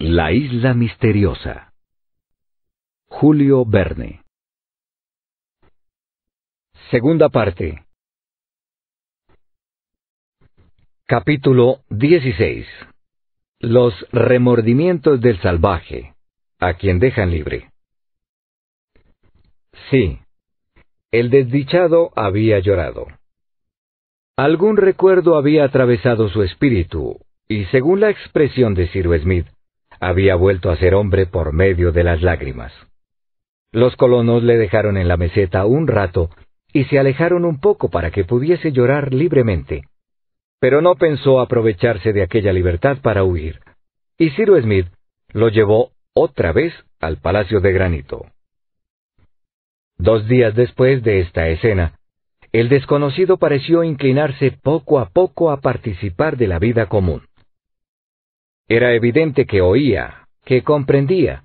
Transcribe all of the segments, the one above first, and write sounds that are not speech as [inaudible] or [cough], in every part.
La isla misteriosa. Julio Verne. Segunda parte. Capítulo 16. Los remordimientos del salvaje, a quien dejan libre. Sí, el desdichado había llorado. Algún recuerdo había atravesado su espíritu, y según la expresión de Ciro Smith, había vuelto a ser hombre por medio de las lágrimas. Los colonos le dejaron en la meseta un rato y se alejaron un poco para que pudiese llorar libremente. Pero no pensó aprovecharse de aquella libertad para huir, y Ciro Smith lo llevó otra vez al Palacio de Granito. Dos días después de esta escena, el desconocido pareció inclinarse poco a poco a participar de la vida común. Era evidente que oía, que comprendía,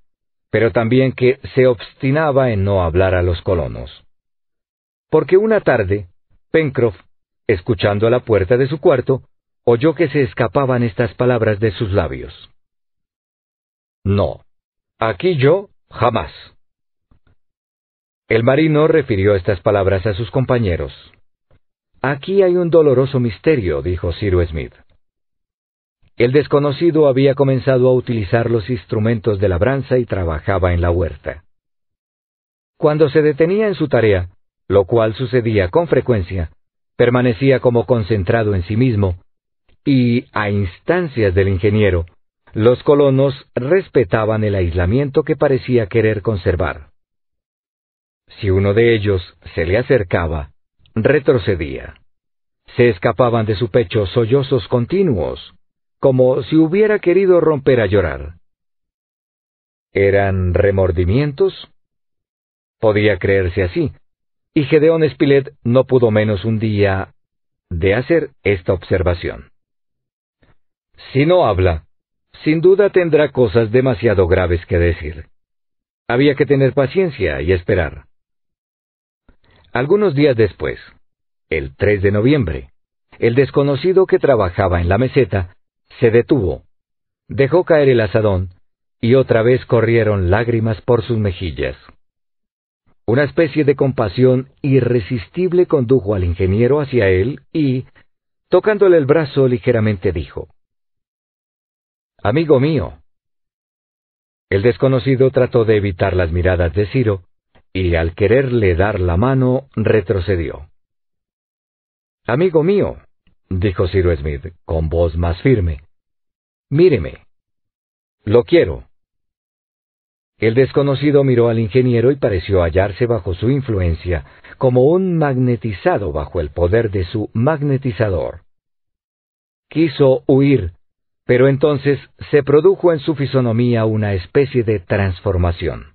pero también que se obstinaba en no hablar a los colonos. Porque una tarde, Pencroff, escuchando a la puerta de su cuarto, oyó que se escapaban estas palabras de sus labios. No, aquí yo jamás. El marino refirió estas palabras a sus compañeros. Aquí hay un doloroso misterio, dijo Ciro Smith. El desconocido había comenzado a utilizar los instrumentos de labranza y trabajaba en la huerta. Cuando se detenía en su tarea, lo cual sucedía con frecuencia, permanecía como concentrado en sí mismo, y, a instancias del ingeniero, los colonos respetaban el aislamiento que parecía querer conservar. Si uno de ellos se le acercaba, retrocedía. Se escapaban de su pecho sollozos continuos, como si hubiera querido romper a llorar. ¿Eran remordimientos? Podía creerse así, y Gedeón Spilett no pudo menos un día de hacer esta observación. Si no habla, sin duda tendrá cosas demasiado graves que decir. Había que tener paciencia y esperar. Algunos días después, el 3 de noviembre, el desconocido que trabajaba en la meseta se detuvo, dejó caer el asadón, y otra vez corrieron lágrimas por sus mejillas. Una especie de compasión irresistible condujo al ingeniero hacia él y, tocándole el brazo ligeramente, dijo, Amigo mío. El desconocido trató de evitar las miradas de Ciro, y al quererle dar la mano retrocedió. Amigo mío, dijo Ciro Smith con voz más firme, míreme. Lo quiero. El desconocido miró al ingeniero y pareció hallarse bajo su influencia, como un magnetizado bajo el poder de su magnetizador. Quiso huir, pero entonces se produjo en su fisonomía una especie de transformación.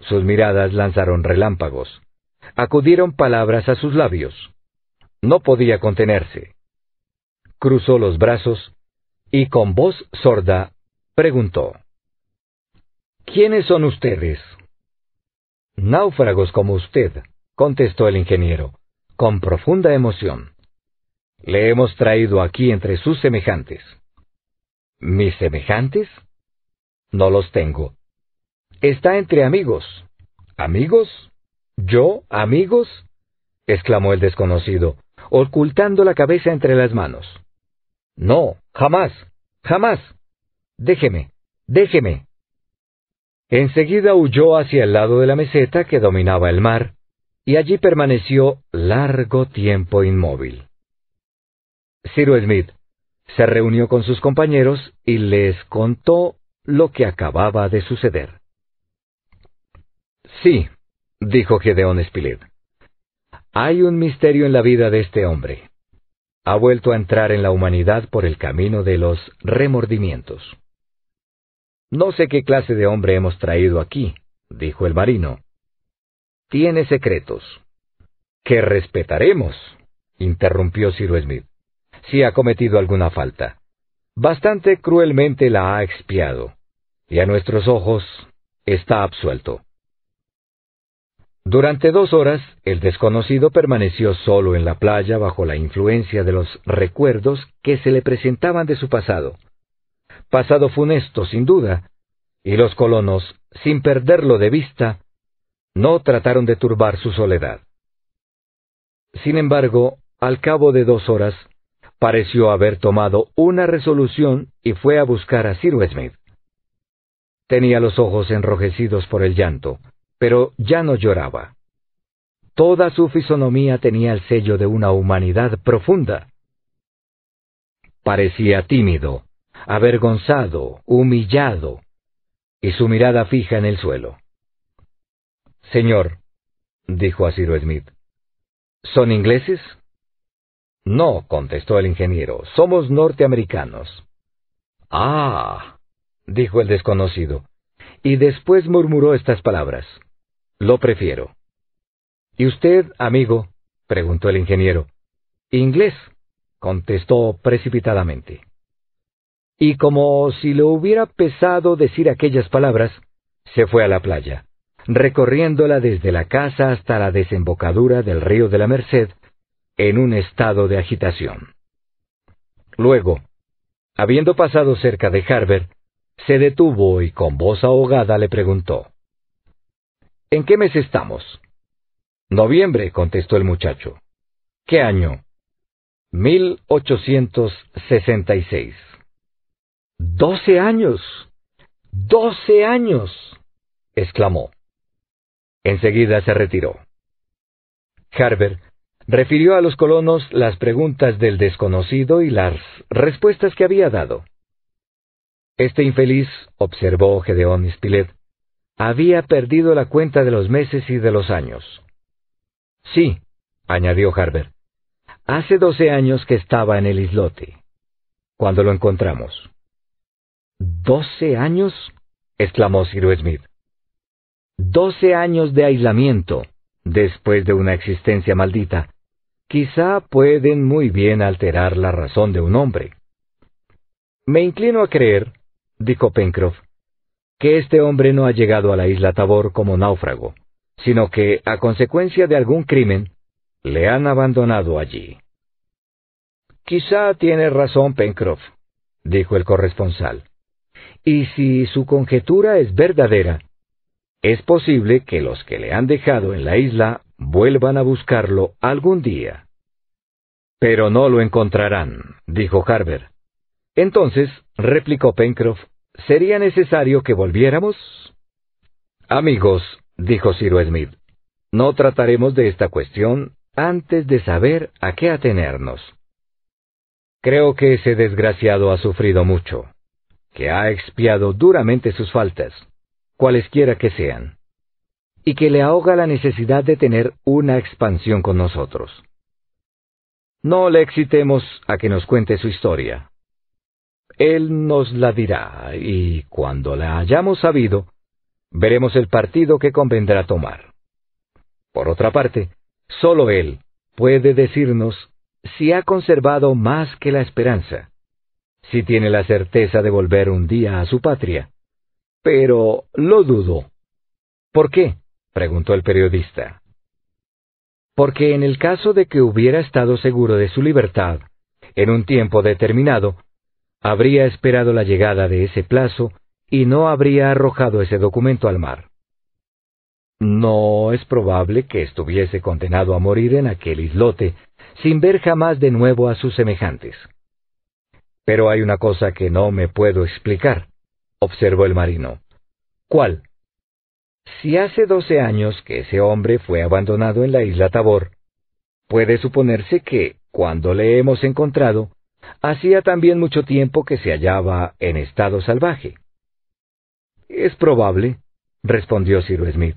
Sus miradas lanzaron relámpagos. Acudieron palabras a sus labios. No podía contenerse. Cruzó los brazos y con voz sorda preguntó. ¿Quiénes son ustedes? Náufragos como usted, contestó el ingeniero, con profunda emoción. Le hemos traído aquí entre sus semejantes. ¿Mis semejantes? No los tengo. Está entre amigos. ¿Amigos? ¿Yo? ¿Amigos? exclamó el desconocido, ocultando la cabeza entre las manos. No, jamás, jamás. Déjeme, déjeme. Enseguida huyó hacia el lado de la meseta que dominaba el mar, y allí permaneció largo tiempo inmóvil. Ciro Smith se reunió con sus compañeros y les contó lo que acababa de suceder. Sí, dijo Gedeón Spilett. Hay un misterio en la vida de este hombre. Ha vuelto a entrar en la humanidad por el camino de los remordimientos. No sé qué clase de hombre hemos traído aquí, dijo el marino. Tiene secretos. Que respetaremos, interrumpió Ciro Smith, si ha cometido alguna falta. Bastante cruelmente la ha expiado, y a nuestros ojos está absuelto. Durante dos horas, el desconocido permaneció solo en la playa bajo la influencia de los recuerdos que se le presentaban de su pasado. pasado funesto sin duda, y los colonos, sin perderlo de vista, no trataron de turbar su soledad. Sin embargo, al cabo de dos horas, pareció haber tomado una resolución y fue a buscar a Sir Smith. Tenía los ojos enrojecidos por el llanto, pero ya no lloraba. Toda su fisonomía tenía el sello de una humanidad profunda. Parecía tímido, avergonzado, humillado, y su mirada fija en el suelo. Señor, dijo a Ciro Smith, ¿son ingleses? No, contestó el ingeniero, somos norteamericanos. Ah, dijo el desconocido, y después murmuró estas palabras. Lo prefiero. ¿Y usted, amigo? preguntó el ingeniero. Inglés, contestó precipitadamente. Y como si le hubiera pesado decir aquellas palabras, se fue a la playa, recorriéndola desde la casa hasta la desembocadura del río de la Merced, en un estado de agitación. Luego, habiendo pasado cerca de Harvard, se detuvo y con voz ahogada le preguntó, ¿En qué mes estamos? Noviembre, contestó el muchacho. ¿Qué año? 1866. ¡Doce años! ¡Doce años! exclamó. Enseguida se retiró. Harvard refirió a los colonos las preguntas del desconocido y las respuestas que había dado. Este infeliz, observó Gedeón Spilett, había perdido la cuenta de los meses y de los años. Sí, añadió Harbert, hace doce años que estaba en el islote, cuando lo encontramos. ¿Doce años? exclamó Ciro Smith. Doce años de aislamiento, después de una existencia maldita, quizá pueden muy bien alterar la razón de un hombre. Me inclino a creer, dijo Pencroff, que este hombre no ha llegado a la isla Tabor como náufrago, sino que, a consecuencia de algún crimen, le han abandonado allí. Quizá tiene razón Pencroff, dijo el corresponsal. Y si su conjetura es verdadera, es posible que los que le han dejado en la isla vuelvan a buscarlo algún día. Pero no lo encontrarán, dijo Harbert. Entonces, replicó Pencroff, ¿sería necesario que volviéramos? Amigos, dijo Ciro Smith, no trataremos de esta cuestión antes de saber a qué atenernos. Creo que ese desgraciado ha sufrido mucho, que ha expiado duramente sus faltas, cualesquiera que sean, y que le ahoga la necesidad de tener una expansión con nosotros. No le excitemos a que nos cuente su historia. Él nos la dirá, y cuando la hayamos sabido, veremos el partido que convendrá tomar. Por otra parte, sólo Él puede decirnos si ha conservado más que la esperanza, si tiene la certeza de volver un día a su patria. Pero lo dudo. ¿Por qué? preguntó el periodista. Porque en el caso de que hubiera estado seguro de su libertad, en un tiempo determinado, habría esperado la llegada de ese plazo y no habría arrojado ese documento al mar. No es probable que estuviese condenado a morir en aquel islote sin ver jamás de nuevo a sus semejantes. Pero hay una cosa que no me puedo explicar, observó el marino. ¿Cuál? Si hace doce años que ese hombre fue abandonado en la isla Tabor, puede suponerse que, cuando le hemos encontrado, hacía también mucho tiempo que se hallaba en estado salvaje. Es probable, respondió Ciro Smith.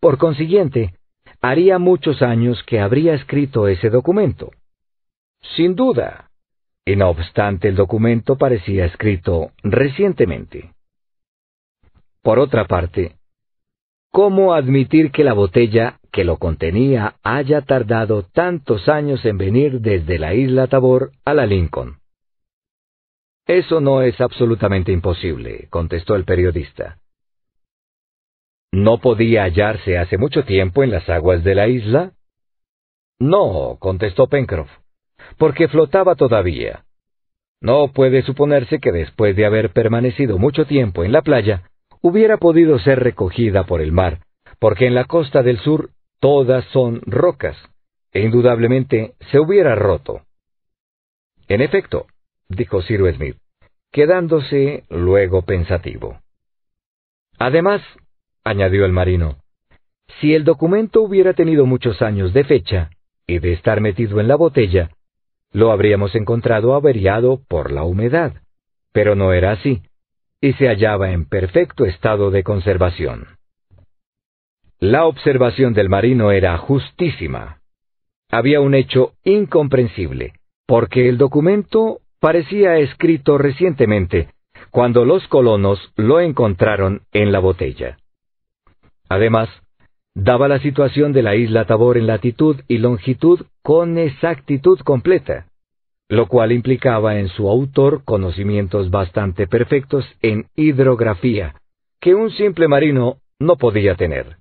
Por consiguiente, haría muchos años que habría escrito ese documento. Sin duda. Y no obstante, el documento parecía escrito recientemente. Por otra parte, ¿cómo admitir que la botella que lo contenía haya tardado tantos años en venir desde la isla Tabor a la Lincoln? Eso no es absolutamente imposible, contestó el periodista. ¿No podía hallarse hace mucho tiempo en las aguas de la isla? No, contestó Pencroff, porque flotaba todavía. No puede suponerse que después de haber permanecido mucho tiempo en la playa, hubiera podido ser recogida por el mar, porque en la costa del sur todas son rocas, e indudablemente se hubiera roto. En efecto, dijo Ciro Smith, quedándose luego pensativo. Además, añadió el marino, si el documento hubiera tenido muchos años de fecha, y de estar metido en la botella, lo habríamos encontrado averiado por la humedad, pero no era así, y se hallaba en perfecto estado de conservación. La observación del marino era justísima. Había un hecho incomprensible, porque el documento parecía escrito recientemente, cuando los colonos lo encontraron en la botella. Además, daba la situación de la isla Tabor en latitud y longitud con exactitud completa, lo cual implicaba en su autor conocimientos bastante perfectos en hidrografía, que un simple marino no podía tener.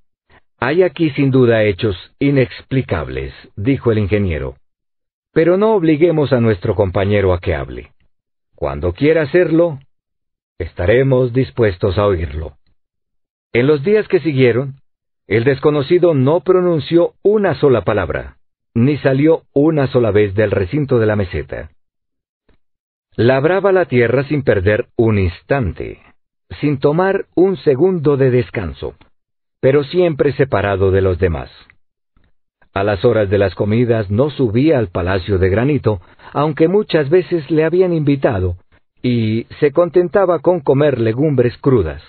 Hay aquí sin duda hechos inexplicables, dijo el ingeniero. Pero no obliguemos a nuestro compañero a que hable. Cuando quiera hacerlo, estaremos dispuestos a oírlo. En los días que siguieron, el desconocido no pronunció una sola palabra, ni salió una sola vez del recinto de la meseta. Labraba la tierra sin perder un instante, sin tomar un segundo de descanso, pero siempre separado de los demás. A las horas de las comidas no subía al palacio de granito, aunque muchas veces le habían invitado, y se contentaba con comer legumbres crudas.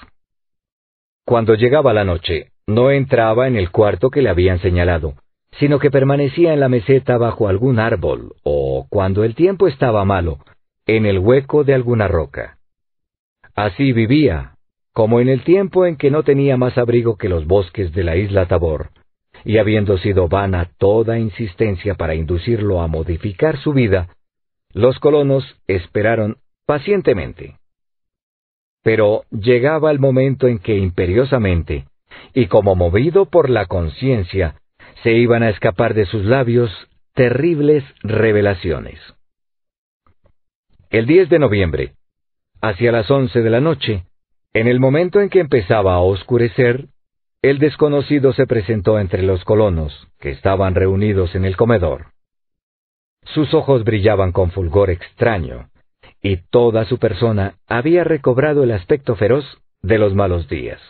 Cuando llegaba la noche, no entraba en el cuarto que le habían señalado, sino que permanecía en la meseta bajo algún árbol, o, cuando el tiempo estaba malo, en el hueco de alguna roca. Así vivía, como en el tiempo en que no tenía más abrigo que los bosques de la isla Tabor, y habiendo sido vana toda insistencia para inducirlo a modificar su vida, los colonos esperaron pacientemente. Pero llegaba el momento en que imperiosamente, y como movido por la conciencia, se iban a escapar de sus labios terribles revelaciones. El 10 de noviembre, hacia las once de la noche, en el momento en que empezaba a oscurecer, el desconocido se presentó entre los colonos, que estaban reunidos en el comedor. Sus ojos brillaban con fulgor extraño, y toda su persona había recobrado el aspecto feroz de los malos días.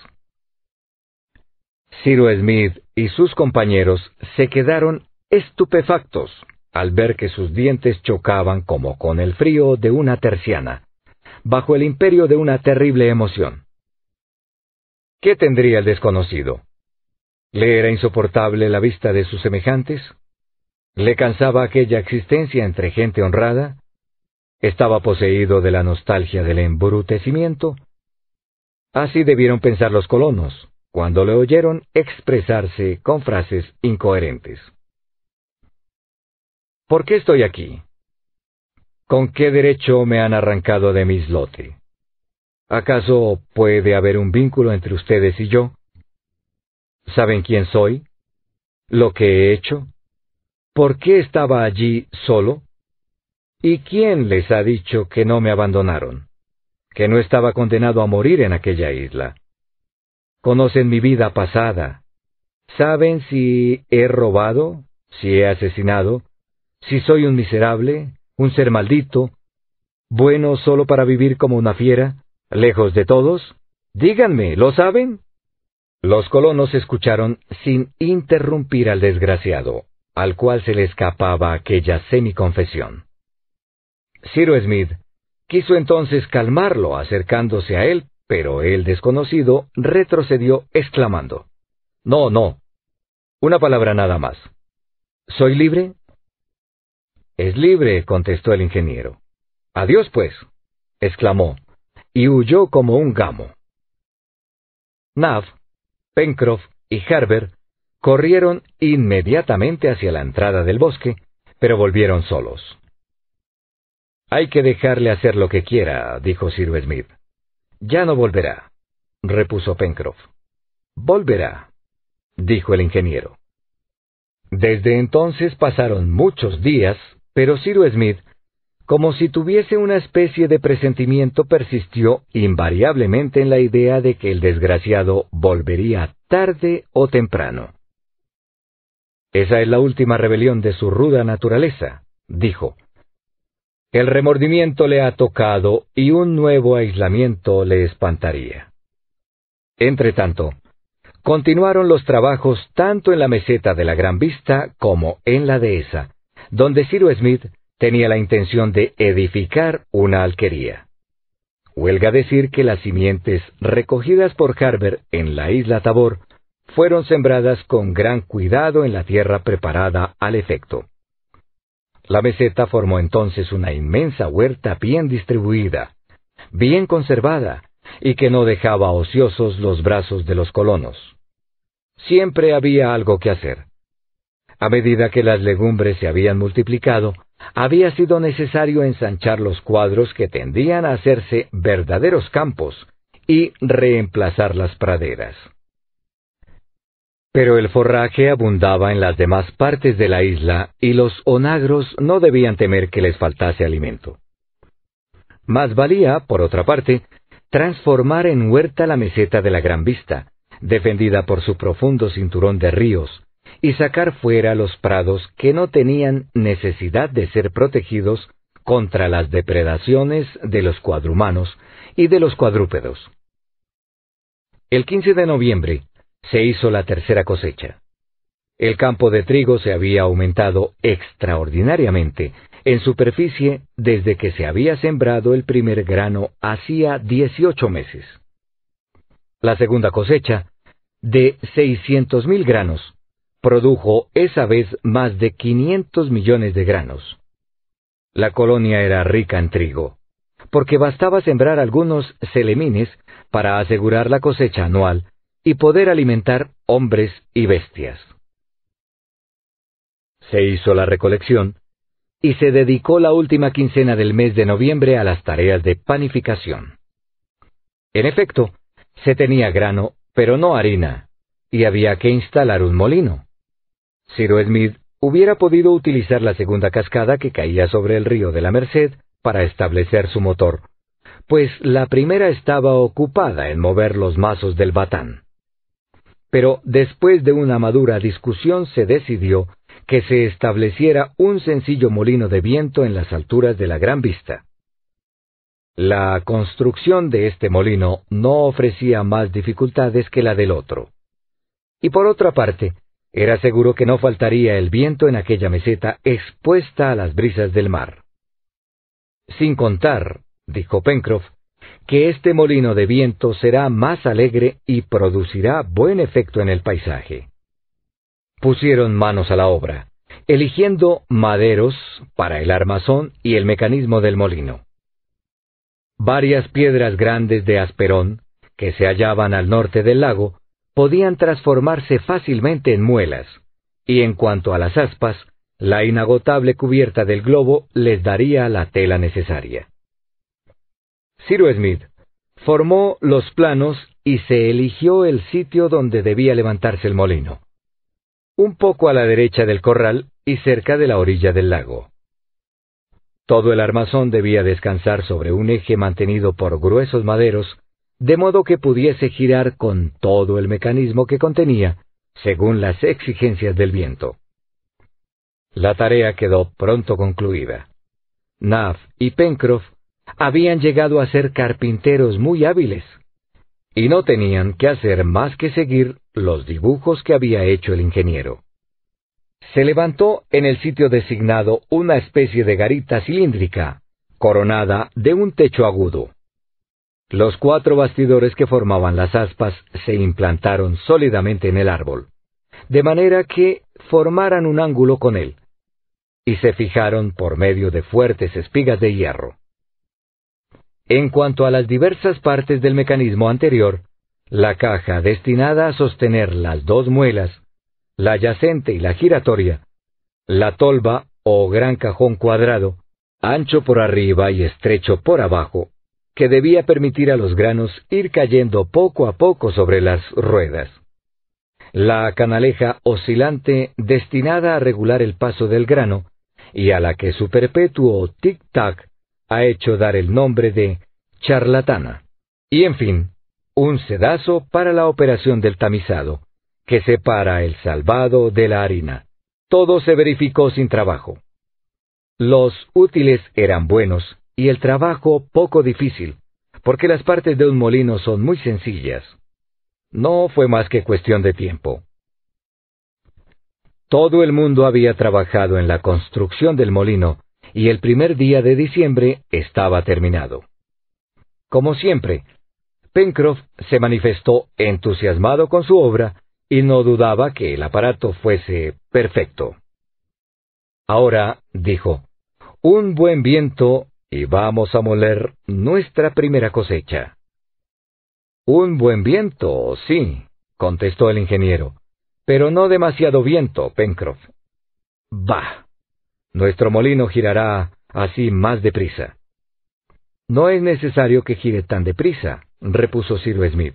Ciro Smith y sus compañeros se quedaron estupefactos al ver que sus dientes chocaban como con el frío de una terciana, bajo el imperio de una terrible emoción. ¿Qué tendría el desconocido? ¿Le era insoportable la vista de sus semejantes? ¿Le cansaba aquella existencia entre gente honrada? ¿Estaba poseído de la nostalgia del embrutecimiento? Así debieron pensar los colonos, cuando le oyeron expresarse con frases incoherentes. ¿Por qué estoy aquí? ¿Con qué derecho me han arrancado de mi islote? ¿Acaso puede haber un vínculo entre ustedes y yo? ¿Saben quién soy? ¿Lo que he hecho? ¿Por qué estaba allí solo? ¿Y quién les ha dicho que no me abandonaron? ¿Que no estaba condenado a morir en aquella isla? conocen mi vida pasada, saben si he robado, si he asesinado, si soy un miserable, un ser maldito, bueno solo para vivir como una fiera, lejos de todos. Díganme, ¿lo saben? Los colonos escucharon sin interrumpir al desgraciado, al cual se le escapaba aquella semiconfesión. Ciro Smith quiso entonces calmarlo acercándose a él pero el desconocido retrocedió exclamando, No, no. Una palabra nada más. ¿Soy libre? Es libre, contestó el ingeniero. Adiós, pues, exclamó, y huyó como un gamo. Nav, Pencroff y Herbert corrieron inmediatamente hacia la entrada del bosque, pero volvieron solos. Hay que dejarle hacer lo que quiera, dijo Sir Smith. Ya no volverá, repuso Pencroff. Volverá, dijo el ingeniero. Desde entonces pasaron muchos días, pero Cyrus Smith como si tuviese una especie de presentimiento, persistió invariablemente en la idea de que el desgraciado volvería tarde o temprano. Esa es la última rebelión de su ruda naturaleza, dijo. El remordimiento le ha tocado y un nuevo aislamiento le espantaría. Entretanto, continuaron los trabajos tanto en la meseta de la Gran Vista como en la dehesa, donde Ciro Smith tenía la intención de edificar una alquería. Huelga decir que las simientes recogidas por Harber en la isla Tabor fueron sembradas con gran cuidado en la tierra preparada al efecto. La meseta formó entonces una inmensa huerta bien distribuida, bien conservada, y que no dejaba ociosos los brazos de los colonos. Siempre había algo que hacer. A medida que las legumbres se habían multiplicado, había sido necesario ensanchar los cuadros que tendían a hacerse verdaderos campos y reemplazar las praderas. Pero el forraje abundaba en las demás partes de la isla y los onagros no debían temer que les faltase alimento. Más valía, por otra parte, transformar en huerta la meseta de la Gran Vista, defendida por su profundo cinturón de ríos, y sacar fuera los prados que no tenían necesidad de ser protegidos contra las depredaciones de los cuadrumanos y de los cuadrúpedos. El 15 de noviembre se hizo la tercera cosecha. El campo de trigo se había aumentado extraordinariamente en superficie desde que se había sembrado el primer grano hacía 18 meses. La segunda cosecha, de 600.000 granos, produjo esa vez más de 500 millones de granos. La colonia era rica en trigo, porque bastaba sembrar algunos selemines para asegurar la cosecha anual y poder alimentar hombres y bestias. Se hizo la recolección y se dedicó la última quincena del mes de noviembre a las tareas de panificación. En efecto, se tenía grano, pero no harina, y había que instalar un molino. Ciro Smith hubiera podido utilizar la segunda cascada que caía sobre el río de la Merced para establecer su motor, pues la primera estaba ocupada en mover los mazos del batán. Pero después de una madura discusión se decidió que se estableciera un sencillo molino de viento en las alturas de la Gran Vista. La construcción de este molino no ofrecía más dificultades que la del otro. Y por otra parte, era seguro que no faltaría el viento en aquella meseta expuesta a las brisas del mar. Sin contar, dijo Pencroff, que este molino de viento será más alegre y producirá buen efecto en el paisaje. Pusieron manos a la obra, eligiendo maderos para el armazón y el mecanismo del molino. Varias piedras grandes de asperón, que se hallaban al norte del lago, podían transformarse fácilmente en muelas, y en cuanto a las aspas, la inagotable cubierta del globo les daría la tela necesaria. Ciro Smith formó los planos y se eligió el sitio donde debía levantarse el molino, un poco a la derecha del corral y cerca de la orilla del lago. Todo el armazón debía descansar sobre un eje mantenido por gruesos maderos de modo que pudiese girar con todo el mecanismo que contenía, según las exigencias del viento. La tarea quedó pronto concluida. Naff y Pencroff habían llegado a ser carpinteros muy hábiles, y no tenían que hacer más que seguir los dibujos que había hecho el ingeniero. Se levantó en el sitio designado una especie de garita cilíndrica, coronada de un techo agudo. Los cuatro bastidores que formaban las aspas se implantaron sólidamente en el árbol, de manera que formaran un ángulo con él, y se fijaron por medio de fuertes espigas de hierro. En cuanto a las diversas partes del mecanismo anterior, la caja destinada a sostener las dos muelas, la yacente y la giratoria, la tolva o gran cajón cuadrado, ancho por arriba y estrecho por abajo, que debía permitir a los granos ir cayendo poco a poco sobre las ruedas. La canaleja oscilante destinada a regular el paso del grano y a la que su perpetuo tic-tac ha hecho dar el nombre de charlatana. Y en fin, un sedazo para la operación del tamizado, que separa el salvado de la harina. Todo se verificó sin trabajo. Los útiles eran buenos y el trabajo poco difícil, porque las partes de un molino son muy sencillas. No fue más que cuestión de tiempo. Todo el mundo había trabajado en la construcción del molino, y el primer día de diciembre estaba terminado. Como siempre, Pencroff se manifestó entusiasmado con su obra y no dudaba que el aparato fuese perfecto. Ahora, dijo, un buen viento y vamos a moler nuestra primera cosecha. Un buen viento, sí, contestó el ingeniero, pero no demasiado viento, Pencroff. Bah. Nuestro molino girará así más deprisa. No es necesario que gire tan deprisa, repuso Sir Smith.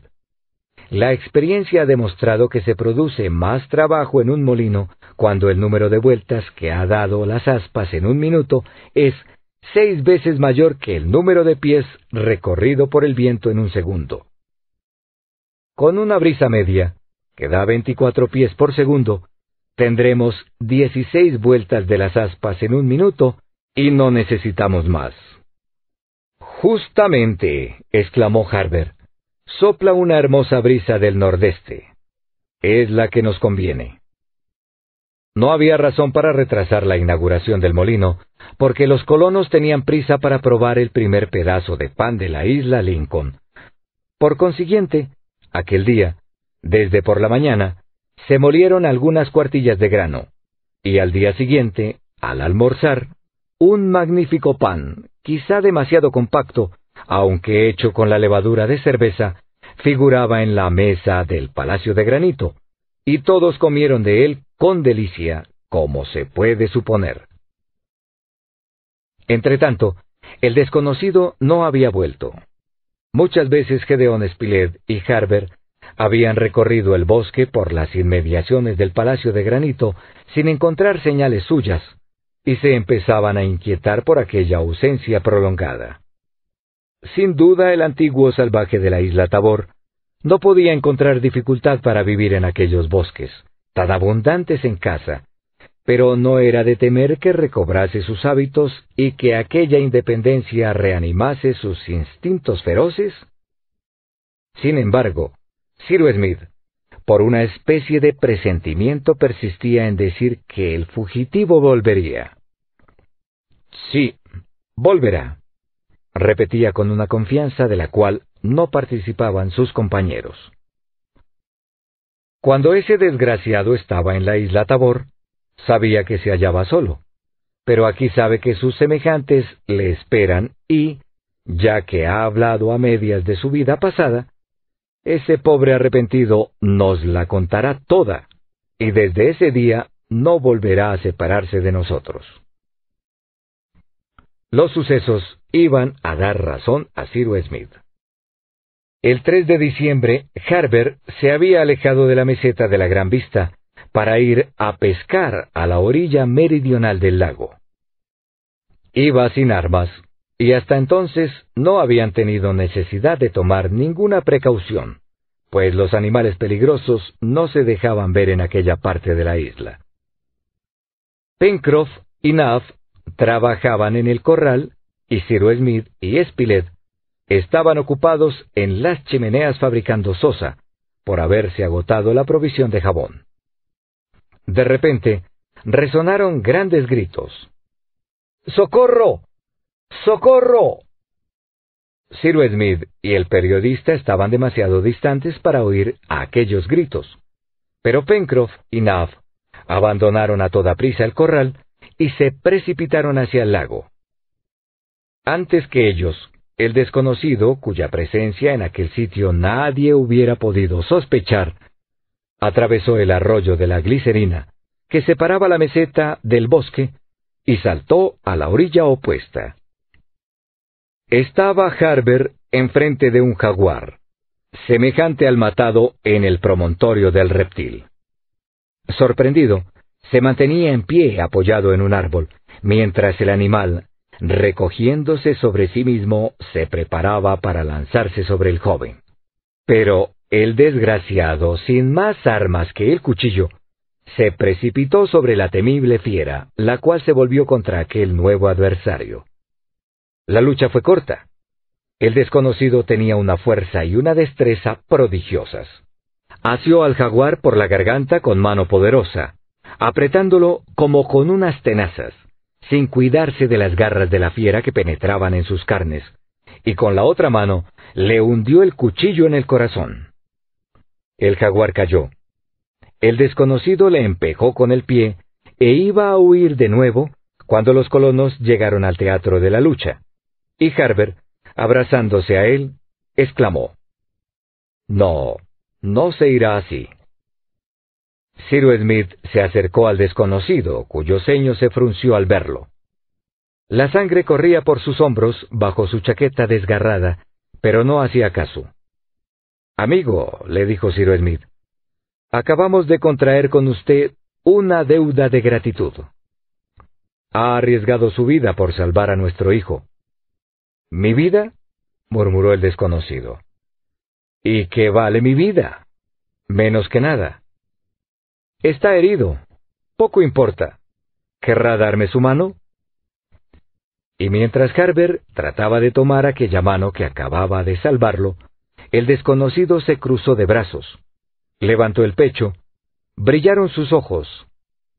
La experiencia ha demostrado que se produce más trabajo en un molino cuando el número de vueltas que ha dado las aspas en un minuto es seis veces mayor que el número de pies recorrido por el viento en un segundo. Con una brisa media, que da 24 pies por segundo, tendremos 16 vueltas de las aspas en un minuto y no necesitamos más. Justamente, exclamó Harbert, sopla una hermosa brisa del nordeste. Es la que nos conviene. No había razón para retrasar la inauguración del molino, porque los colonos tenían prisa para probar el primer pedazo de pan de la isla Lincoln. Por consiguiente, aquel día, desde por la mañana, se molieron algunas cuartillas de grano, y al día siguiente, al almorzar, un magnífico pan, quizá demasiado compacto, aunque hecho con la levadura de cerveza, figuraba en la mesa del Palacio de Granito, y todos comieron de él con delicia, como se puede suponer. Entretanto, el desconocido no había vuelto. Muchas veces Gedeón Spilett y Harbert habían recorrido el bosque por las inmediaciones del Palacio de Granito sin encontrar señales suyas, y se empezaban a inquietar por aquella ausencia prolongada. Sin duda el antiguo salvaje de la isla Tabor no podía encontrar dificultad para vivir en aquellos bosques, tan abundantes en caza, pero no era de temer que recobrase sus hábitos y que aquella independencia reanimase sus instintos feroces. Sin embargo, Ciro Smith, por una especie de presentimiento, persistía en decir que el fugitivo volvería. Sí, volverá, repetía con una confianza de la cual no participaban sus compañeros. Cuando ese desgraciado estaba en la isla Tabor, sabía que se hallaba solo, pero aquí sabe que sus semejantes le esperan y, ya que ha hablado a medias de su vida pasada, ese pobre arrepentido nos la contará toda, y desde ese día no volverá a separarse de nosotros. Los sucesos iban a dar razón a Cyrus Smith. El 3 de diciembre, Harbert se había alejado de la meseta de la Gran Vista para ir a pescar a la orilla meridional del lago. Iba sin armas, y hasta entonces no habían tenido necesidad de tomar ninguna precaución, pues los animales peligrosos no se dejaban ver en aquella parte de la isla. Pencroff y Naff trabajaban en el corral y Ciro Smith y Spilett estaban ocupados en las chimeneas fabricando sosa, por haberse agotado la provisión de jabón. De repente, resonaron grandes gritos. ¡Socorro! ¡Socorro! Ciro Smith y el periodista estaban demasiado distantes para oír aquellos gritos, pero Pencroff y Nav abandonaron a toda prisa el corral y se precipitaron hacia el lago. Antes que ellos, el desconocido, cuya presencia en aquel sitio nadie hubiera podido sospechar, atravesó el arroyo de la glicerina, que separaba la meseta del bosque, y saltó a la orilla opuesta. Estaba Harbert enfrente de un jaguar, semejante al matado en el promontorio del reptil. Sorprendido, se mantenía en pie apoyado en un árbol, mientras el animal, recogiéndose sobre sí mismo, se preparaba para lanzarse sobre el joven. Pero el desgraciado, sin más armas que el cuchillo, se precipitó sobre la temible fiera, la cual se volvió contra aquel nuevo adversario. La lucha fue corta. El desconocido tenía una fuerza y una destreza prodigiosas. Asió al jaguar por la garganta con mano poderosa, apretándolo como con unas tenazas, sin cuidarse de las garras de la fiera que penetraban en sus carnes, y con la otra mano le hundió el cuchillo en el corazón. El jaguar cayó. El desconocido le empejó con el pie e iba a huir de nuevo cuando los colonos llegaron al teatro de la lucha, y Harber, abrazándose a él, exclamó, No, no se irá así. Ciro Smith se acercó al desconocido, cuyo ceño se frunció al verlo. La sangre corría por sus hombros bajo su chaqueta desgarrada, pero no hacía caso. Amigo, le dijo Ciro Smith, acabamos de contraer con usted una deuda de gratitud. Ha arriesgado su vida por salvar a nuestro hijo. ¿Mi vida? murmuró el desconocido. ¿Y qué vale mi vida? Menos que nada. Está herido. Poco importa. ¿Querrá darme su mano? Y mientras Harber trataba de tomar aquella mano que acababa de salvarlo, el desconocido se cruzó de brazos, levantó el pecho, brillaron sus ojos,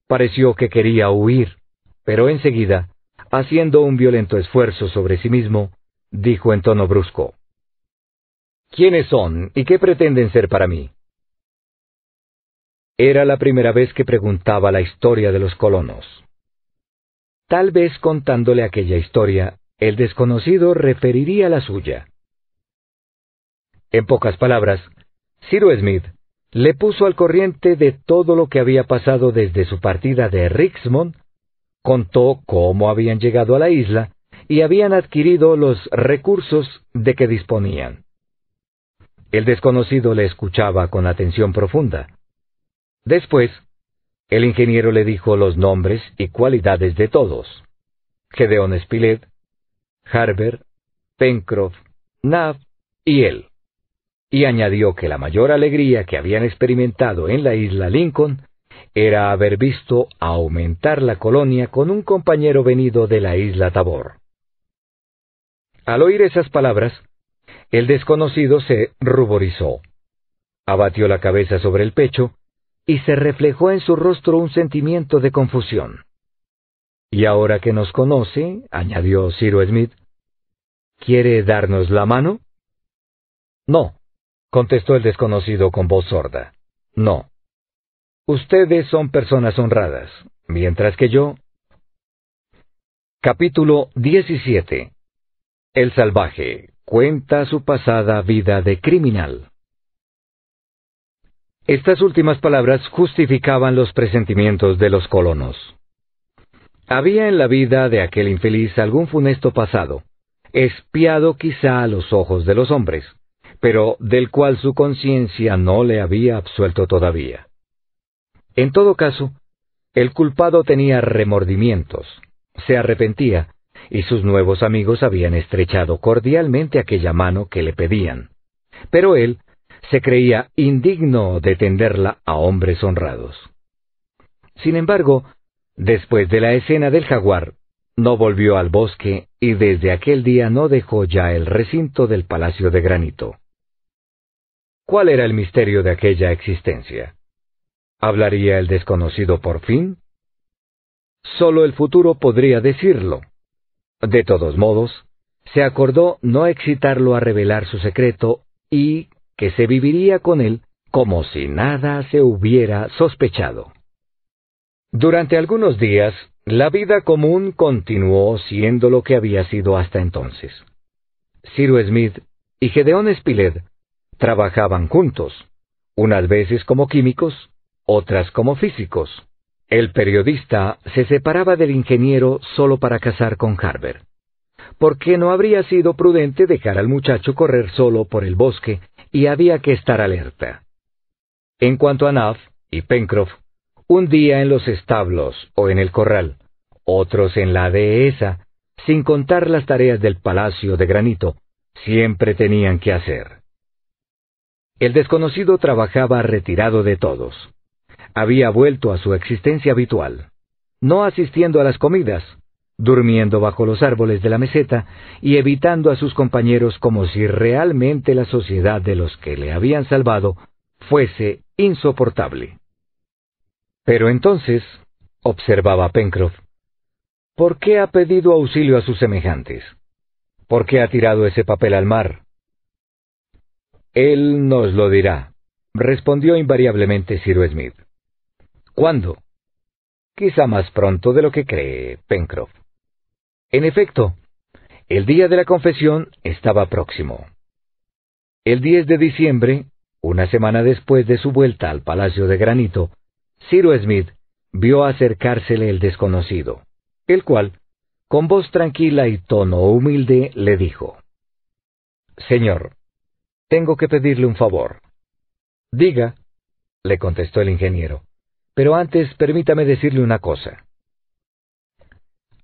pareció que quería huir, pero enseguida, haciendo un violento esfuerzo sobre sí mismo, dijo en tono brusco, ¿Quiénes son y qué pretenden ser para mí? Era la primera vez que preguntaba la historia de los colonos. Tal vez contándole aquella historia, el desconocido referiría la suya. En pocas palabras, Ciro Smith le puso al corriente de todo lo que había pasado desde su partida de Richmond, contó cómo habían llegado a la isla y habían adquirido los recursos de que disponían. El desconocido le escuchaba con atención profunda. Después, el ingeniero le dijo los nombres y cualidades de todos. Gedeon Spilett, Harber, Pencroff, Nav y él. Y añadió que la mayor alegría que habían experimentado en la isla Lincoln era haber visto aumentar la colonia con un compañero venido de la isla Tabor. Al oír esas palabras, el desconocido se ruborizó, abatió la cabeza sobre el pecho y se reflejó en su rostro un sentimiento de confusión. Y ahora que nos conoce, añadió Ciro Smith, ¿quiere darnos la mano? No, contestó el desconocido con voz sorda. No. Ustedes son personas honradas, mientras que yo... Capítulo 17 El salvaje, cuenta su pasada vida de criminal. Estas últimas palabras justificaban los presentimientos de los colonos. Había en la vida de aquel infeliz algún funesto pasado, espiado quizá a los ojos de los hombres, pero del cual su conciencia no le había absuelto todavía. En todo caso, el culpado tenía remordimientos, se arrepentía, y sus nuevos amigos habían estrechado cordialmente aquella mano que le pedían. Pero él se creía indigno de tenderla a hombres honrados. Sin embargo, después de la escena del jaguar, no volvió al bosque y desde aquel día no dejó ya el recinto del palacio de granito. ¿Cuál era el misterio de aquella existencia? ¿Hablaría el desconocido por fin? Solo el futuro podría decirlo. De todos modos, se acordó no excitarlo a revelar su secreto y que se viviría con él como si nada se hubiera sospechado. Durante algunos días, la vida común continuó siendo lo que había sido hasta entonces. Ciro Smith y Gedeón Spilett trabajaban juntos, unas veces como químicos, otras como físicos. El periodista se separaba del ingeniero solo para casar con Harber, porque no habría sido prudente dejar al muchacho correr solo por el bosque y había que estar alerta. En cuanto a Nav y Pencroff, un día en los establos o en el corral, otros en la dehesa, sin contar las tareas del palacio de granito, siempre tenían que hacer. El desconocido trabajaba retirado de todos. Había vuelto a su existencia habitual, no asistiendo a las comidas, durmiendo bajo los árboles de la meseta y evitando a sus compañeros como si realmente la sociedad de los que le habían salvado fuese insoportable. Pero entonces, observaba Pencroff, ¿por qué ha pedido auxilio a sus semejantes? ¿Por qué ha tirado ese papel al mar? Él nos lo dirá, respondió invariablemente Ciro Smith. ¿Cuándo? Quizá más pronto de lo que cree Pencroff. En efecto, el día de la confesión estaba próximo. El 10 de diciembre, una semana después de su vuelta al Palacio de Granito, Ciro Smith vio acercársele el desconocido, el cual, con voz tranquila y tono humilde, le dijo, Señor, tengo que pedirle un favor. Diga, le contestó el ingeniero, pero antes permítame decirle una cosa.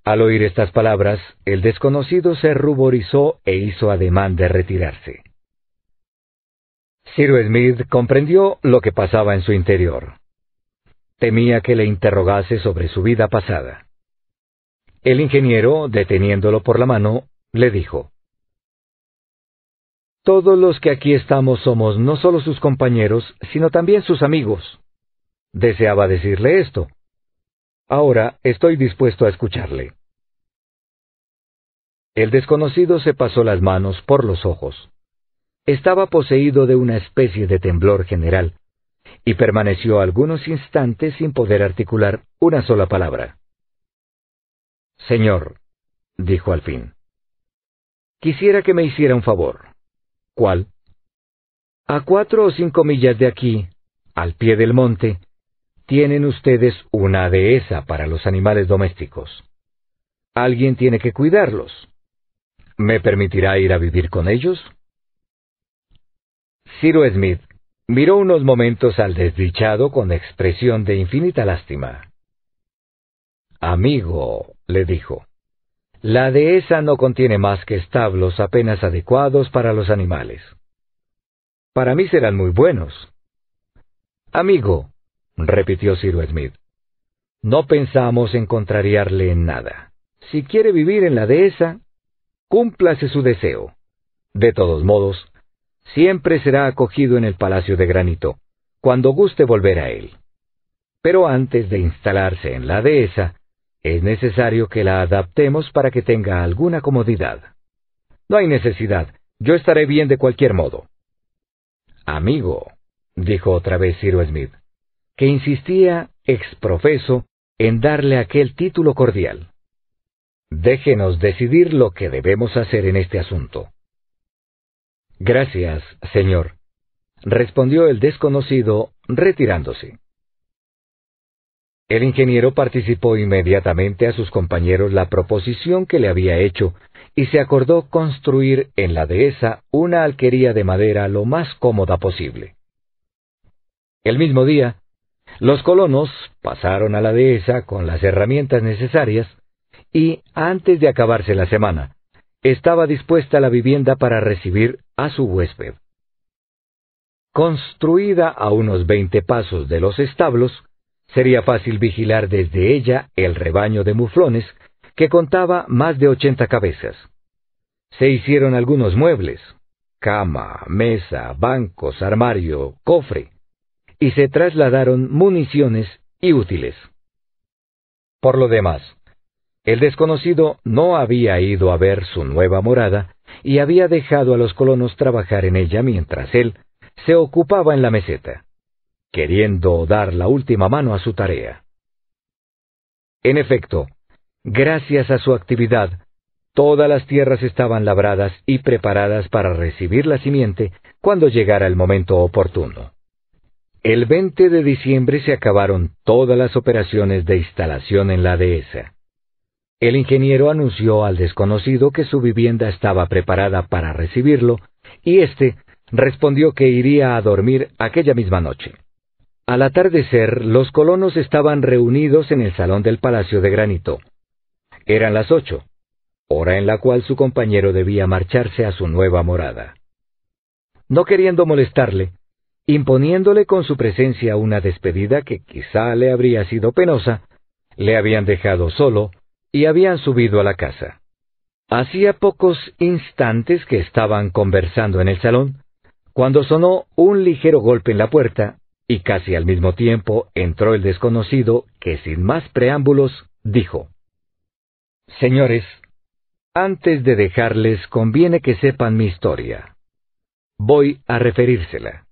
Al oír estas palabras, el desconocido se ruborizó e hizo ademán de retirarse. Ciro Smith comprendió lo que pasaba en su interior. Temía que le interrogase sobre su vida pasada. El ingeniero, deteniéndolo por la mano, le dijo, Todos los que aquí estamos somos no solo sus compañeros, sino también sus amigos. Deseaba decirle esto. Ahora estoy dispuesto a escucharle. El desconocido se pasó las manos por los ojos. Estaba poseído de una especie de temblor general, y permaneció algunos instantes sin poder articular una sola palabra. Señor, dijo al fin, quisiera que me hiciera un favor. ¿Cuál? A cuatro o cinco millas de aquí, al pie del monte, tienen ustedes una dehesa para los animales domésticos. Alguien tiene que cuidarlos. ¿Me permitirá ir a vivir con ellos? Ciro Smith miró unos momentos al desdichado con expresión de infinita lástima. Amigo, le dijo, la dehesa no contiene más que establos apenas adecuados para los animales. Para mí serán muy buenos. Amigo, repitió Ciro Smith, no pensamos en contrariarle en nada. Si quiere vivir en la dehesa, cúmplase su deseo. De todos modos, siempre será acogido en el Palacio de Granito, cuando guste volver a él. Pero antes de instalarse en la dehesa, es necesario que la adaptemos para que tenga alguna comodidad. No hay necesidad, yo estaré bien de cualquier modo. Amigo, dijo otra vez Ciro Smith, que insistía exprofeso en darle aquel título cordial. Déjenos decidir lo que debemos hacer en este asunto. Gracias, señor, respondió el desconocido, retirándose. El ingeniero participó inmediatamente a sus compañeros la proposición que le había hecho y se acordó construir en la dehesa una alquería de madera lo más cómoda posible. El mismo día, los colonos pasaron a la dehesa con las herramientas necesarias y, antes de acabarse la semana, estaba dispuesta la vivienda para recibir a su huésped. Construida a unos veinte pasos de los establos, sería fácil vigilar desde ella el rebaño de muflones, que contaba más de ochenta cabezas. Se hicieron algunos muebles, cama, mesa, bancos, armario, cofre, y se trasladaron municiones y útiles. Por lo demás, el desconocido no había ido a ver su nueva morada y había dejado a los colonos trabajar en ella mientras él se ocupaba en la meseta, queriendo dar la última mano a su tarea. En efecto, gracias a su actividad, todas las tierras estaban labradas y preparadas para recibir la simiente cuando llegara el momento oportuno. El 20 de diciembre se acabaron todas las operaciones de instalación en la dehesa. El ingeniero anunció al desconocido que su vivienda estaba preparada para recibirlo, y éste respondió que iría a dormir aquella misma noche. Al atardecer, los colonos estaban reunidos en el salón del Palacio de Granito, Eran las ocho, hora en la cual su compañero debía marcharse a su nueva morada. No queriendo molestarle, imponiéndole con su presencia una despedida que quizá le habría sido penosa, le habían dejado solo y habían subido a la casa. Hacía pocos instantes que estaban conversando en el salón, cuando sonó un ligero golpe en la puerta, y casi al mismo tiempo entró el desconocido que sin más preámbulos dijo, Señores, antes de dejarles conviene que sepan mi historia. Voy a referírsela.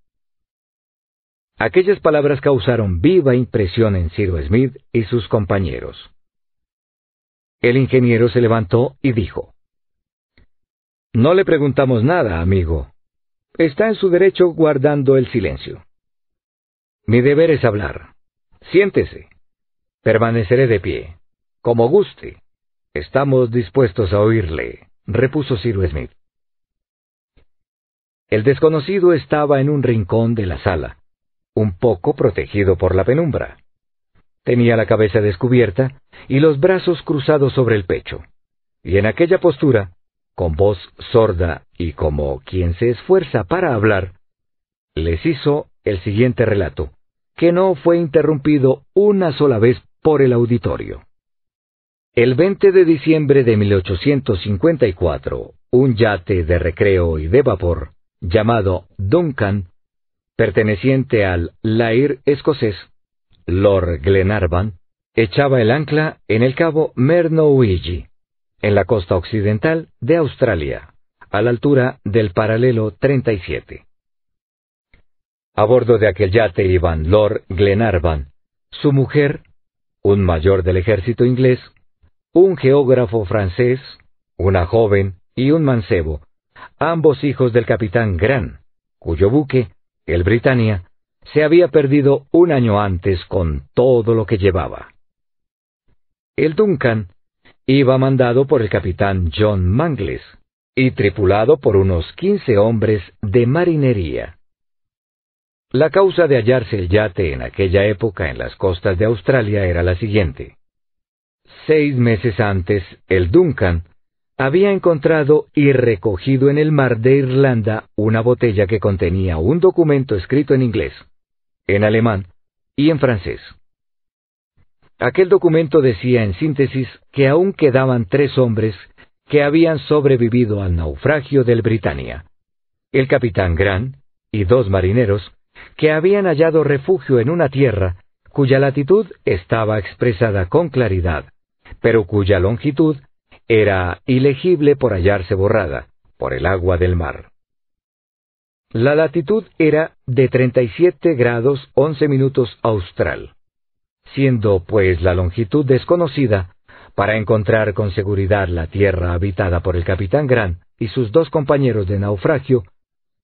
Aquellas palabras causaron viva impresión en Ciro Smith y sus compañeros. El ingeniero se levantó y dijo, No le preguntamos nada, amigo. Está en su derecho guardando el silencio. Mi deber es hablar. Siéntese. Permaneceré de pie. Como guste. Estamos dispuestos a oírle, repuso Ciro Smith. El desconocido estaba en un rincón de la sala, un poco protegido por la penumbra. Tenía la cabeza descubierta y los brazos cruzados sobre el pecho, y en aquella postura, con voz sorda y como quien se esfuerza para hablar, les hizo el siguiente relato, que no fue interrumpido una sola vez por el auditorio. El 20 de diciembre de 1854, un yate de recreo y de vapor, llamado Duncan, perteneciente al Lair escocés, Lord Glenarvan, echaba el ancla en el cabo Mernouilly, en la costa occidental de Australia, a la altura del paralelo 37. A bordo de aquel yate iban Lord Glenarvan, su mujer, un mayor del ejército inglés, un geógrafo francés, una joven y un mancebo, ambos hijos del capitán Gran, cuyo buque, el Britannia, se había perdido un año antes con todo lo que llevaba. El Duncan iba mandado por el capitán John Mangles y tripulado por unos quince hombres de marinería. La causa de hallarse el yate en aquella época en las costas de Australia era la siguiente. Seis meses antes, el Duncan había encontrado y recogido en el mar de Irlanda una botella que contenía un documento escrito en inglés, en alemán y en francés. Aquel documento decía en síntesis que aún quedaban tres hombres que habían sobrevivido al naufragio del Britannia, el capitán Gran y dos marineros que habían hallado refugio en una tierra cuya latitud estaba expresada con claridad, pero cuya longitud era ilegible por hallarse borrada por el agua del mar. La latitud era de 37 grados 11 minutos austral, siendo pues la longitud desconocida, para encontrar con seguridad la tierra habitada por el capitán Grant y sus dos compañeros de naufragio,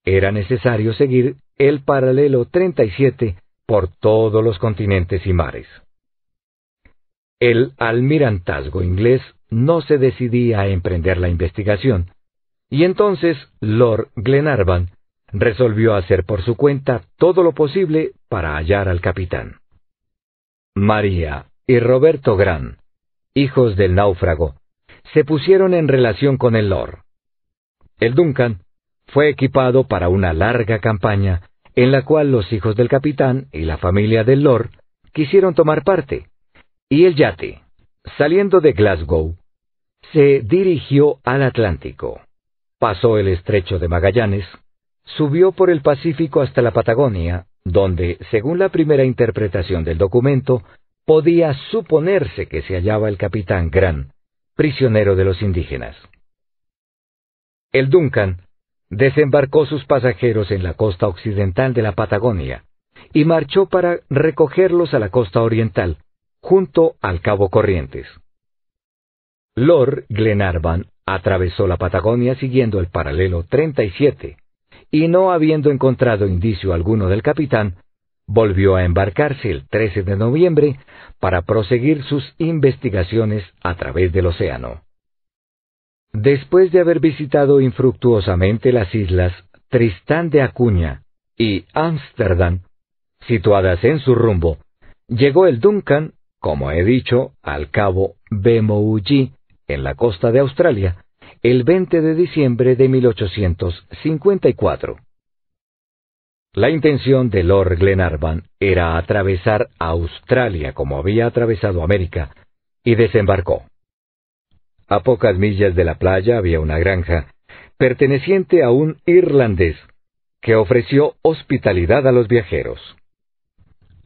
era necesario seguir el paralelo 37 por todos los continentes y mares. El almirantazgo inglés no se decidía a emprender la investigación, y entonces Lord Glenarvan resolvió hacer por su cuenta todo lo posible para hallar al capitán. María y Roberto Gran, hijos del náufrago, se pusieron en relación con el Lord. El Duncan fue equipado para una larga campaña en la cual los hijos del capitán y la familia del Lord quisieron tomar parte, y el yate, saliendo de Glasgow, se dirigió al Atlántico, pasó el estrecho de Magallanes, subió por el Pacífico hasta la Patagonia, donde, según la primera interpretación del documento, podía suponerse que se hallaba el capitán Gran, prisionero de los indígenas. El Duncan desembarcó sus pasajeros en la costa occidental de la Patagonia y marchó para recogerlos a la costa oriental, junto al Cabo Corrientes. Lord Glenarvan atravesó la Patagonia siguiendo el paralelo 37, y no habiendo encontrado indicio alguno del capitán, volvió a embarcarse el 13 de noviembre para proseguir sus investigaciones a través del océano. Después de haber visitado infructuosamente las islas Tristán de Acuña y Ámsterdam, situadas en su rumbo, llegó el Duncan, como he dicho, al cabo Bemouji en la costa de Australia, el 20 de diciembre de 1854. La intención de Lord Glenarvan era atravesar Australia como había atravesado América, y desembarcó. A pocas millas de la playa había una granja, perteneciente a un irlandés, que ofreció hospitalidad a los viajeros.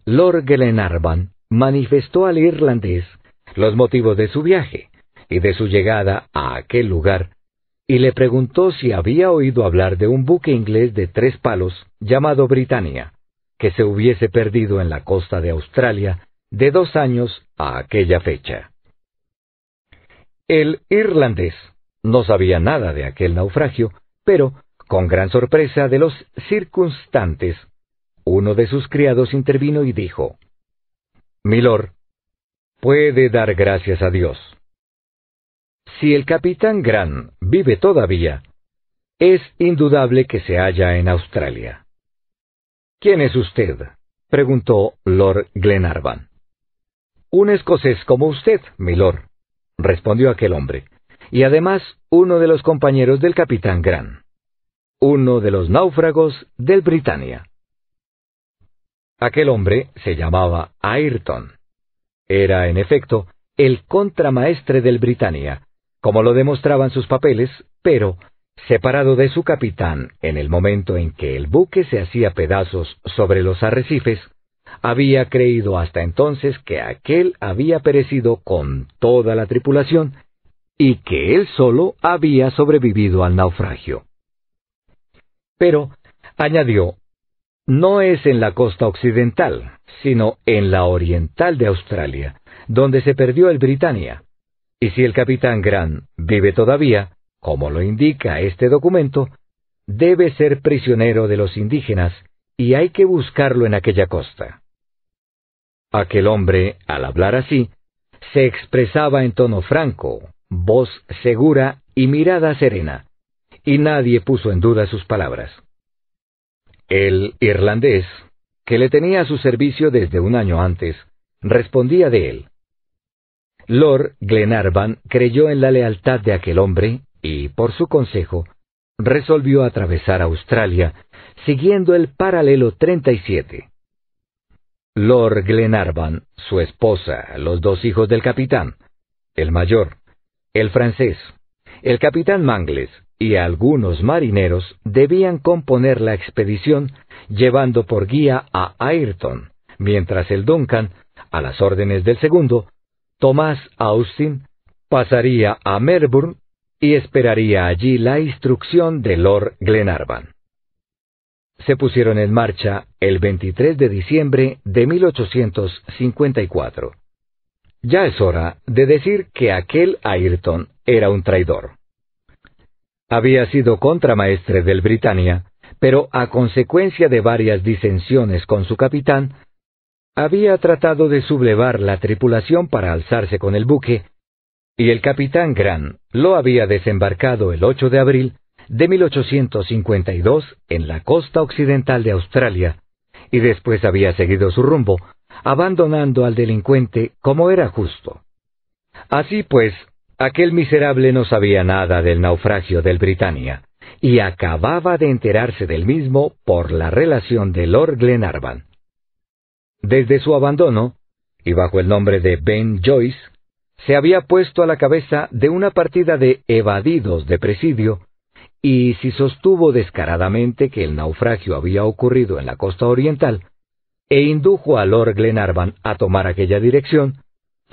Lord Glenarvan manifestó al irlandés los motivos de su viaje y de su llegada a aquel lugar, y le preguntó si había oído hablar de un buque inglés de tres palos llamado Britannia, que se hubiese perdido en la costa de Australia de dos años a aquella fecha. El irlandés no sabía nada de aquel naufragio, pero, con gran sorpresa de los circunstantes, uno de sus criados intervino y dijo, Milord, puede dar gracias a Dios. Si el capitán Grant vive todavía, es indudable que se halla en Australia. ¿Quién es usted? preguntó Lord Glenarvan. Un escocés como usted, milord, respondió aquel hombre, y además uno de los compañeros del capitán Grant, uno de los náufragos del Britannia. Aquel hombre se llamaba Ayrton. Era, en efecto, el contramaestre del Britannia, como lo demostraban sus papeles, pero, separado de su capitán en el momento en que el buque se hacía pedazos sobre los arrecifes, había creído hasta entonces que aquel había perecido con toda la tripulación y que él solo había sobrevivido al naufragio. Pero, añadió, no es en la costa occidental, sino en la oriental de Australia, donde se perdió el Britannia. Y si el capitán Grant vive todavía, como lo indica este documento, debe ser prisionero de los indígenas y hay que buscarlo en aquella costa. Aquel hombre, al hablar así, se expresaba en tono franco, voz segura y mirada serena, y nadie puso en duda sus palabras. El irlandés, que le tenía a su servicio desde un año antes, respondía de él. Lord Glenarvan creyó en la lealtad de aquel hombre y, por su consejo, resolvió atravesar Australia siguiendo el paralelo 37. Lord Glenarvan, su esposa, los dos hijos del capitán, el mayor, el francés, el capitán Mangles y algunos marineros debían componer la expedición llevando por guía a Ayrton, mientras el Duncan, a las órdenes del segundo, Thomas Austin, pasaría a Melbourne y esperaría allí la instrucción de Lord Glenarvan. Se pusieron en marcha el 23 de diciembre de 1854. Ya es hora de decir que aquel Ayrton era un traidor. Había sido contramaestre del Britannia, pero a consecuencia de varias disensiones con su capitán, había tratado de sublevar la tripulación para alzarse con el buque, y el capitán Grant lo había desembarcado el 8 de abril de 1852 en la costa occidental de Australia, y después había seguido su rumbo, abandonando al delincuente como era justo. Así pues, Aquel miserable no sabía nada del naufragio del Britannia, y acababa de enterarse del mismo por la relación de Lord Glenarvan. Desde su abandono, y bajo el nombre de Ben Joyce, se había puesto a la cabeza de una partida de evadidos de presidio, y si sostuvo descaradamente que el naufragio había ocurrido en la costa oriental, e indujo a Lord Glenarvan a tomar aquella dirección,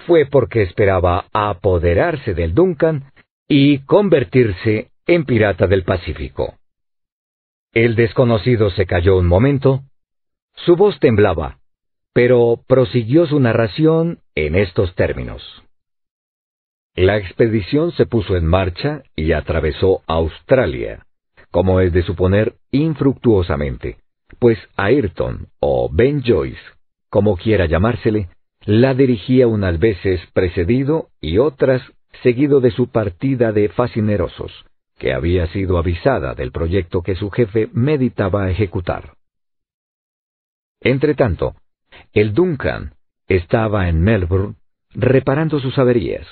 fue porque esperaba apoderarse del Duncan y convertirse en pirata del Pacífico. El desconocido se calló un momento, su voz temblaba, pero prosiguió su narración en estos términos. La expedición se puso en marcha y atravesó Australia, como es de suponer infructuosamente, pues Ayrton o Ben Joyce, como quiera llamársele, la dirigía unas veces precedido y otras seguido de su partida de fascinerosos, que había sido avisada del proyecto que su jefe meditaba ejecutar. Entretanto, el Duncan estaba en Melbourne reparando sus averías.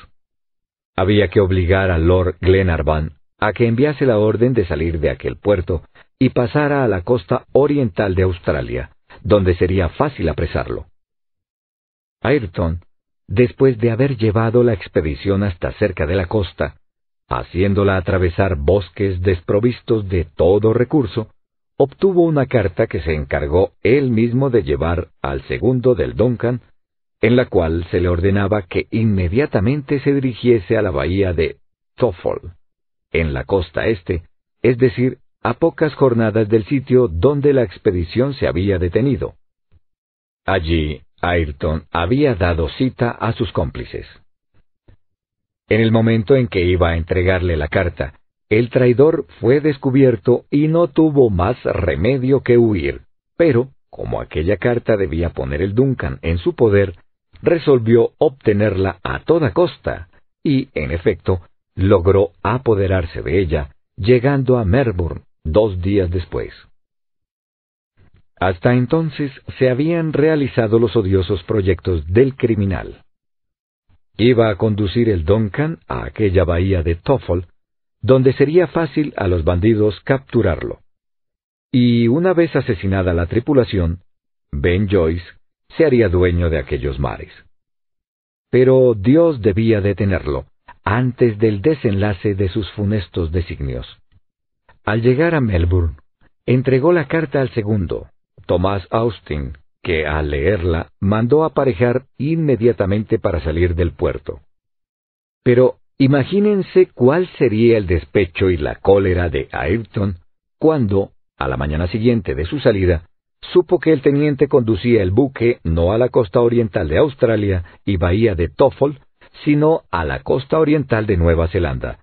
Había que obligar a Lord Glenarvan a que enviase la orden de salir de aquel puerto y pasara a la costa oriental de Australia, donde sería fácil apresarlo. Ayrton, después de haber llevado la expedición hasta cerca de la costa, haciéndola atravesar bosques desprovistos de todo recurso, obtuvo una carta que se encargó él mismo de llevar al segundo del Duncan, en la cual se le ordenaba que inmediatamente se dirigiese a la bahía de Toffol, en la costa este, es decir, a pocas jornadas del sitio donde la expedición se había detenido. Allí, Ayrton había dado cita a sus cómplices. En el momento en que iba a entregarle la carta, el traidor fue descubierto y no tuvo más remedio que huir, pero, como aquella carta debía poner el Duncan en su poder, resolvió obtenerla a toda costa, y, en efecto, logró apoderarse de ella, llegando a Melbourne dos días después. Hasta entonces se habían realizado los odiosos proyectos del criminal. Iba a conducir el Duncan a aquella bahía de Toffol, donde sería fácil a los bandidos capturarlo. Y una vez asesinada la tripulación, Ben Joyce se haría dueño de aquellos mares. Pero Dios debía detenerlo antes del desenlace de sus funestos designios. Al llegar a Melbourne, entregó la carta al segundo, Tomás Austin, que al leerla mandó aparejar inmediatamente para salir del puerto. Pero imagínense cuál sería el despecho y la cólera de Ayrton cuando, a la mañana siguiente de su salida, supo que el teniente conducía el buque no a la costa oriental de Australia y bahía de Toffol, sino a la costa oriental de Nueva Zelanda.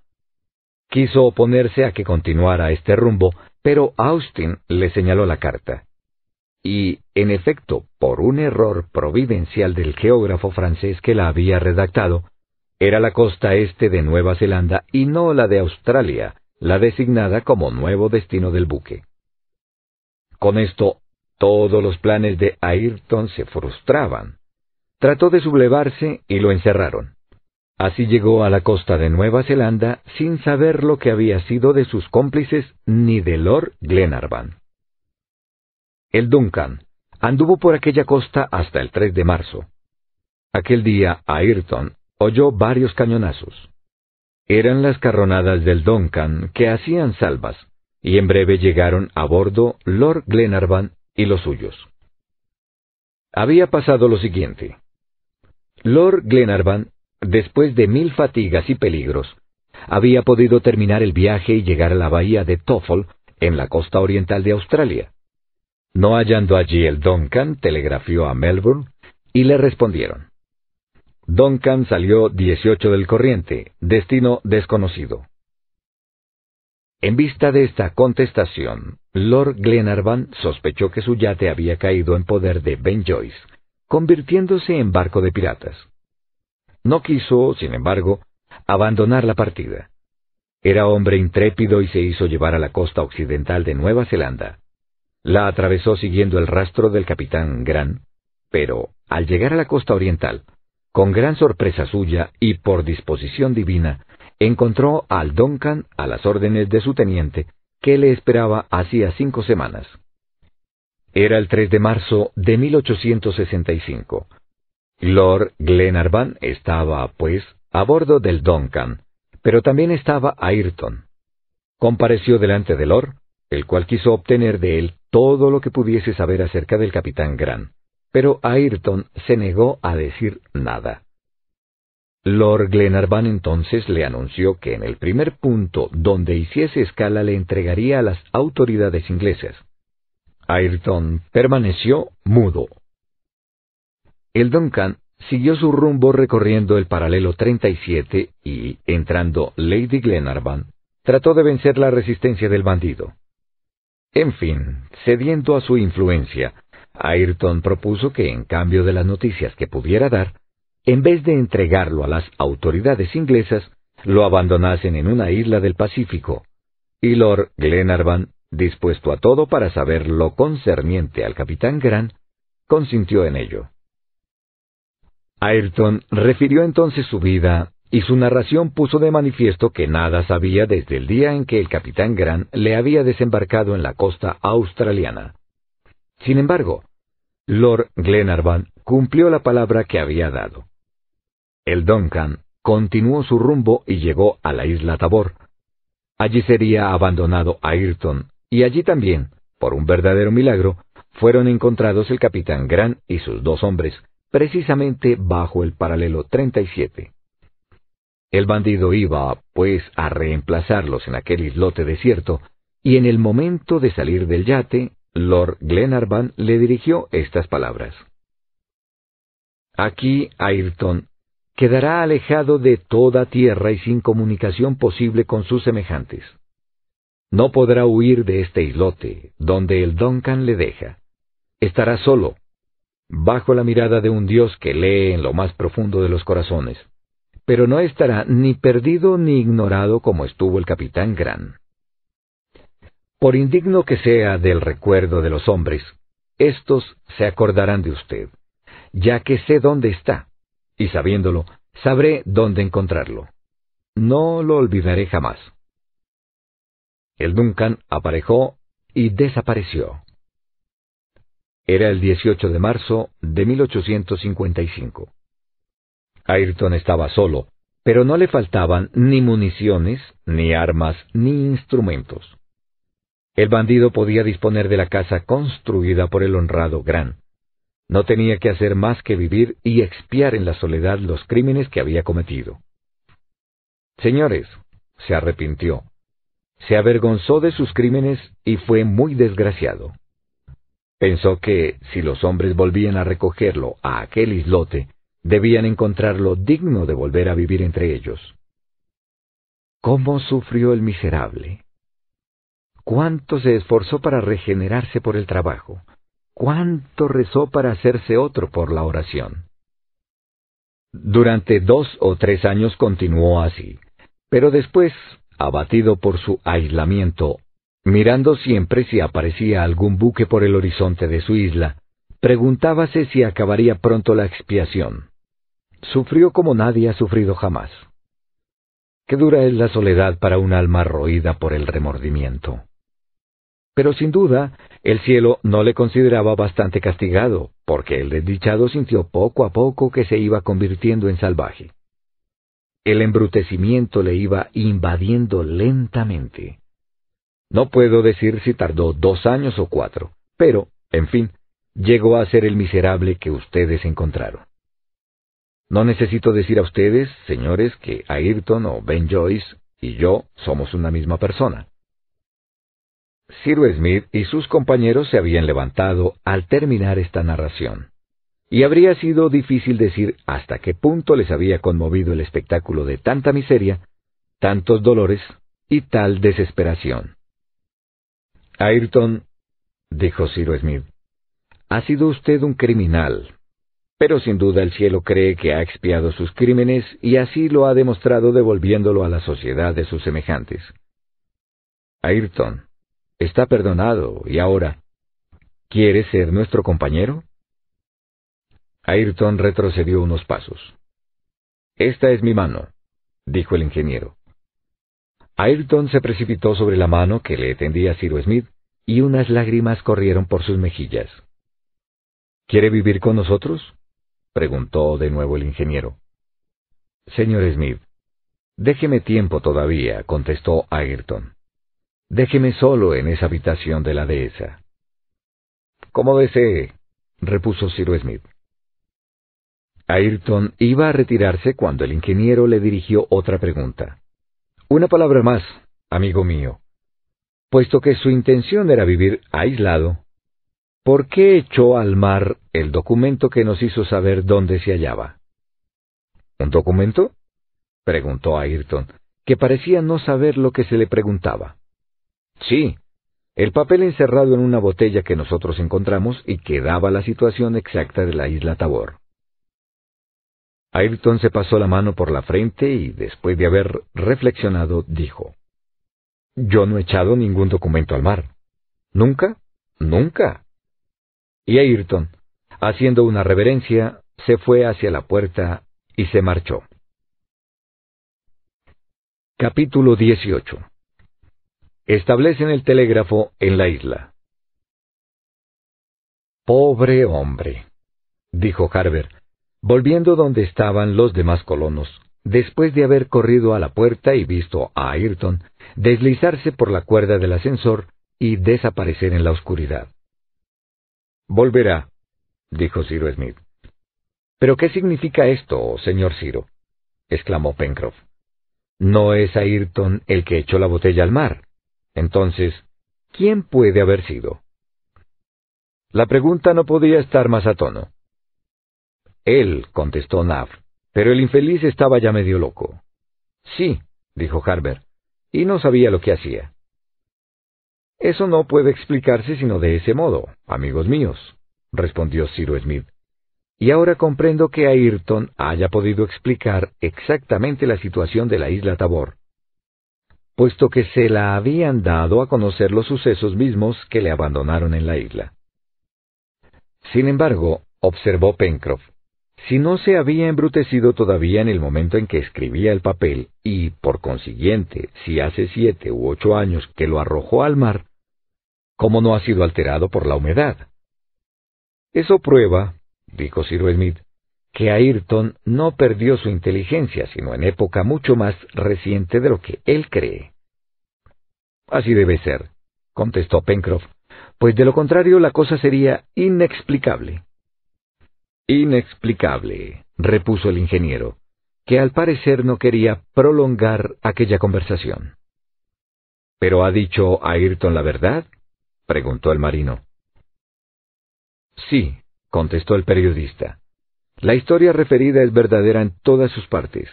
Quiso oponerse a que continuara este rumbo, pero Austin le señaló la carta. Y, en efecto, por un error providencial del geógrafo francés que la había redactado, era la costa este de Nueva Zelanda y no la de Australia, la designada como nuevo destino del buque. Con esto, todos los planes de Ayrton se frustraban. Trató de sublevarse y lo encerraron. Así llegó a la costa de Nueva Zelanda sin saber lo que había sido de sus cómplices ni de Lord Glenarvan. El Duncan anduvo por aquella costa hasta el 3 de marzo. Aquel día Ayrton oyó varios cañonazos. Eran las carronadas del Duncan que hacían salvas, y en breve llegaron a bordo Lord Glenarvan y los suyos. Había pasado lo siguiente. Lord Glenarvan después de mil fatigas y peligros, había podido terminar el viaje y llegar a la bahía de Toffol, en la costa oriental de Australia. No hallando allí el Duncan, telegrafió a Melbourne y le respondieron. Duncan salió 18 del corriente, destino desconocido. En vista de esta contestación, Lord Glenarvan sospechó que su yate había caído en poder de Ben Joyce, convirtiéndose en barco de piratas. No quiso, sin embargo, abandonar la partida. Era hombre intrépido y se hizo llevar a la costa occidental de Nueva Zelanda. La atravesó siguiendo el rastro del capitán Gran, pero al llegar a la costa oriental, con gran sorpresa suya y por disposición divina, encontró al Duncan a las órdenes de su teniente, que le esperaba hacía cinco semanas. Era el 3 de marzo de 1865, Lord Glenarvan estaba, pues, a bordo del Duncan, pero también estaba Ayrton. Compareció delante de Lord, el cual quiso obtener de él todo lo que pudiese saber acerca del capitán Grant, pero Ayrton se negó a decir nada. Lord Glenarvan entonces le anunció que en el primer punto donde hiciese escala le entregaría a las autoridades inglesas. Ayrton permaneció mudo, el Duncan siguió su rumbo recorriendo el paralelo 37 y, entrando Lady Glenarvan, trató de vencer la resistencia del bandido. En fin, cediendo a su influencia, Ayrton propuso que, en cambio de las noticias que pudiera dar, en vez de entregarlo a las autoridades inglesas, lo abandonasen en una isla del Pacífico, y Lord Glenarvan, dispuesto a todo para saber lo concerniente al capitán Grant, consintió en ello. Ayrton refirió entonces su vida y su narración puso de manifiesto que nada sabía desde el día en que el capitán Grant le había desembarcado en la costa australiana. Sin embargo, Lord Glenarvan cumplió la palabra que había dado. El Duncan continuó su rumbo y llegó a la isla Tabor. Allí sería abandonado Ayrton, y allí también, por un verdadero milagro, fueron encontrados el capitán Grant y sus dos hombres, precisamente bajo el paralelo 37. El bandido iba, pues, a reemplazarlos en aquel islote desierto, y en el momento de salir del yate, Lord Glenarvan le dirigió estas palabras. Aquí Ayrton quedará alejado de toda tierra y sin comunicación posible con sus semejantes. No podrá huir de este islote, donde el Duncan le deja. Estará solo, bajo la mirada de un Dios que lee en lo más profundo de los corazones, pero no estará ni perdido ni ignorado como estuvo el capitán Grant. Por indigno que sea del recuerdo de los hombres, éstos se acordarán de usted, ya que sé dónde está, y sabiéndolo, sabré dónde encontrarlo. No lo olvidaré jamás. El Duncan aparejó y desapareció. Era el 18 de marzo de 1855. Ayrton estaba solo, pero no le faltaban ni municiones, ni armas, ni instrumentos. El bandido podía disponer de la casa construida por el honrado Gran. No tenía que hacer más que vivir y expiar en la soledad los crímenes que había cometido. Señores, se arrepintió, se avergonzó de sus crímenes y fue muy desgraciado. Pensó que, si los hombres volvían a recogerlo a aquel islote, debían encontrarlo digno de volver a vivir entre ellos. ¿Cómo sufrió el miserable? ¿Cuánto se esforzó para regenerarse por el trabajo? ¿Cuánto rezó para hacerse otro por la oración? Durante dos o tres años continuó así, pero después abatido por su aislamiento, mirando siempre si aparecía algún buque por el horizonte de su isla, preguntábase si acabaría pronto la expiación. Sufrió como nadie ha sufrido jamás. Qué dura es la soledad para un alma roída por el remordimiento. Pero sin duda, el cielo no le consideraba bastante castigado, porque el desdichado sintió poco a poco que se iba convirtiendo en salvaje. El embrutecimiento le iba invadiendo lentamente. No puedo decir si tardó dos años o cuatro, pero, en fin, llegó a ser el miserable que ustedes encontraron. No necesito decir a ustedes, señores, que Ayrton o Ben Joyce y yo somos una misma persona. Cyrus Smith y sus compañeros se habían levantado al terminar esta narración y habría sido difícil decir hasta qué punto les había conmovido el espectáculo de tanta miseria, tantos dolores y tal desesperación. Ayrton, dijo Ciro Smith, ha sido usted un criminal, pero sin duda el cielo cree que ha expiado sus crímenes y así lo ha demostrado devolviéndolo a la sociedad de sus semejantes. Ayrton, está perdonado y ahora, ¿quiere ser nuestro compañero? Ayrton retrocedió unos pasos. Esta es mi mano, dijo el ingeniero. Ayrton se precipitó sobre la mano que le tendía Ciro Smith y unas lágrimas corrieron por sus mejillas. ¿Quiere vivir con nosotros? preguntó de nuevo el ingeniero. Señor Smith, déjeme tiempo todavía, contestó Ayrton. Déjeme solo en esa habitación de la dehesa. Como desee, repuso Ciro Smith. Ayrton iba a retirarse cuando el ingeniero le dirigió otra pregunta. Una palabra más, amigo mío. Puesto que su intención era vivir aislado, ¿por qué echó al mar el documento que nos hizo saber dónde se hallaba? ¿Un documento? preguntó Ayrton, que parecía no saber lo que se le preguntaba. Sí, el papel encerrado en una botella que nosotros encontramos y que daba la situación exacta de la isla Tabor. Ayrton se pasó la mano por la frente y, después de haber reflexionado, dijo, Yo no he echado ningún documento al mar. ¿Nunca? Nunca. Y Ayrton, haciendo una reverencia, se fue hacia la puerta y se marchó. Capítulo 18 Establecen el telégrafo en la isla. Pobre hombre, dijo Harber, volviendo donde estaban los demás colonos, después de haber corrido a la puerta y visto a Ayrton deslizarse por la cuerda del ascensor y desaparecer en la oscuridad. Volverá, dijo Ciro Smith. ¿Pero qué significa esto, señor Ciro? exclamó Pencroff. No es Ayrton el que echó la botella al mar. Entonces, ¿quién puede haber sido? La pregunta no podía estar más a tono. Él, contestó Nav, pero el infeliz estaba ya medio loco. Sí, dijo Harbert, y no sabía lo que hacía. Eso no puede explicarse sino de ese modo, amigos míos, respondió Ciro Smith. Y ahora comprendo que Ayrton haya podido explicar exactamente la situación de la isla Tabor, puesto que se la habían dado a conocer los sucesos mismos que le abandonaron en la isla. Sin embargo, observó Pencroff, si no se había embrutecido todavía en el momento en que escribía el papel, y, por consiguiente, si hace siete u ocho años que lo arrojó al mar, ¿cómo no ha sido alterado por la humedad? Eso prueba, dijo Sir Smith, que Ayrton no perdió su inteligencia, sino en época mucho más reciente de lo que él cree. Así debe ser, contestó Pencroff, pues de lo contrario la cosa sería inexplicable. Inexplicable, repuso el ingeniero, que al parecer no quería prolongar aquella conversación. ¿Pero ha dicho Ayrton la verdad? preguntó el marino. Sí, contestó el periodista. La historia referida es verdadera en todas sus partes.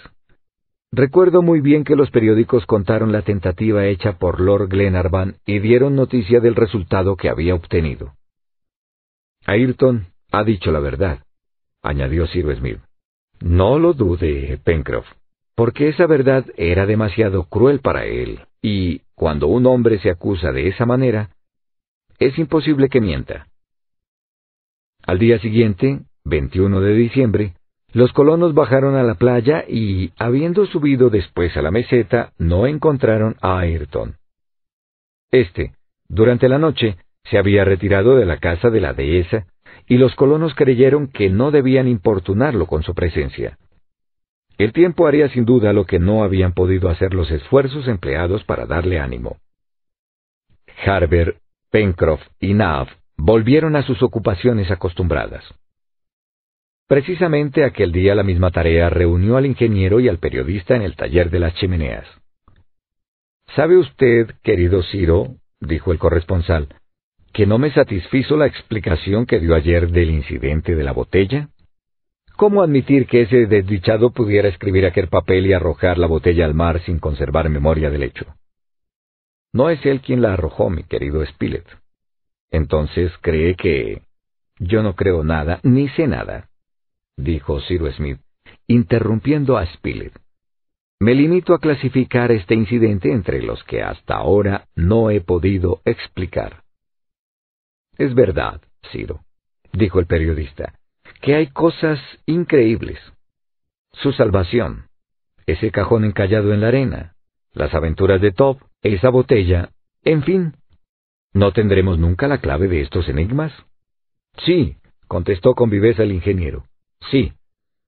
Recuerdo muy bien que los periódicos contaron la tentativa hecha por Lord Glenarvan y dieron noticia del resultado que había obtenido. Ayrton ha dicho la verdad añadió Sir Smith. No lo dude, Pencroff, porque esa verdad era demasiado cruel para él, y cuando un hombre se acusa de esa manera, es imposible que mienta. Al día siguiente, 21 de diciembre, los colonos bajaron a la playa y, habiendo subido después a la meseta, no encontraron a Ayrton. Este, durante la noche, se había retirado de la casa de la dehesa y los colonos creyeron que no debían importunarlo con su presencia. El tiempo haría sin duda lo que no habían podido hacer los esfuerzos empleados para darle ánimo. Harbert, Pencroff y Nav volvieron a sus ocupaciones acostumbradas. Precisamente aquel día la misma tarea reunió al ingeniero y al periodista en el taller de las chimeneas. ¿Sabe usted, querido Ciro, dijo el corresponsal, que no me satisfizo la explicación que dio ayer del incidente de la botella? ¿Cómo admitir que ese desdichado pudiera escribir aquel papel y arrojar la botella al mar sin conservar memoria del hecho? No es él quien la arrojó, mi querido Spilett. Entonces cree que... Yo no creo nada, ni sé nada, dijo Cyrus Smith, interrumpiendo a Spilett. Me limito a clasificar este incidente entre los que hasta ahora no he podido explicar. Es verdad, Ciro, dijo el periodista, que hay cosas increíbles. Su salvación, ese cajón encallado en la arena, las aventuras de Top, esa botella, en fin. ¿No tendremos nunca la clave de estos enigmas? Sí, contestó con viveza el ingeniero. Sí,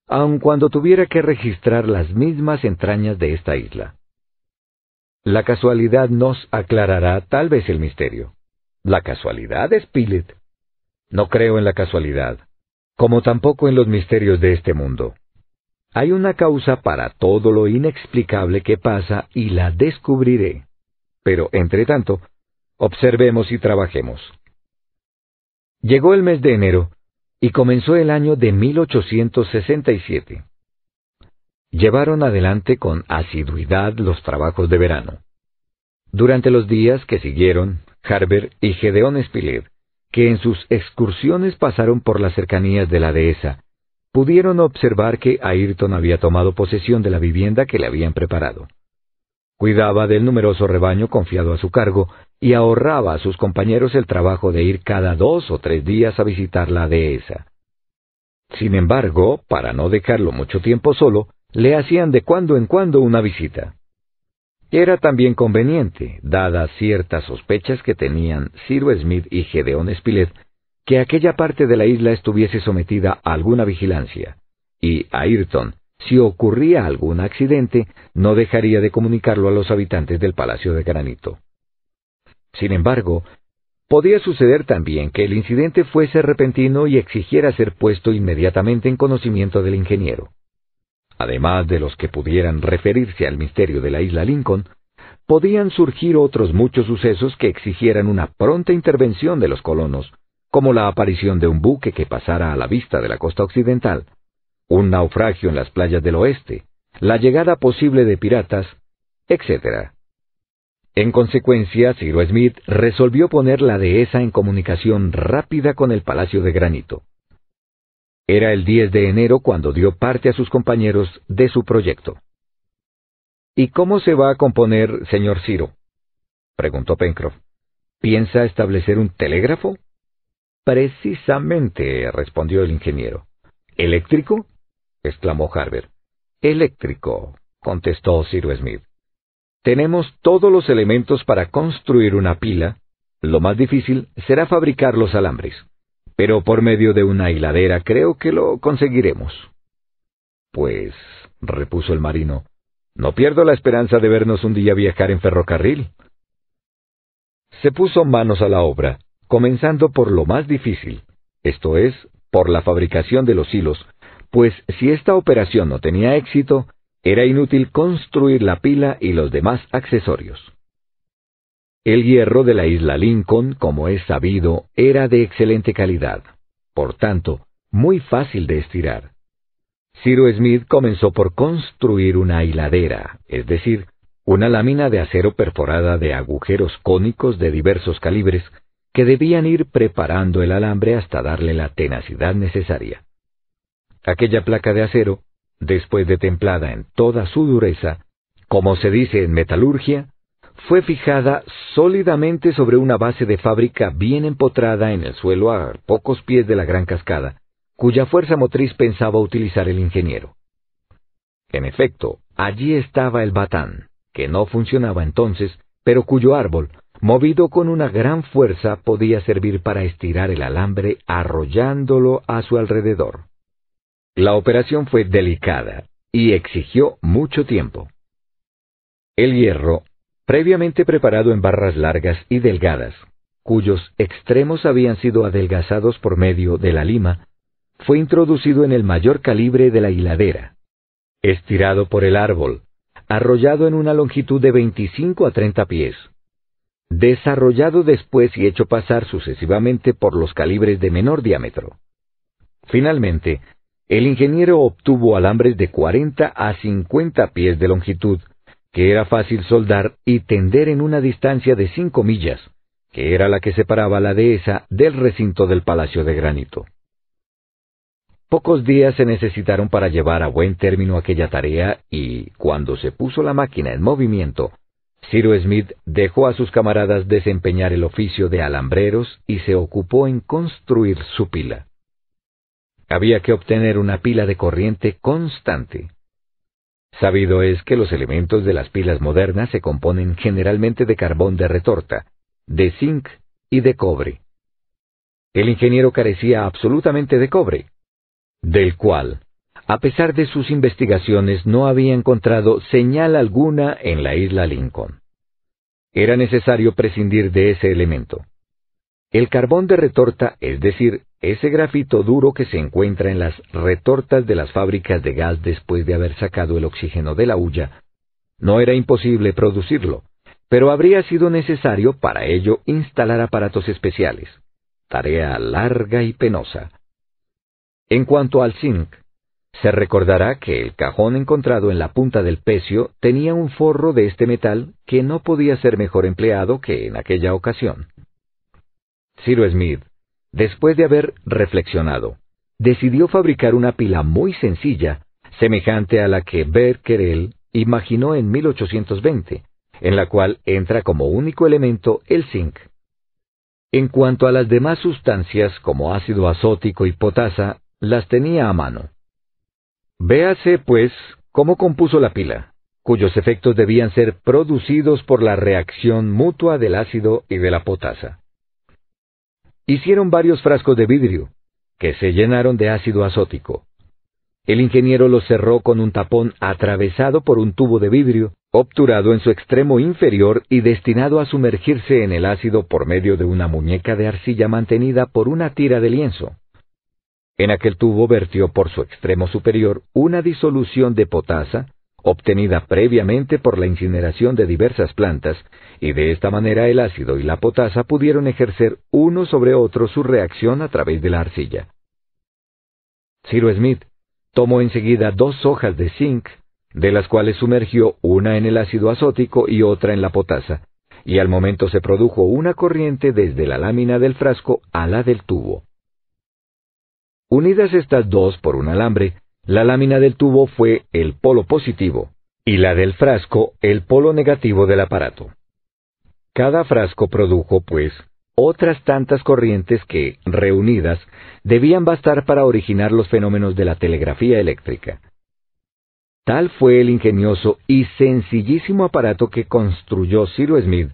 aun cuando tuviera que registrar las mismas entrañas de esta isla. La casualidad nos aclarará tal vez el misterio. ¿La casualidad, Spilett? No creo en la casualidad, como tampoco en los misterios de este mundo. Hay una causa para todo lo inexplicable que pasa y la descubriré. Pero, entre tanto, observemos y trabajemos. Llegó el mes de enero y comenzó el año de 1867. Llevaron adelante con asiduidad los trabajos de verano. Durante los días que siguieron, Harbert y Gedeón Spilett, que en sus excursiones pasaron por las cercanías de la dehesa, pudieron observar que Ayrton había tomado posesión de la vivienda que le habían preparado. Cuidaba del numeroso rebaño confiado a su cargo y ahorraba a sus compañeros el trabajo de ir cada dos o tres días a visitar la dehesa. Sin embargo, para no dejarlo mucho tiempo solo, le hacían de cuando en cuando una visita. Era también conveniente, dadas ciertas sospechas que tenían Ciro Smith y Gedeón Spilett, que aquella parte de la isla estuviese sometida a alguna vigilancia, y Ayrton, si ocurría algún accidente, no dejaría de comunicarlo a los habitantes del Palacio de Granito. Sin embargo, podía suceder también que el incidente fuese repentino y exigiera ser puesto inmediatamente en conocimiento del ingeniero. Además de los que pudieran referirse al misterio de la isla Lincoln, podían surgir otros muchos sucesos que exigieran una pronta intervención de los colonos, como la aparición de un buque que pasara a la vista de la costa occidental, un naufragio en las playas del oeste, la llegada posible de piratas, etc. En consecuencia, Ciro Smith resolvió poner la dehesa en comunicación rápida con el Palacio de Granito. Era el 10 de enero cuando dio parte a sus compañeros de su proyecto. ¿Y cómo se va a componer, señor Ciro? preguntó Pencroff. ¿Piensa establecer un telégrafo? Precisamente, respondió el ingeniero. ¿Eléctrico? exclamó Harbert. Eléctrico, contestó Ciro Smith. Tenemos todos los elementos para construir una pila. Lo más difícil será fabricar los alambres pero por medio de una hiladera creo que lo conseguiremos. Pues, repuso el marino, no pierdo la esperanza de vernos un día viajar en ferrocarril. Se puso manos a la obra, comenzando por lo más difícil, esto es, por la fabricación de los hilos, pues si esta operación no tenía éxito, era inútil construir la pila y los demás accesorios. El hierro de la isla Lincoln, como es sabido, era de excelente calidad, por tanto, muy fácil de estirar. Ciro Smith comenzó por construir una hiladera, es decir, una lámina de acero perforada de agujeros cónicos de diversos calibres que debían ir preparando el alambre hasta darle la tenacidad necesaria. Aquella placa de acero, después de templada en toda su dureza, como se dice en metalurgia, fue fijada sólidamente sobre una base de fábrica bien empotrada en el suelo a pocos pies de la gran cascada, cuya fuerza motriz pensaba utilizar el ingeniero. En efecto, allí estaba el batán, que no funcionaba entonces, pero cuyo árbol, movido con una gran fuerza, podía servir para estirar el alambre arrollándolo a su alrededor. La operación fue delicada y exigió mucho tiempo. El hierro previamente preparado en barras largas y delgadas, cuyos extremos habían sido adelgazados por medio de la lima, fue introducido en el mayor calibre de la hiladera, estirado por el árbol, arrollado en una longitud de 25 a 30 pies, desarrollado después y hecho pasar sucesivamente por los calibres de menor diámetro. Finalmente, el ingeniero obtuvo alambres de 40 a 50 pies de longitud, que era fácil soldar y tender en una distancia de cinco millas, que era la que separaba la dehesa del recinto del Palacio de Granito. Pocos días se necesitaron para llevar a buen término aquella tarea y, cuando se puso la máquina en movimiento, Ciro Smith dejó a sus camaradas desempeñar el oficio de alambreros y se ocupó en construir su pila. Había que obtener una pila de corriente constante. Sabido es que los elementos de las pilas modernas se componen generalmente de carbón de retorta, de zinc y de cobre. El ingeniero carecía absolutamente de cobre, del cual, a pesar de sus investigaciones, no había encontrado señal alguna en la isla Lincoln. Era necesario prescindir de ese elemento. El carbón de retorta, es decir, ese grafito duro que se encuentra en las retortas de las fábricas de gas después de haber sacado el oxígeno de la hulla, no era imposible producirlo, pero habría sido necesario para ello instalar aparatos especiales, tarea larga y penosa. En cuanto al zinc, se recordará que el cajón encontrado en la punta del pecio tenía un forro de este metal que no podía ser mejor empleado que en aquella ocasión. Ciro Smith, después de haber reflexionado, decidió fabricar una pila muy sencilla, semejante a la que Berkerel imaginó en 1820, en la cual entra como único elemento el zinc. En cuanto a las demás sustancias como ácido azótico y potasa, las tenía a mano. Véase, pues, cómo compuso la pila, cuyos efectos debían ser producidos por la reacción mutua del ácido y de la potasa. Hicieron varios frascos de vidrio, que se llenaron de ácido azótico. El ingeniero los cerró con un tapón atravesado por un tubo de vidrio, obturado en su extremo inferior y destinado a sumergirse en el ácido por medio de una muñeca de arcilla mantenida por una tira de lienzo. En aquel tubo vertió por su extremo superior una disolución de potasa, obtenida previamente por la incineración de diversas plantas, y de esta manera el ácido y la potasa pudieron ejercer uno sobre otro su reacción a través de la arcilla. Ciro Smith tomó enseguida dos hojas de zinc, de las cuales sumergió una en el ácido azótico y otra en la potasa, y al momento se produjo una corriente desde la lámina del frasco a la del tubo. Unidas estas dos por un alambre, la lámina del tubo fue el polo positivo y la del frasco el polo negativo del aparato. Cada frasco produjo, pues, otras tantas corrientes que, reunidas, debían bastar para originar los fenómenos de la telegrafía eléctrica. Tal fue el ingenioso y sencillísimo aparato que construyó Ciro Smith,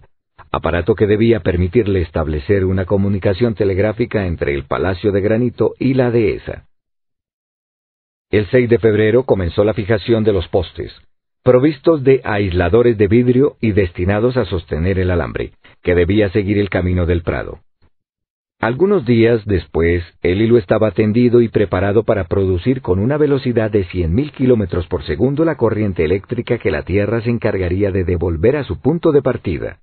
aparato que debía permitirle establecer una comunicación telegráfica entre el Palacio de Granito y la dehesa. El 6 de febrero comenzó la fijación de los postes, provistos de aisladores de vidrio y destinados a sostener el alambre, que debía seguir el camino del prado. Algunos días después, el hilo estaba tendido y preparado para producir con una velocidad de 100.000 kilómetros por segundo la corriente eléctrica que la Tierra se encargaría de devolver a su punto de partida.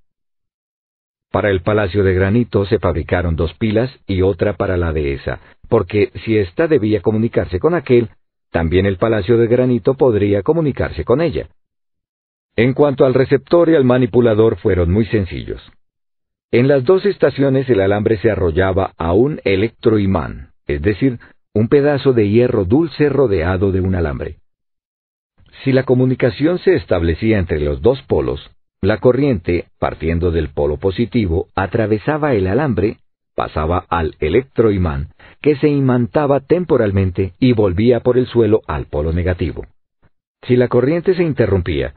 Para el Palacio de Granito se fabricaron dos pilas y otra para la dehesa, porque si ésta debía comunicarse con aquel, también el Palacio de Granito podría comunicarse con ella. En cuanto al receptor y al manipulador fueron muy sencillos. En las dos estaciones el alambre se arrollaba a un electroimán, es decir, un pedazo de hierro dulce rodeado de un alambre. Si la comunicación se establecía entre los dos polos, la corriente, partiendo del polo positivo, atravesaba el alambre, pasaba al electroimán, que se imantaba temporalmente y volvía por el suelo al polo negativo. Si la corriente se interrumpía,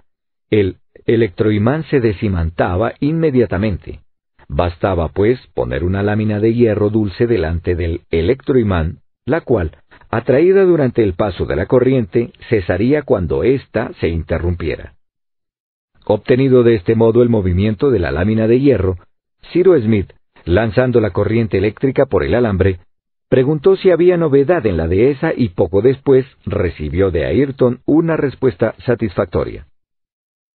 el electroimán se desimantaba inmediatamente, Bastaba, pues, poner una lámina de hierro dulce delante del electroimán, la cual, atraída durante el paso de la corriente, cesaría cuando ésta se interrumpiera. Obtenido de este modo el movimiento de la lámina de hierro, Ciro Smith, lanzando la corriente eléctrica por el alambre, preguntó si había novedad en la dehesa y poco después recibió de Ayrton una respuesta satisfactoria.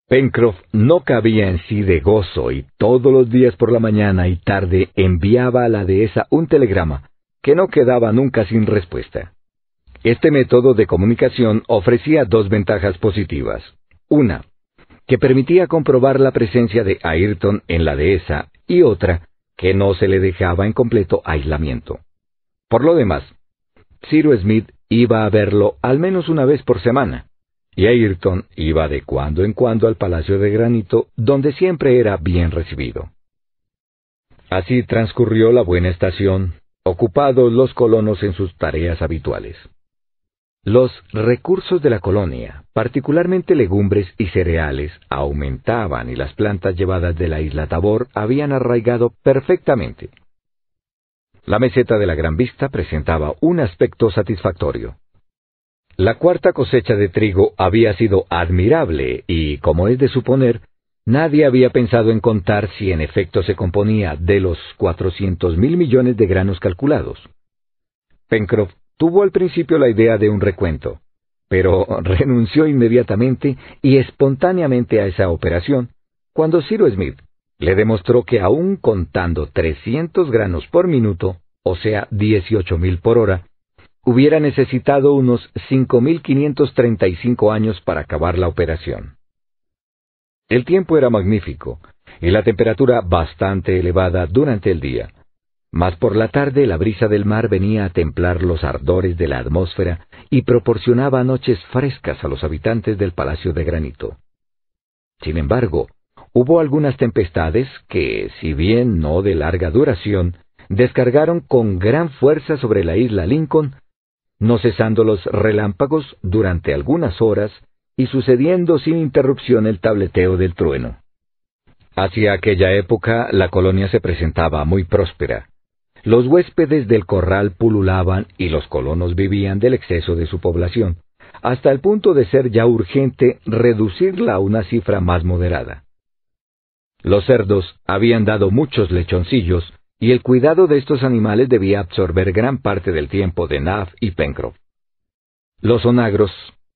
Pencroff no cabía en sí de gozo y todos los días por la mañana y tarde enviaba a la dehesa un telegrama, que no quedaba nunca sin respuesta. Este método de comunicación ofrecía dos ventajas positivas. Una, que permitía comprobar la presencia de Ayrton en la dehesa, y otra, que no se le dejaba en completo aislamiento. Por lo demás, Ciro Smith iba a verlo al menos una vez por semana, y Ayrton iba de cuando en cuando al Palacio de Granito, donde siempre era bien recibido. Así transcurrió la buena estación, ocupados los colonos en sus tareas habituales. Los recursos de la colonia, particularmente legumbres y cereales, aumentaban y las plantas llevadas de la isla Tabor habían arraigado perfectamente. La meseta de la Gran Vista presentaba un aspecto satisfactorio. La cuarta cosecha de trigo había sido admirable y, como es de suponer, nadie había pensado en contar si en efecto se componía de los cuatrocientos mil millones de granos calculados. Pencroff tuvo al principio la idea de un recuento, pero [laughs] renunció inmediatamente y espontáneamente a esa operación, cuando Ciro Smith le demostró que aún contando trescientos granos por minuto, o sea dieciocho mil por hora, hubiera necesitado unos 5.535 años para acabar la operación. El tiempo era magnífico y la temperatura bastante elevada durante el día, mas por la tarde la brisa del mar venía a templar los ardores de la atmósfera y proporcionaba noches frescas a los habitantes del Palacio de Granito. Sin embargo, hubo algunas tempestades que, si bien no de larga duración, descargaron con gran fuerza sobre la isla Lincoln no cesando los relámpagos durante algunas horas y sucediendo sin interrupción el tableteo del trueno. Hacia aquella época la colonia se presentaba muy próspera. Los huéspedes del corral pululaban y los colonos vivían del exceso de su población, hasta el punto de ser ya urgente reducirla a una cifra más moderada. Los cerdos habían dado muchos lechoncillos y el cuidado de estos animales debía absorber gran parte del tiempo de Nav y Pencroff. Los onagros,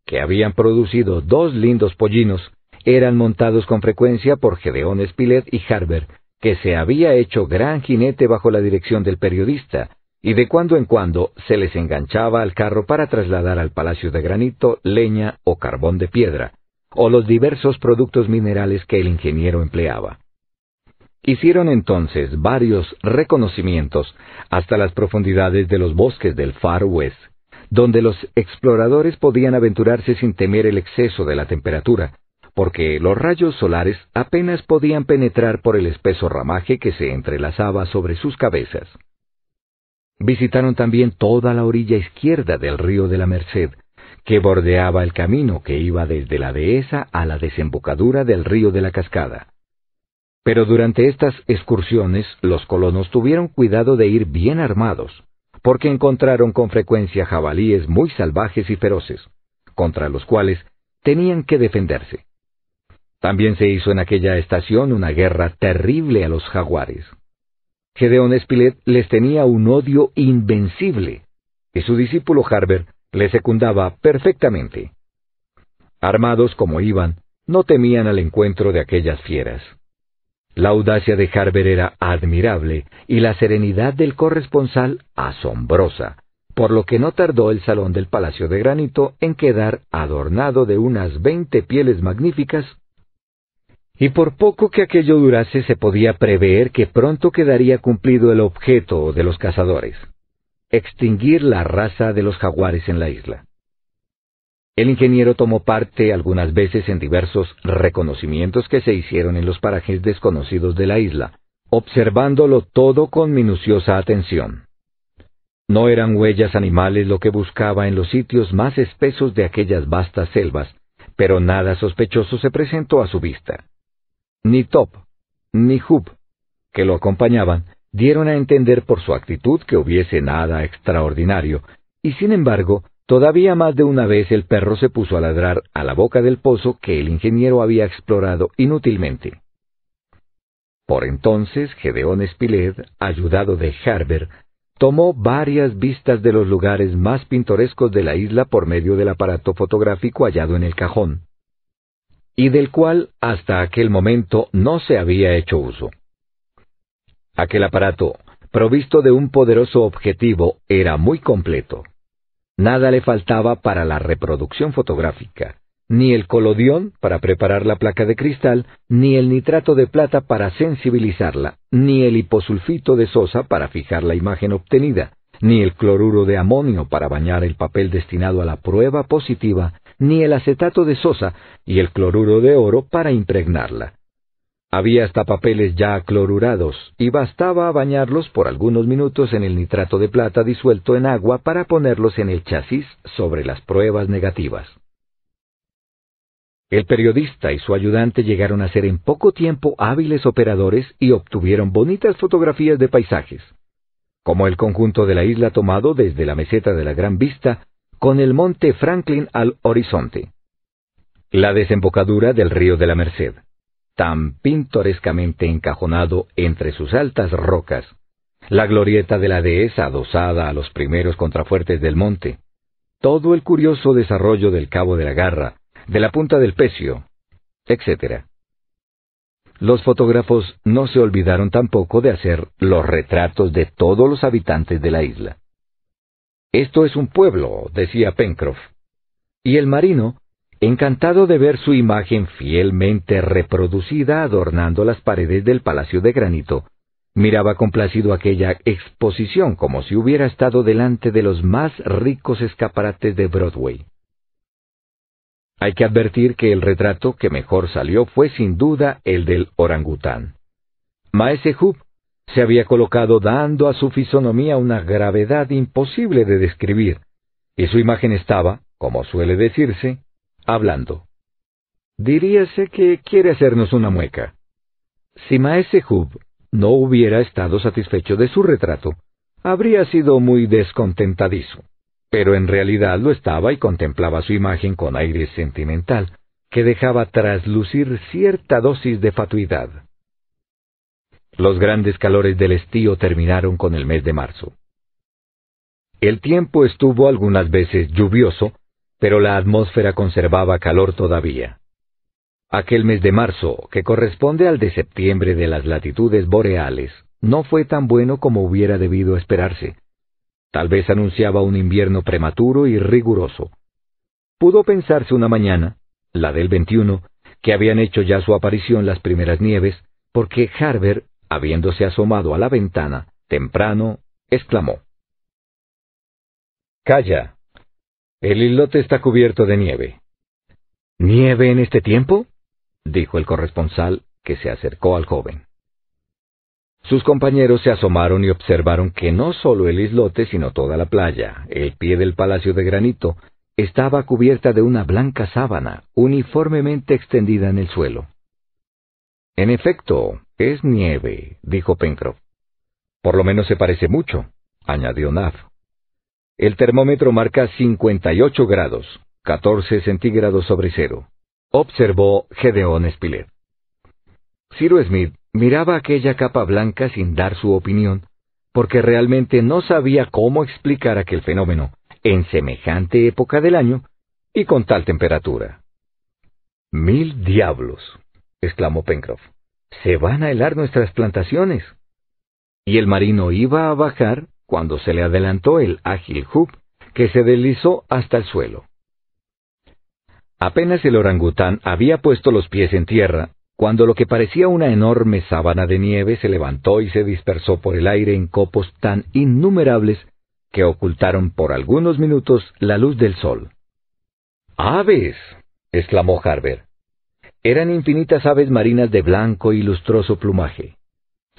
que habían producido dos lindos pollinos, eran montados con frecuencia por Gedeón Spilett y Harber, que se había hecho gran jinete bajo la dirección del periodista, y de cuando en cuando se les enganchaba al carro para trasladar al palacio de granito, leña o carbón de piedra, o los diversos productos minerales que el ingeniero empleaba. Hicieron entonces varios reconocimientos hasta las profundidades de los bosques del Far West, donde los exploradores podían aventurarse sin temer el exceso de la temperatura, porque los rayos solares apenas podían penetrar por el espeso ramaje que se entrelazaba sobre sus cabezas. Visitaron también toda la orilla izquierda del río de la Merced, que bordeaba el camino que iba desde la dehesa a la desembocadura del río de la Cascada. Pero durante estas excursiones los colonos tuvieron cuidado de ir bien armados, porque encontraron con frecuencia jabalíes muy salvajes y feroces, contra los cuales tenían que defenderse. También se hizo en aquella estación una guerra terrible a los jaguares. Gedeón Spilett les tenía un odio invencible, y su discípulo Harber le secundaba perfectamente. Armados como iban, no temían al encuentro de aquellas fieras. La audacia de Harber era admirable y la serenidad del corresponsal asombrosa, por lo que no tardó el salón del Palacio de Granito en quedar adornado de unas veinte pieles magníficas y por poco que aquello durase se podía prever que pronto quedaría cumplido el objeto de los cazadores, extinguir la raza de los jaguares en la isla. El ingeniero tomó parte algunas veces en diversos reconocimientos que se hicieron en los parajes desconocidos de la isla, observándolo todo con minuciosa atención. No eran huellas animales lo que buscaba en los sitios más espesos de aquellas vastas selvas, pero nada sospechoso se presentó a su vista. Ni Top, ni Hub, que lo acompañaban, dieron a entender por su actitud que hubiese nada extraordinario, y sin embargo, todavía más de una vez el perro se puso a ladrar a la boca del pozo que el ingeniero había explorado inútilmente. Por entonces Gedeón Spilett, ayudado de Harber, tomó varias vistas de los lugares más pintorescos de la isla por medio del aparato fotográfico hallado en el cajón y del cual hasta aquel momento no se había hecho uso. Aquel aparato, provisto de un poderoso objetivo, era muy completo. Nada le faltaba para la reproducción fotográfica, ni el colodión para preparar la placa de cristal, ni el nitrato de plata para sensibilizarla, ni el hiposulfito de sosa para fijar la imagen obtenida, ni el cloruro de amonio para bañar el papel destinado a la prueba positiva, ni el acetato de sosa y el cloruro de oro para impregnarla. Había hasta papeles ya clorurados, y bastaba bañarlos por algunos minutos en el nitrato de plata disuelto en agua para ponerlos en el chasis sobre las pruebas negativas. El periodista y su ayudante llegaron a ser en poco tiempo hábiles operadores y obtuvieron bonitas fotografías de paisajes, como el conjunto de la isla tomado desde la meseta de la Gran Vista con el monte Franklin al horizonte. La desembocadura del río de la Merced, tan pintorescamente encajonado entre sus altas rocas, la glorieta de la dehesa adosada a los primeros contrafuertes del monte, todo el curioso desarrollo del cabo de la garra, de la punta del pecio, etc. Los fotógrafos no se olvidaron tampoco de hacer los retratos de todos los habitantes de la isla. Esto es un pueblo, decía Pencroff. Y el marino, encantado de ver su imagen fielmente reproducida adornando las paredes del palacio de granito, miraba complacido aquella exposición como si hubiera estado delante de los más ricos escaparates de Broadway. Hay que advertir que el retrato que mejor salió fue sin duda el del orangután. Maese Hub se había colocado dando a su fisonomía una gravedad imposible de describir, y su imagen estaba, como suele decirse, hablando. diríase que quiere hacernos una mueca. Si Maese Hub no hubiera estado satisfecho de su retrato, habría sido muy descontentadizo, pero en realidad lo estaba y contemplaba su imagen con aire sentimental, que dejaba traslucir cierta dosis de fatuidad. Los grandes calores del estío terminaron con el mes de marzo. El tiempo estuvo algunas veces lluvioso, pero la atmósfera conservaba calor todavía. Aquel mes de marzo, que corresponde al de septiembre de las latitudes boreales, no fue tan bueno como hubiera debido esperarse. Tal vez anunciaba un invierno prematuro y riguroso. Pudo pensarse una mañana, la del 21, que habían hecho ya su aparición las primeras nieves, porque Harber, habiéndose asomado a la ventana, temprano, exclamó. Calla. El islote está cubierto de nieve. ¿Nieve en este tiempo? dijo el corresponsal, que se acercó al joven. Sus compañeros se asomaron y observaron que no solo el islote, sino toda la playa, el pie del palacio de granito, estaba cubierta de una blanca sábana, uniformemente extendida en el suelo. En efecto, es nieve, dijo Pencroff. Por lo menos se parece mucho, añadió Naf. El termómetro marca 58 grados, 14 centígrados sobre cero, observó Gedeón Spilett. Ciro Smith miraba aquella capa blanca sin dar su opinión, porque realmente no sabía cómo explicar aquel fenómeno en semejante época del año y con tal temperatura. Mil diablos, exclamó Pencroff, se van a helar nuestras plantaciones. Y el marino iba a bajar cuando se le adelantó el ágil Hoop, que se deslizó hasta el suelo. Apenas el orangután había puesto los pies en tierra, cuando lo que parecía una enorme sábana de nieve se levantó y se dispersó por el aire en copos tan innumerables que ocultaron por algunos minutos la luz del sol. ¡Aves! exclamó Harbert. Eran infinitas aves marinas de blanco y lustroso plumaje.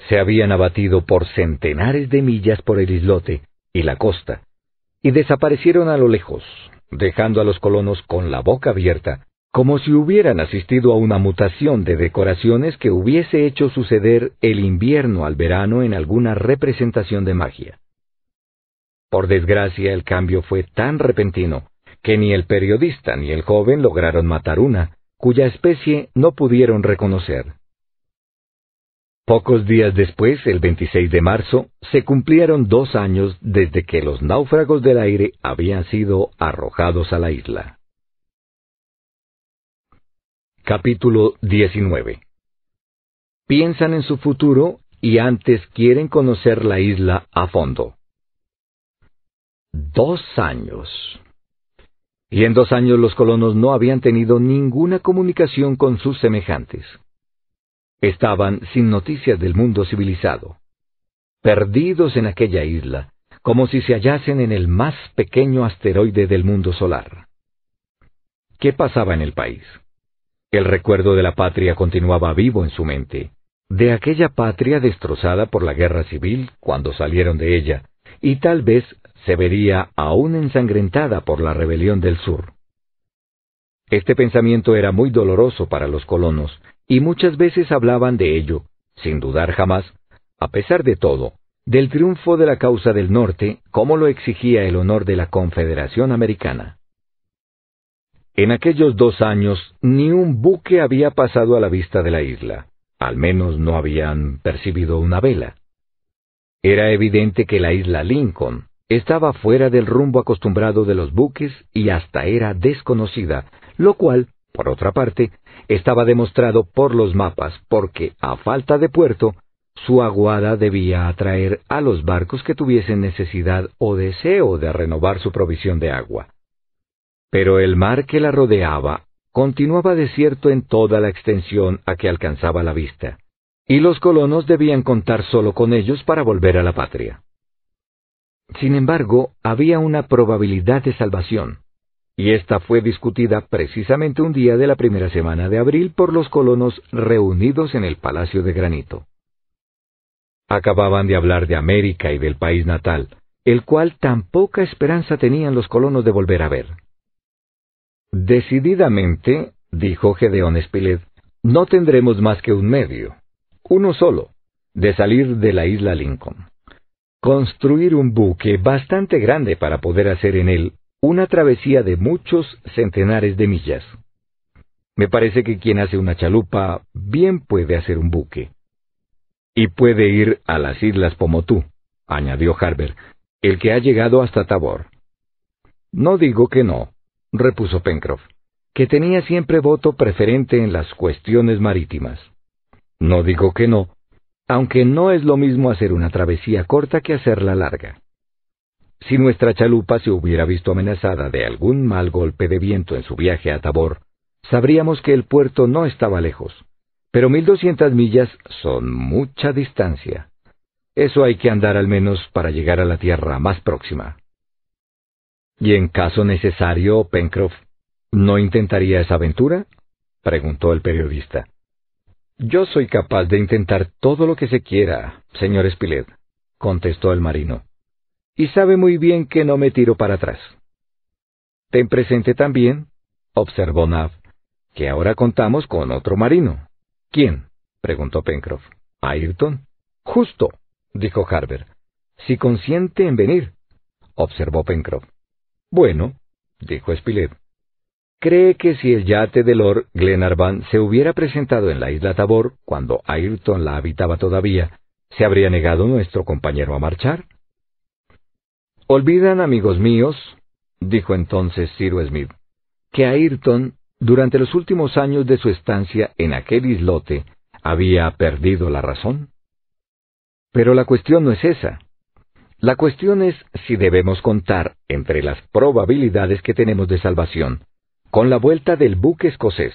Se habían abatido por centenares de millas por el islote y la costa, y desaparecieron a lo lejos, dejando a los colonos con la boca abierta como si hubieran asistido a una mutación de decoraciones que hubiese hecho suceder el invierno al verano en alguna representación de magia. Por desgracia el cambio fue tan repentino que ni el periodista ni el joven lograron matar una, cuya especie no pudieron reconocer. Pocos días después, el 26 de marzo, se cumplieron dos años desde que los náufragos del aire habían sido arrojados a la isla. Capítulo 19 Piensan en su futuro y antes quieren conocer la isla a fondo. Dos años. Y en dos años los colonos no habían tenido ninguna comunicación con sus semejantes. Estaban sin noticias del mundo civilizado, perdidos en aquella isla, como si se hallasen en el más pequeño asteroide del mundo solar. ¿Qué pasaba en el país? El recuerdo de la patria continuaba vivo en su mente, de aquella patria destrozada por la guerra civil cuando salieron de ella, y tal vez se vería aún ensangrentada por la rebelión del sur. Este pensamiento era muy doloroso para los colonos, y muchas veces hablaban de ello, sin dudar jamás, a pesar de todo, del triunfo de la causa del norte, como lo exigía el honor de la Confederación Americana. En aquellos dos años ni un buque había pasado a la vista de la isla, al menos no habían percibido una vela. Era evidente que la isla Lincoln estaba fuera del rumbo acostumbrado de los buques y hasta era desconocida, lo cual, por otra parte, estaba demostrado por los mapas, porque, a falta de puerto, su aguada debía atraer a los barcos que tuviesen necesidad o deseo de renovar su provisión de agua. Pero el mar que la rodeaba continuaba desierto en toda la extensión a que alcanzaba la vista, y los colonos debían contar solo con ellos para volver a la patria. Sin embargo, había una probabilidad de salvación, y esta fue discutida precisamente un día de la primera semana de abril por los colonos reunidos en el Palacio de Granito. Acababan de hablar de América y del país natal, el cual tan poca esperanza tenían los colonos de volver a ver. Decididamente, dijo Gedeón Spilett, no tendremos más que un medio, uno solo, de salir de la isla Lincoln. Construir un buque bastante grande para poder hacer en él una travesía de muchos centenares de millas. Me parece que quien hace una chalupa bien puede hacer un buque. Y puede ir a las islas Pomotú, añadió Harbert, el que ha llegado hasta Tabor. No digo que no, repuso Pencroff, que tenía siempre voto preferente en las cuestiones marítimas. No digo que no, aunque no es lo mismo hacer una travesía corta que hacerla larga. Si nuestra chalupa se hubiera visto amenazada de algún mal golpe de viento en su viaje a Tabor, sabríamos que el puerto no estaba lejos, pero mil doscientas millas son mucha distancia. Eso hay que andar al menos para llegar a la tierra más próxima. ¿Y en caso necesario, Pencroff, no intentaría esa aventura? preguntó el periodista. Yo soy capaz de intentar todo lo que se quiera, señor Spilett, contestó el marino, y sabe muy bien que no me tiro para atrás. Ten presente también, observó Nav, que ahora contamos con otro marino. ¿Quién? preguntó Pencroff. Ayrton. Justo, dijo Harbert. Si consiente en venir, observó Pencroff. Bueno, dijo Spilett. ¿Cree que si el yate de Lord Glenarvan se hubiera presentado en la isla Tabor cuando Ayrton la habitaba todavía, se habría negado nuestro compañero a marchar? Olvidan, amigos míos, dijo entonces Cyrus Smith, que Ayrton, durante los últimos años de su estancia en aquel islote, había perdido la razón. Pero la cuestión no es esa. La cuestión es si debemos contar entre las probabilidades que tenemos de salvación con la vuelta del buque escocés.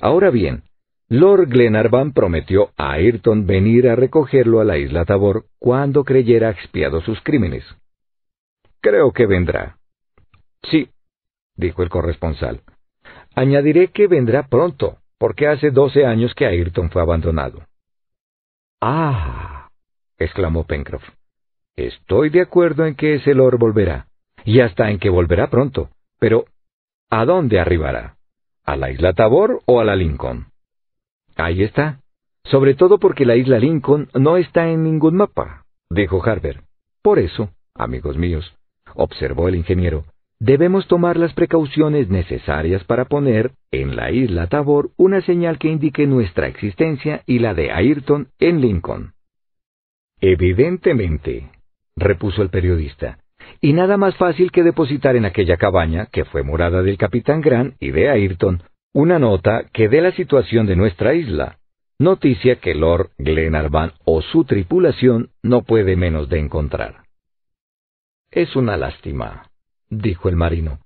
Ahora bien, Lord Glenarvan prometió a Ayrton venir a recogerlo a la isla Tabor cuando creyera expiado sus crímenes. Creo que vendrá. Sí, dijo el corresponsal. Añadiré que vendrá pronto, porque hace doce años que Ayrton fue abandonado. Ah, exclamó Pencroff. Estoy de acuerdo en que ese Lord volverá, y hasta en que volverá pronto, pero ¿a dónde arribará? ¿A la isla Tabor o a la Lincoln? Ahí está, sobre todo porque la isla Lincoln no está en ningún mapa, dijo Harbert. Por eso, amigos míos, observó el ingeniero, debemos tomar las precauciones necesarias para poner en la isla Tabor una señal que indique nuestra existencia y la de Ayrton en Lincoln. Evidentemente, repuso el periodista, y nada más fácil que depositar en aquella cabaña, que fue morada del capitán Grant y de Ayrton, una nota que dé la situación de nuestra isla, noticia que Lord Glenarvan o su tripulación no puede menos de encontrar. Es una lástima, dijo el marino,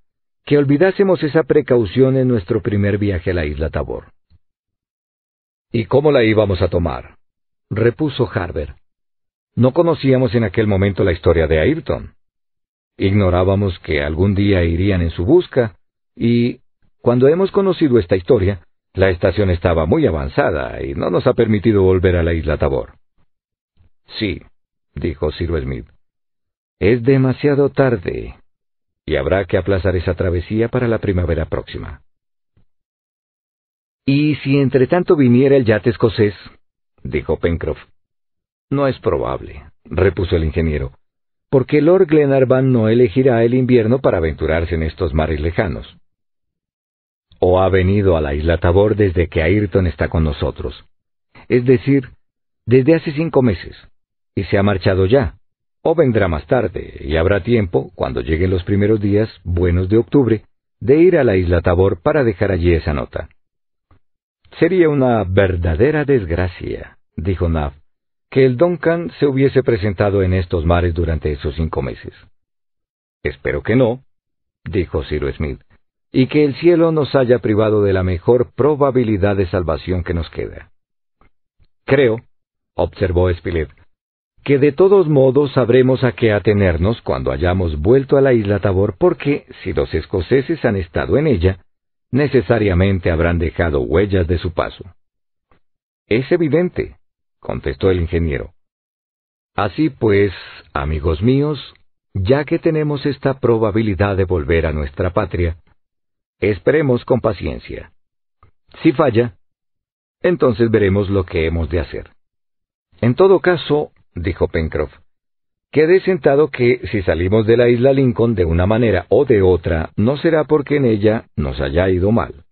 que olvidásemos esa precaución en nuestro primer viaje a la isla Tabor. ¿Y cómo la íbamos a tomar? repuso Harbert. No conocíamos en aquel momento la historia de Ayrton. Ignorábamos que algún día irían en su busca, y, cuando hemos conocido esta historia, la estación estaba muy avanzada y no nos ha permitido volver a la isla Tabor. Sí, dijo Sir Smith. Es demasiado tarde, y habrá que aplazar esa travesía para la primavera próxima. ¿Y si entre tanto viniera el yate escocés? dijo Pencroff. No es probable, repuso el ingeniero, porque Lord Glenarvan no elegirá el invierno para aventurarse en estos mares lejanos. O ha venido a la isla Tabor desde que Ayrton está con nosotros, es decir, desde hace cinco meses, y se ha marchado ya, o vendrá más tarde, y habrá tiempo, cuando lleguen los primeros días buenos de octubre, de ir a la isla Tabor para dejar allí esa nota. Sería una verdadera desgracia, dijo Nav, que el Duncan se hubiese presentado en estos mares durante esos cinco meses. Espero que no, dijo Cyrus Smith, y que el cielo nos haya privado de la mejor probabilidad de salvación que nos queda. Creo, observó Spilett, que de todos modos sabremos a qué atenernos cuando hayamos vuelto a la isla Tabor, porque si los escoceses han estado en ella, necesariamente habrán dejado huellas de su paso. Es evidente, contestó el ingeniero. Así pues, amigos míos, ya que tenemos esta probabilidad de volver a nuestra patria, esperemos con paciencia, Si falla, entonces veremos lo que hemos de hacer. En todo caso, dijo Pencroff, quede sentado que si salimos de la isla Lincoln de una manera o de otra, no será porque en ella nos haya ido mal.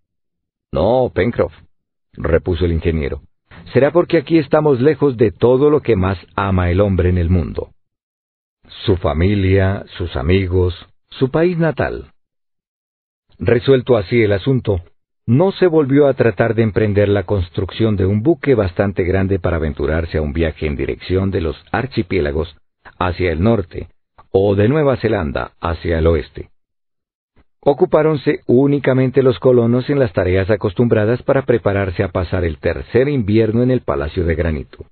No, Pencroff, repuso el ingeniero, será porque aquí estamos lejos de todo lo que más ama el hombre en el mundo. Su familia, sus amigos, su país natal. Resuelto así el asunto, no se volvió a tratar de emprender la construcción de un buque bastante grande para aventurarse a un viaje en dirección de los archipiélagos hacia el norte o de Nueva Zelanda hacia el oeste. Ocupáronse únicamente los colonos en las tareas acostumbradas para prepararse a pasar el tercer invierno en el Palacio de Granito.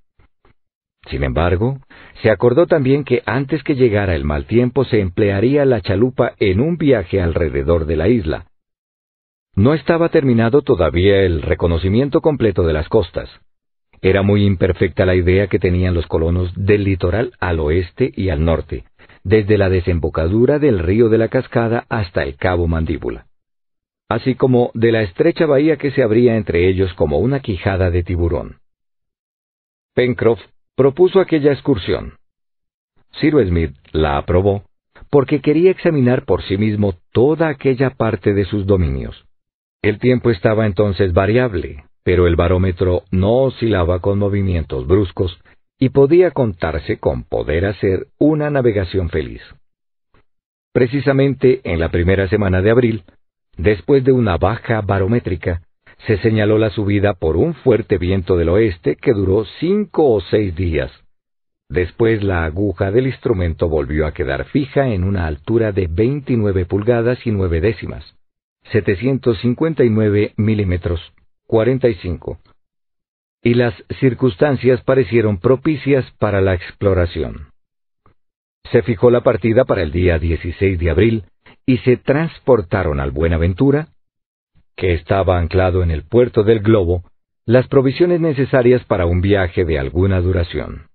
Sin embargo, se acordó también que antes que llegara el mal tiempo se emplearía la chalupa en un viaje alrededor de la isla. No estaba terminado todavía el reconocimiento completo de las costas. Era muy imperfecta la idea que tenían los colonos del litoral al oeste y al norte, desde la desembocadura del río de la Cascada hasta el Cabo Mandíbula, así como de la estrecha bahía que se abría entre ellos como una quijada de tiburón. Pencroff propuso aquella excursión. Cyrus Smith la aprobó porque quería examinar por sí mismo toda aquella parte de sus dominios. El tiempo estaba entonces variable, pero el barómetro no oscilaba con movimientos bruscos y podía contarse con poder hacer una navegación feliz. Precisamente en la primera semana de abril, después de una baja barométrica, se señaló la subida por un fuerte viento del oeste que duró cinco o seis días. Después la aguja del instrumento volvió a quedar fija en una altura de 29 pulgadas y nueve décimas, 759 milímetros, 45. Y las circunstancias parecieron propicias para la exploración. Se fijó la partida para el día 16 de abril y se transportaron al Buenaventura que estaba anclado en el puerto del globo, las provisiones necesarias para un viaje de alguna duración.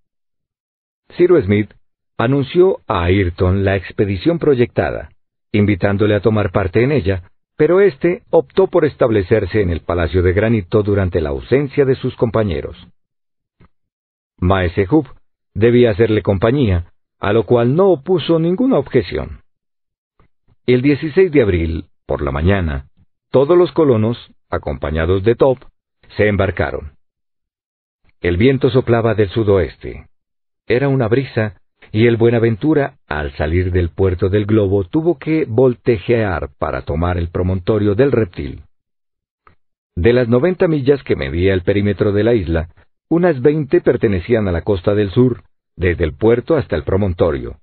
Cyrus Smith anunció a Ayrton la expedición proyectada, invitándole a tomar parte en ella, pero éste optó por establecerse en el Palacio de Granito durante la ausencia de sus compañeros. Maese Hub debía hacerle compañía, a lo cual no opuso ninguna objeción. El 16 de abril, por la mañana, todos los colonos, acompañados de Top, se embarcaron. El viento soplaba del sudoeste. Era una brisa, y el Buenaventura, al salir del puerto del globo, tuvo que voltejear para tomar el promontorio del reptil. De las noventa millas que medía el perímetro de la isla, unas veinte pertenecían a la costa del sur, desde el puerto hasta el promontorio.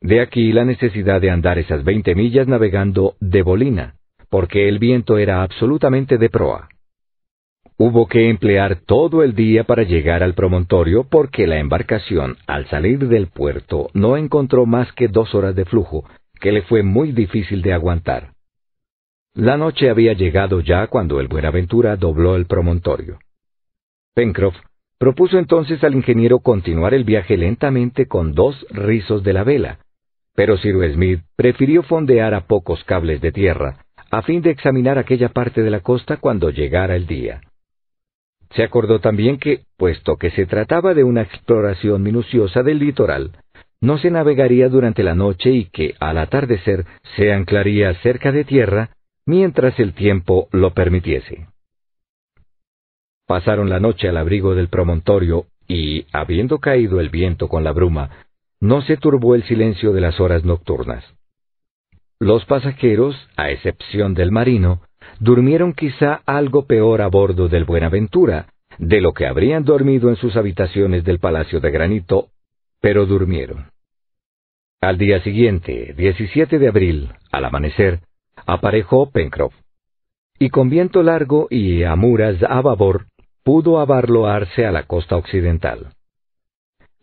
De aquí la necesidad de andar esas veinte millas navegando de bolina, porque el viento era absolutamente de proa. Hubo que emplear todo el día para llegar al promontorio porque la embarcación, al salir del puerto, no encontró más que dos horas de flujo, que le fue muy difícil de aguantar. La noche había llegado ya cuando el Buenaventura dobló el promontorio. Pencroff propuso entonces al ingeniero continuar el viaje lentamente con dos rizos de la vela, pero Cyrus Smith prefirió fondear a pocos cables de tierra, a fin de examinar aquella parte de la costa cuando llegara el día. Se acordó también que, puesto que se trataba de una exploración minuciosa del litoral, no se navegaría durante la noche y que al atardecer se anclaría cerca de tierra mientras el tiempo lo permitiese. Pasaron la noche al abrigo del promontorio y, habiendo caído el viento con la bruma, no se turbó el silencio de las horas nocturnas. Los pasajeros, a excepción del marino, durmieron quizá algo peor a bordo del Buenaventura, de lo que habrían dormido en sus habitaciones del Palacio de Granito, pero durmieron. Al día siguiente, 17 de abril, al amanecer, aparejó Pencroff, y con viento largo y amuras a babor, pudo abarloarse a la costa occidental.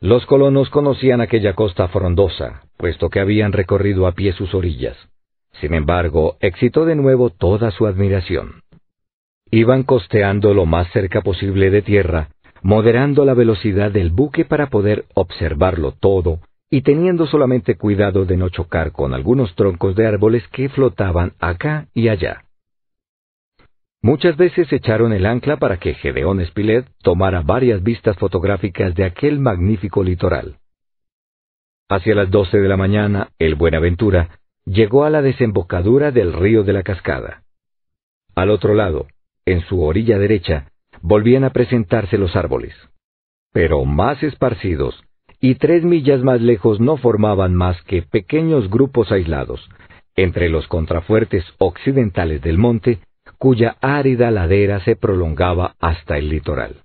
Los colonos conocían aquella costa frondosa, puesto que habían recorrido a pie sus orillas. Sin embargo, excitó de nuevo toda su admiración. Iban costeando lo más cerca posible de tierra, moderando la velocidad del buque para poder observarlo todo y teniendo solamente cuidado de no chocar con algunos troncos de árboles que flotaban acá y allá. Muchas veces echaron el ancla para que Gedeón Spilett tomara varias vistas fotográficas de aquel magnífico litoral. Hacia las doce de la mañana, el Buenaventura llegó a la desembocadura del río de la Cascada. Al otro lado, en su orilla derecha, volvían a presentarse los árboles. Pero más esparcidos, y tres millas más lejos no formaban más que pequeños grupos aislados, entre los contrafuertes occidentales del monte cuya árida ladera se prolongaba hasta el litoral.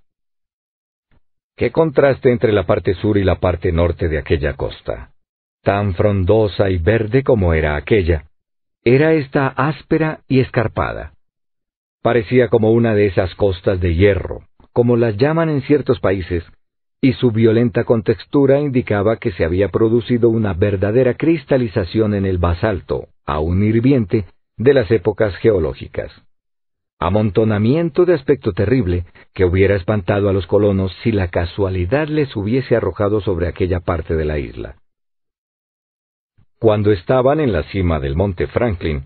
Qué contraste entre la parte sur y la parte norte de aquella costa. Tan frondosa y verde como era aquella, era esta áspera y escarpada. Parecía como una de esas costas de hierro, como las llaman en ciertos países, y su violenta contextura indicaba que se había producido una verdadera cristalización en el basalto, aún hirviente, de las épocas geológicas amontonamiento de aspecto terrible que hubiera espantado a los colonos si la casualidad les hubiese arrojado sobre aquella parte de la isla. Cuando estaban en la cima del monte Franklin,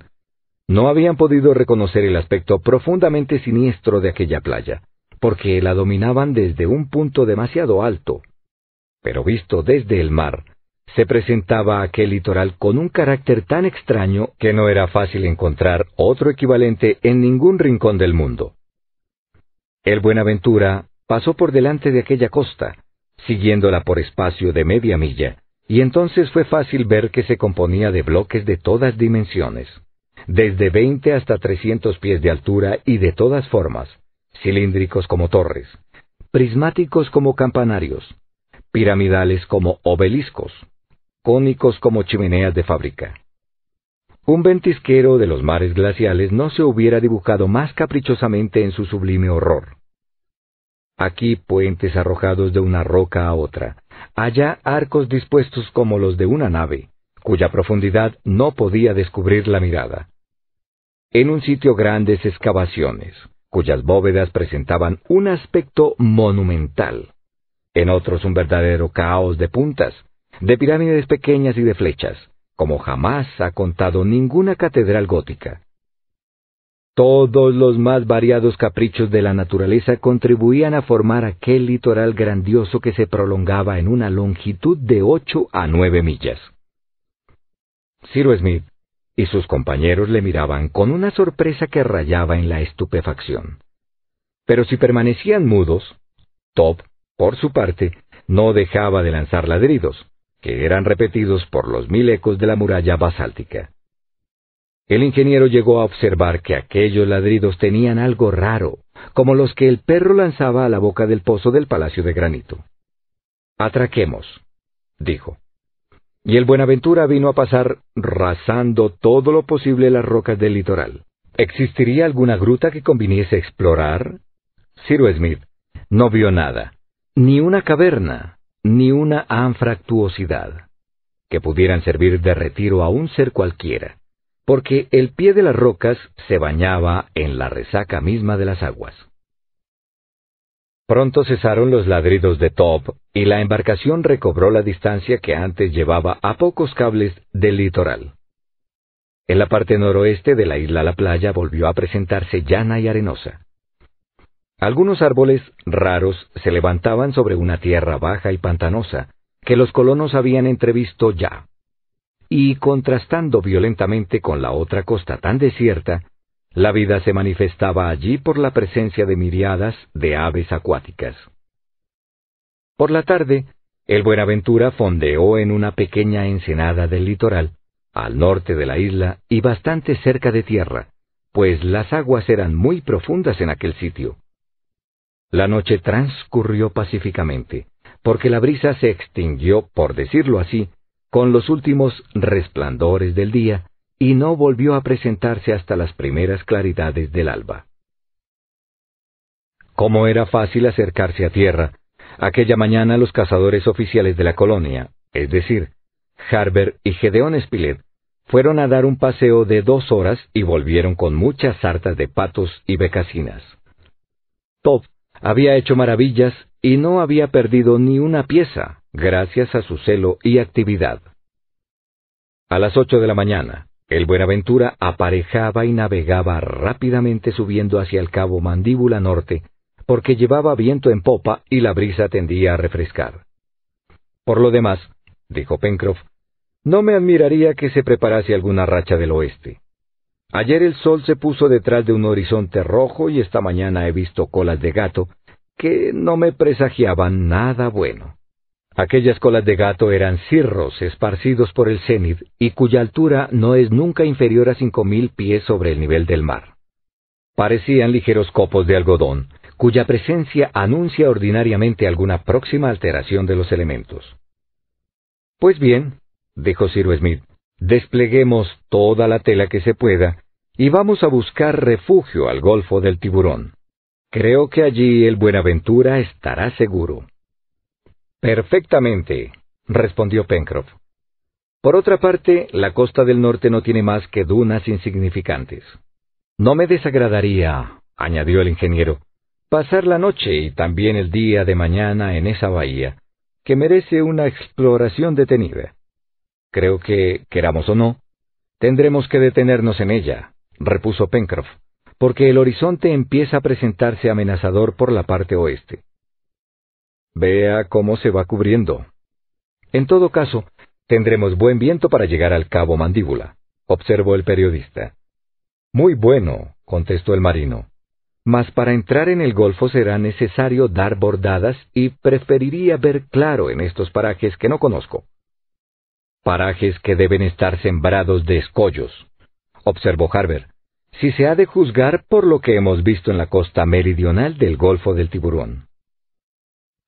no habían podido reconocer el aspecto profundamente siniestro de aquella playa, porque la dominaban desde un punto demasiado alto. Pero visto desde el mar, se presentaba aquel litoral con un carácter tan extraño que no era fácil encontrar otro equivalente en ningún rincón del mundo. El Buenaventura pasó por delante de aquella costa, siguiéndola por espacio de media milla, y entonces fue fácil ver que se componía de bloques de todas dimensiones, desde veinte hasta trescientos pies de altura y de todas formas, cilíndricos como torres, prismáticos como campanarios, piramidales como obeliscos, cónicos como chimeneas de fábrica. Un ventisquero de los mares glaciales no se hubiera dibujado más caprichosamente en su sublime horror. Aquí puentes arrojados de una roca a otra, allá arcos dispuestos como los de una nave, cuya profundidad no podía descubrir la mirada. En un sitio grandes excavaciones, cuyas bóvedas presentaban un aspecto monumental. En otros un verdadero caos de puntas, de pirámides pequeñas y de flechas, como jamás ha contado ninguna catedral gótica. Todos los más variados caprichos de la naturaleza contribuían a formar aquel litoral grandioso que se prolongaba en una longitud de ocho a nueve millas. Ciro Smith y sus compañeros le miraban con una sorpresa que rayaba en la estupefacción. Pero si permanecían mudos, Top, por su parte, no dejaba de lanzar ladridos, que eran repetidos por los mil ecos de la muralla basáltica. El ingeniero llegó a observar que aquellos ladridos tenían algo raro, como los que el perro lanzaba a la boca del pozo del palacio de granito. Atraquemos, dijo. Y el Buenaventura vino a pasar rasando todo lo posible las rocas del litoral. ¿Existiría alguna gruta que conviniese explorar? Ciro Smith no vio nada, ni una caverna, ni una anfractuosidad, que pudieran servir de retiro a un ser cualquiera, porque el pie de las rocas se bañaba en la resaca misma de las aguas. Pronto cesaron los ladridos de Top y la embarcación recobró la distancia que antes llevaba a pocos cables del litoral. En la parte noroeste de la isla la playa volvió a presentarse llana y arenosa. Algunos árboles raros se levantaban sobre una tierra baja y pantanosa, que los colonos habían entrevisto ya. Y contrastando violentamente con la otra costa tan desierta, la vida se manifestaba allí por la presencia de miriadas de aves acuáticas. Por la tarde, el Buenaventura fondeó en una pequeña ensenada del litoral, al norte de la isla y bastante cerca de tierra, pues las aguas eran muy profundas en aquel sitio. La noche transcurrió pacíficamente, porque la brisa se extinguió, por decirlo así, con los últimos resplandores del día, y no volvió a presentarse hasta las primeras claridades del alba. Como era fácil acercarse a tierra, aquella mañana los cazadores oficiales de la colonia, es decir, Harber y Gedeón Spilett, fueron a dar un paseo de dos horas y volvieron con muchas sartas de patos y becasinas. Top había hecho maravillas y no había perdido ni una pieza, gracias a su celo y actividad. A las ocho de la mañana, El Buenaventura aparejaba y navegaba rápidamente subiendo hacia el cabo Mandíbula Norte, porque llevaba viento en popa y la brisa tendía a refrescar. Por lo demás, dijo Pencroff, no me admiraría que se preparase alguna racha del oeste. Ayer el sol se puso detrás de un horizonte rojo y esta mañana he visto colas de gato que no me presagiaban nada bueno. Aquellas colas de gato eran cirros esparcidos por el cenit y cuya altura no es nunca inferior a cinco mil pies sobre el nivel del mar. Parecían ligeros copos de algodón, cuya presencia anuncia ordinariamente alguna próxima alteración de los elementos. Pues bien, dijo Ciro Smith, despleguemos toda la tela que se pueda y vamos a buscar refugio al Golfo del Tiburón. Creo que allí el Buenaventura estará seguro. Perfectamente, respondió Pencroff. Por otra parte, la costa del norte no tiene más que dunas insignificantes. No me desagradaría, añadió el ingeniero, pasar la noche y también el día de mañana en esa bahía, que merece una exploración detenida. Creo que, queramos o no, tendremos que detenernos en ella, repuso Pencroff, porque el horizonte empieza a presentarse amenazador por la parte oeste. Vea cómo se va cubriendo. En todo caso, tendremos buen viento para llegar al cabo Mandíbula, observó el periodista. Muy bueno, contestó el marino. Mas para entrar en el Golfo será necesario dar bordadas y preferiría ver claro en estos parajes que no conozco. Parajes que deben estar sembrados de escollos, observó Harber, si se ha de juzgar por lo que hemos visto en la costa meridional del Golfo del Tiburón.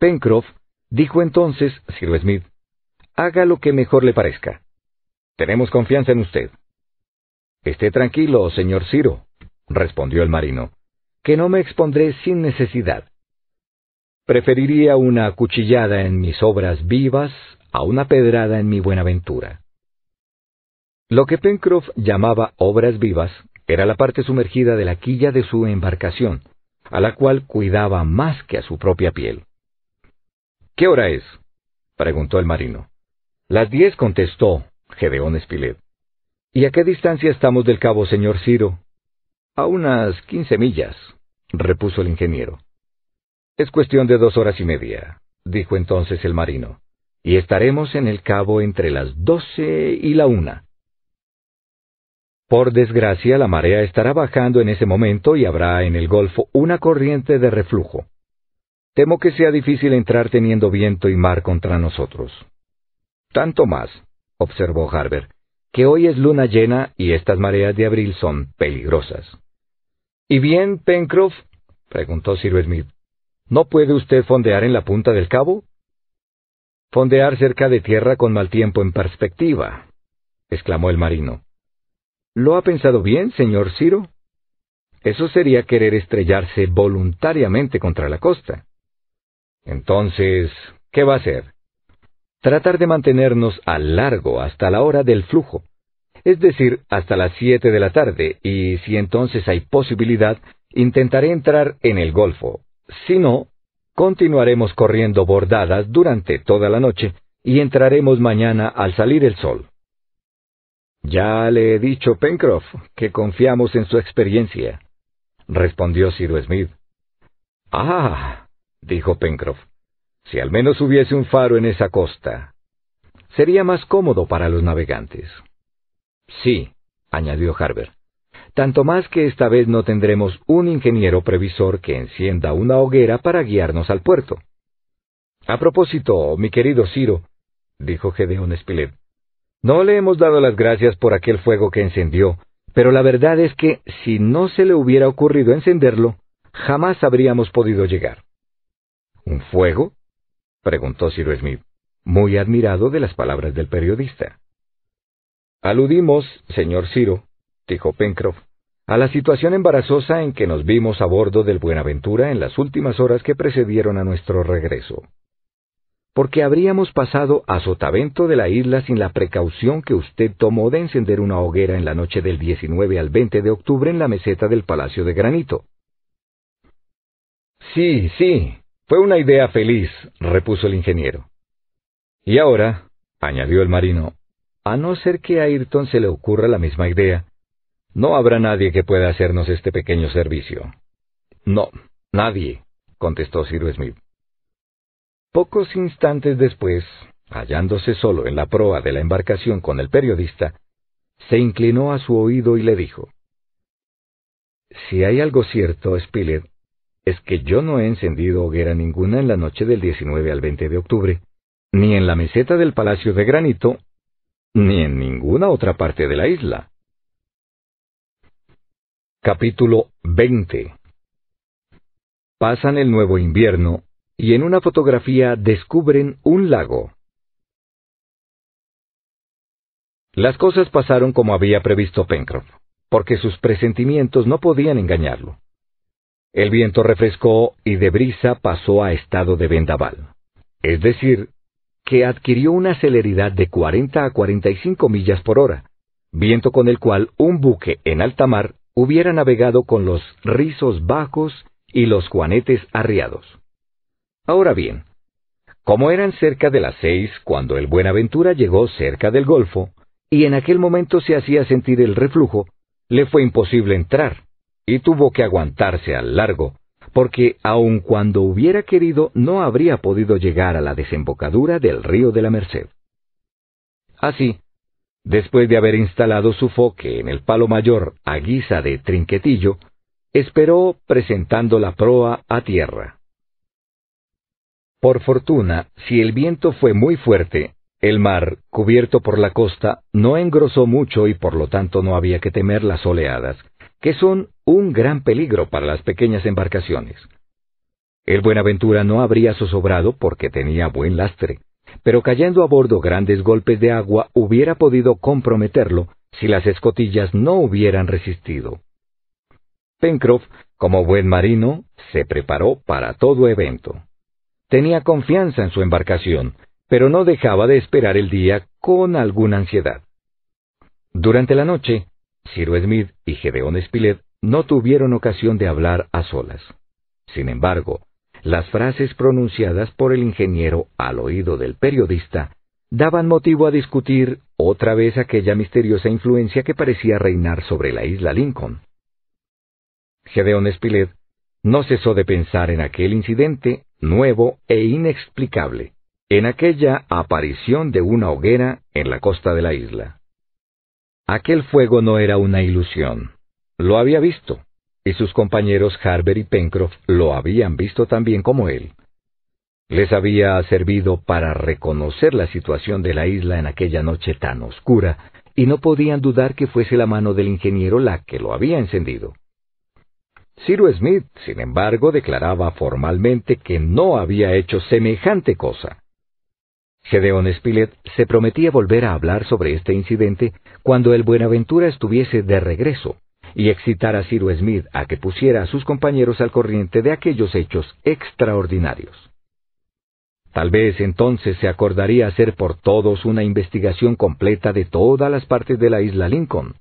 Pencroff dijo entonces, Sir Smith, haga lo que mejor le parezca. Tenemos confianza en usted. Esté tranquilo, señor Ciro, respondió el marino, que no me expondré sin necesidad. Preferiría una cuchillada en mis obras vivas a una pedrada en mi buenaventura. Lo que Pencroff llamaba obras vivas era la parte sumergida de la quilla de su embarcación, a la cual cuidaba más que a su propia piel. ¿Qué hora es? preguntó el marino. Las diez contestó Gedeón Spilett. ¿Y a qué distancia estamos del cabo, señor Ciro? A unas quince millas, repuso el ingeniero. Es cuestión de dos horas y media, dijo entonces el marino, y estaremos en el cabo entre las doce y la una. Por desgracia, la marea estará bajando en ese momento y habrá en el Golfo una corriente de reflujo. Temo que sea difícil entrar teniendo viento y mar contra nosotros. Tanto más, observó Harber, que hoy es luna llena y estas mareas de abril son peligrosas. ¿Y bien, Pencroff? preguntó Sir Smith. ¿No puede usted fondear en la punta del cabo? Fondear cerca de tierra con mal tiempo en perspectiva, exclamó el marino. ¿Lo ha pensado bien, señor Ciro? Eso sería querer estrellarse voluntariamente contra la costa. Entonces, ¿qué va a hacer? Tratar de mantenernos al largo hasta la hora del flujo, es decir, hasta las siete de la tarde, y si entonces hay posibilidad, intentaré entrar en el Golfo. Si no, continuaremos corriendo bordadas durante toda la noche y entraremos mañana al salir el sol. Ya le he dicho, Pencroff, que confiamos en su experiencia, respondió Ciro Smith. Ah, dijo Pencroff. Si al menos hubiese un faro en esa costa, sería más cómodo para los navegantes. Sí, añadió Harbert, tanto más que esta vez no tendremos un ingeniero previsor que encienda una hoguera para guiarnos al puerto. A propósito, mi querido Ciro, dijo Gedeón Spilett, no le hemos dado las gracias por aquel fuego que encendió, pero la verdad es que si no se le hubiera ocurrido encenderlo, jamás habríamos podido llegar. ¿Un fuego? preguntó Ciro Smith, muy admirado de las palabras del periodista. Aludimos, señor Ciro, dijo Pencroff, a la situación embarazosa en que nos vimos a bordo del Buenaventura en las últimas horas que precedieron a nuestro regreso. Porque habríamos pasado a sotavento de la isla sin la precaución que usted tomó de encender una hoguera en la noche del 19 al 20 de octubre en la meseta del Palacio de Granito. Sí, sí, fue una idea feliz, repuso el ingeniero. Y ahora, añadió el marino, a no ser que a Ayrton se le ocurra la misma idea, no habrá nadie que pueda hacernos este pequeño servicio. No, nadie, contestó Cyrus Smith. Pocos instantes después, hallándose solo en la proa de la embarcación con el periodista, se inclinó a su oído y le dijo, Si hay algo cierto, Spilett, es que yo no he encendido hoguera ninguna en la noche del 19 al 20 de octubre, ni en la meseta del Palacio de Granito, ni en ninguna otra parte de la isla. Capítulo 20 Pasan el nuevo invierno y en una fotografía descubren un lago. Las cosas pasaron como había previsto Pencroff, porque sus presentimientos no podían engañarlo. El viento refrescó y de brisa pasó a estado de vendaval, es decir, que adquirió una celeridad de 40 a 45 millas por hora, viento con el cual un buque en alta mar hubiera navegado con los rizos bajos y los juanetes arriados. Ahora bien, como eran cerca de las seis cuando el Buenaventura llegó cerca del Golfo, y en aquel momento se hacía sentir el reflujo, le fue imposible entrar, y tuvo que aguantarse al largo, porque aun cuando hubiera querido no habría podido llegar a la desembocadura del río de la Merced. Así, después de haber instalado su foque en el palo mayor a guisa de trinquetillo, esperó presentando la proa a tierra. Por fortuna, si el viento fue muy fuerte, el mar, cubierto por la costa, no engrosó mucho y por lo tanto no había que temer las oleadas, que son un gran peligro para las pequeñas embarcaciones. El Buenaventura no habría zozobrado porque tenía buen lastre, pero cayendo a bordo grandes golpes de agua hubiera podido comprometerlo si las escotillas no hubieran resistido. Pencroff, como buen marino, se preparó para todo evento. Tenía confianza en su embarcación, pero no dejaba de esperar el día con alguna ansiedad. Durante la noche, Ciro Smith y Gedeón Spilett no tuvieron ocasión de hablar a solas. Sin embargo, las frases pronunciadas por el ingeniero al oído del periodista daban motivo a discutir otra vez aquella misteriosa influencia que parecía reinar sobre la isla Lincoln. Gedeón Spilett no cesó de pensar en aquel incidente nuevo e inexplicable, en aquella aparición de una hoguera en la costa de la isla. Aquel fuego no era una ilusión. Lo había visto, y sus compañeros Harber y Pencroff lo habían visto también como él. Les había servido para reconocer la situación de la isla en aquella noche tan oscura, y no podían dudar que fuese la mano del ingeniero la que lo había encendido. Cyrus Smith, sin embargo, declaraba formalmente que no había hecho semejante cosa. Gedeón Spilett se prometía volver a hablar sobre este incidente cuando el Buenaventura estuviese de regreso y excitar a Cyrus Smith a que pusiera a sus compañeros al corriente de aquellos hechos extraordinarios. Tal vez entonces se acordaría hacer por todos una investigación completa de todas las partes de la isla Lincoln.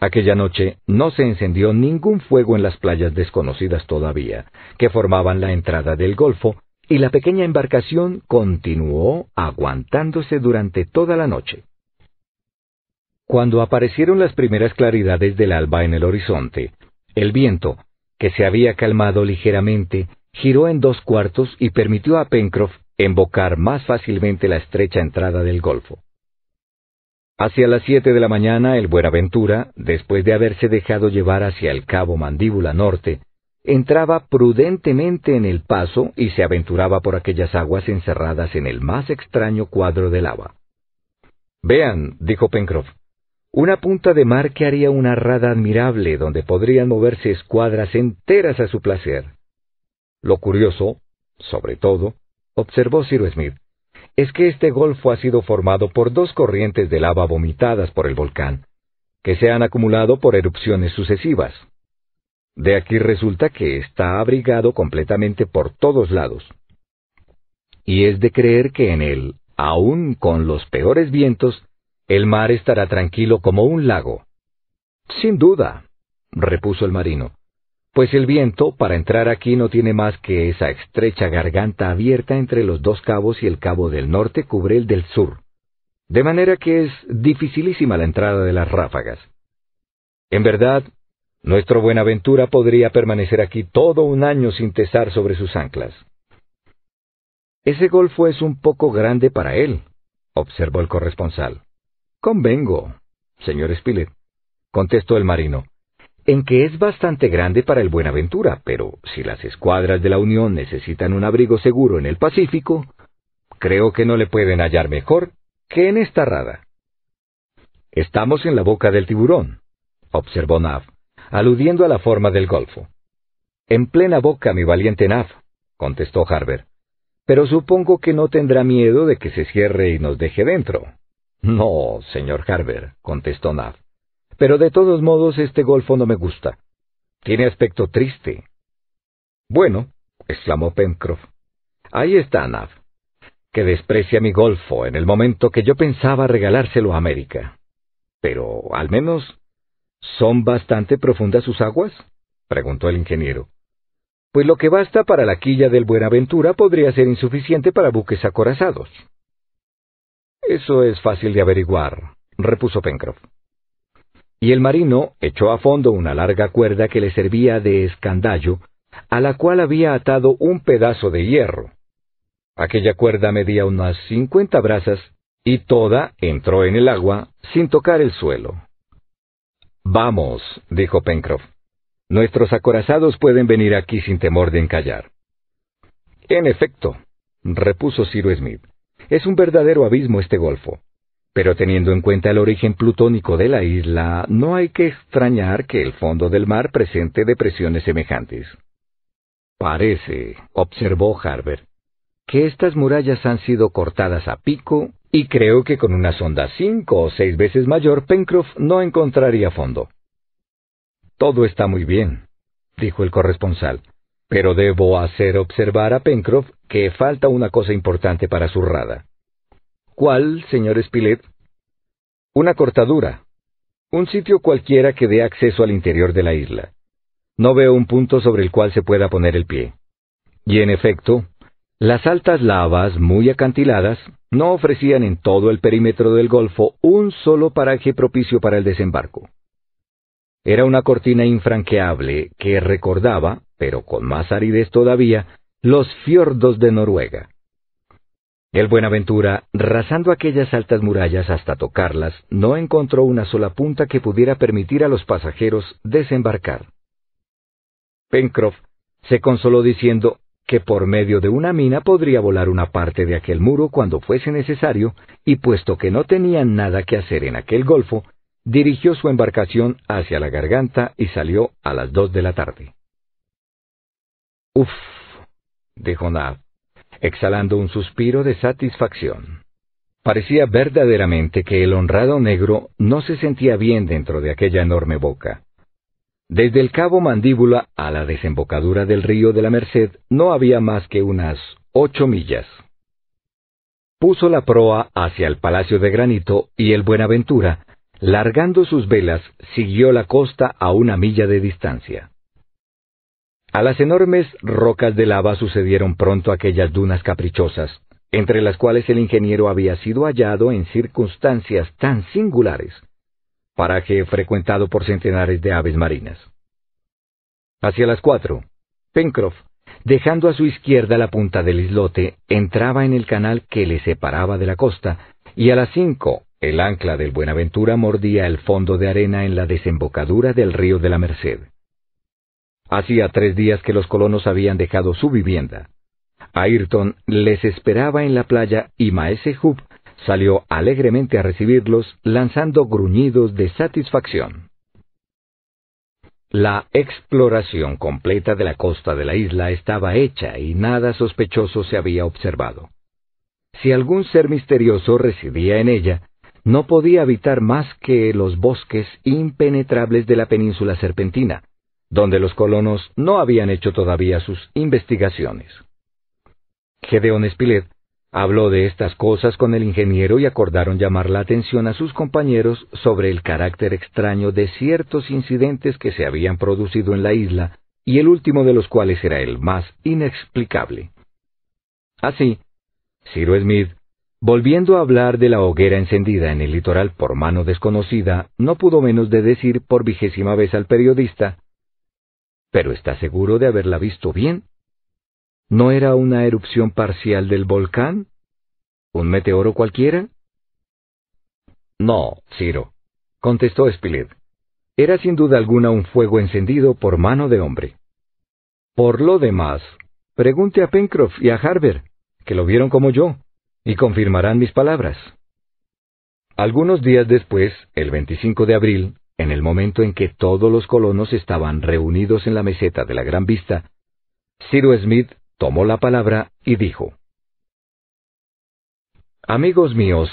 Aquella noche no se encendió ningún fuego en las playas desconocidas todavía, que formaban la entrada del Golfo, y la pequeña embarcación continuó aguantándose durante toda la noche. Cuando aparecieron las primeras claridades del alba en el horizonte, el viento, que se había calmado ligeramente, giró en dos cuartos y permitió a Pencroff embocar más fácilmente la estrecha entrada del Golfo. Hacia las siete de la mañana el Buenaventura, después de haberse dejado llevar hacia el cabo Mandíbula Norte, entraba prudentemente en el paso y se aventuraba por aquellas aguas encerradas en el más extraño cuadro de lava. Vean, dijo Pencroff, una punta de mar que haría una rada admirable donde podrían moverse escuadras enteras a su placer. Lo curioso, sobre todo, observó Cyrus Smith, es que este golfo ha sido formado por dos corrientes de lava vomitadas por el volcán, que se han acumulado por erupciones sucesivas. De aquí resulta que está abrigado completamente por todos lados. Y es de creer que en él, aun con los peores vientos, el mar estará tranquilo como un lago. Sin duda, repuso el marino, pues el viento para entrar aquí no tiene más que esa estrecha garganta abierta entre los dos cabos y el cabo del norte cubre el del sur. de manera que es dificilísima la entrada de las ráfagas. En verdad, nuestro Buenaventura podría permanecer aquí todo un año sin cesar sobre sus anclas. Ese golfo es un poco grande para él, observó el corresponsal. Convengo, señor Spilett, contestó el marino, en que es bastante grande para el Buenaventura, pero si las escuadras de la Unión necesitan un abrigo seguro en el Pacífico, creo que no le pueden hallar mejor que en esta rada. Estamos en la boca del tiburón, observó Nav, aludiendo a la forma del golfo. En plena boca, mi valiente Nav, contestó Harbert. Pero supongo que no tendrá miedo de que se cierre y nos deje dentro. No, señor Harbert, contestó Nav. Pero de todos modos este golfo no me gusta. Tiene aspecto triste. Bueno, exclamó Pencroff. Ahí está Nav, que desprecia mi golfo en el momento que yo pensaba regalárselo a América. Pero, al menos, ¿son bastante profundas sus aguas? preguntó el ingeniero. Pues lo que basta para la quilla del Buenaventura podría ser insuficiente para buques acorazados. Eso es fácil de averiguar, repuso Pencroff. Y el marino echó a fondo una larga cuerda que le servía de escandallo, a la cual había atado un pedazo de hierro. Aquella cuerda medía unas cincuenta brazas y toda entró en el agua sin tocar el suelo. Vamos, dijo Pencroff. Nuestros acorazados pueden venir aquí sin temor de encallar. En efecto, repuso Ciro Smith, es un verdadero abismo este golfo. Pero teniendo en cuenta el origen plutónico de la isla, no hay que extrañar que el fondo del mar presente depresiones semejantes. Parece, observó Harbert, que estas murallas han sido cortadas a pico y creo que con una sonda cinco o seis veces mayor Pencroff no encontraría fondo. Todo está muy bien, dijo el corresponsal, pero debo hacer observar a Pencroff que falta una cosa importante para su rada. ¿Cuál, señor Spilett? Una cortadura. Un sitio cualquiera que dé acceso al interior de la isla. No veo un punto sobre el cual se pueda poner el pie. Y en efecto, las altas lavas, muy acantiladas, no ofrecían en todo el perímetro del Golfo un solo paraje propicio para el desembarco. Era una cortina infranqueable que recordaba, pero con más aridez todavía, los fiordos de Noruega. El Buenaventura, rasando aquellas altas murallas hasta tocarlas, no encontró una sola punta que pudiera permitir a los pasajeros desembarcar. Pencroff se consoló diciendo que por medio de una mina podría volar una parte de aquel muro cuando fuese necesario, y puesto que no tenían nada que hacer en aquel golfo, dirigió su embarcación hacia la garganta y salió a las dos de la tarde. Uf, dijo Nab, exhalando un suspiro de satisfacción. Parecía verdaderamente que el honrado negro no se sentía bien dentro de aquella enorme boca. Desde el cabo Mandíbula a la desembocadura del río de la Merced no había más que unas ocho millas. Puso la proa hacia el Palacio de Granito y el Buenaventura, largando sus velas, siguió la costa a una milla de distancia. A las enormes rocas de lava sucedieron pronto aquellas dunas caprichosas, entre las cuales el ingeniero había sido hallado en circunstancias tan singulares paraje frecuentado por centenares de aves marinas. Hacia las cuatro, Pencroff, dejando a su izquierda la punta del islote, entraba en el canal que le separaba de la costa, y a las cinco, el ancla del Buenaventura mordía el fondo de arena en la desembocadura del río de la Merced. Hacía tres días que los colonos habían dejado su vivienda. Ayrton les esperaba en la playa y Maese Hoop salió alegremente a recibirlos, lanzando gruñidos de satisfacción. La exploración completa de la costa de la isla estaba hecha y nada sospechoso se había observado. Si algún ser misterioso residía en ella, no podía habitar más que los bosques impenetrables de la península serpentina, donde los colonos no habían hecho todavía sus investigaciones. Gedeón Spilett Habló de estas cosas con el ingeniero y acordaron llamar la atención a sus compañeros sobre el carácter extraño de ciertos incidentes que se habían producido en la isla, y el último de los cuales era el más inexplicable. Así, Ciro Smith, Volviendo a hablar de la hoguera encendida en el litoral por mano desconocida, no pudo menos de decir por vigésima vez al periodista, ¿Pero está seguro de haberla visto bien? ¿No era una erupción parcial del volcán? ¿Un meteoro cualquiera? No, Ciro, contestó Spilett. Era sin duda alguna un fuego encendido por mano de hombre. Por lo demás, pregunte a Pencroff y a Harbert, que lo vieron como yo, y confirmarán mis palabras. Algunos días después, el 25 de abril, en el momento en que todos los colonos estaban reunidos en la meseta de la Gran Vista, Ciro Smith tomó la palabra y dijo, Amigos míos,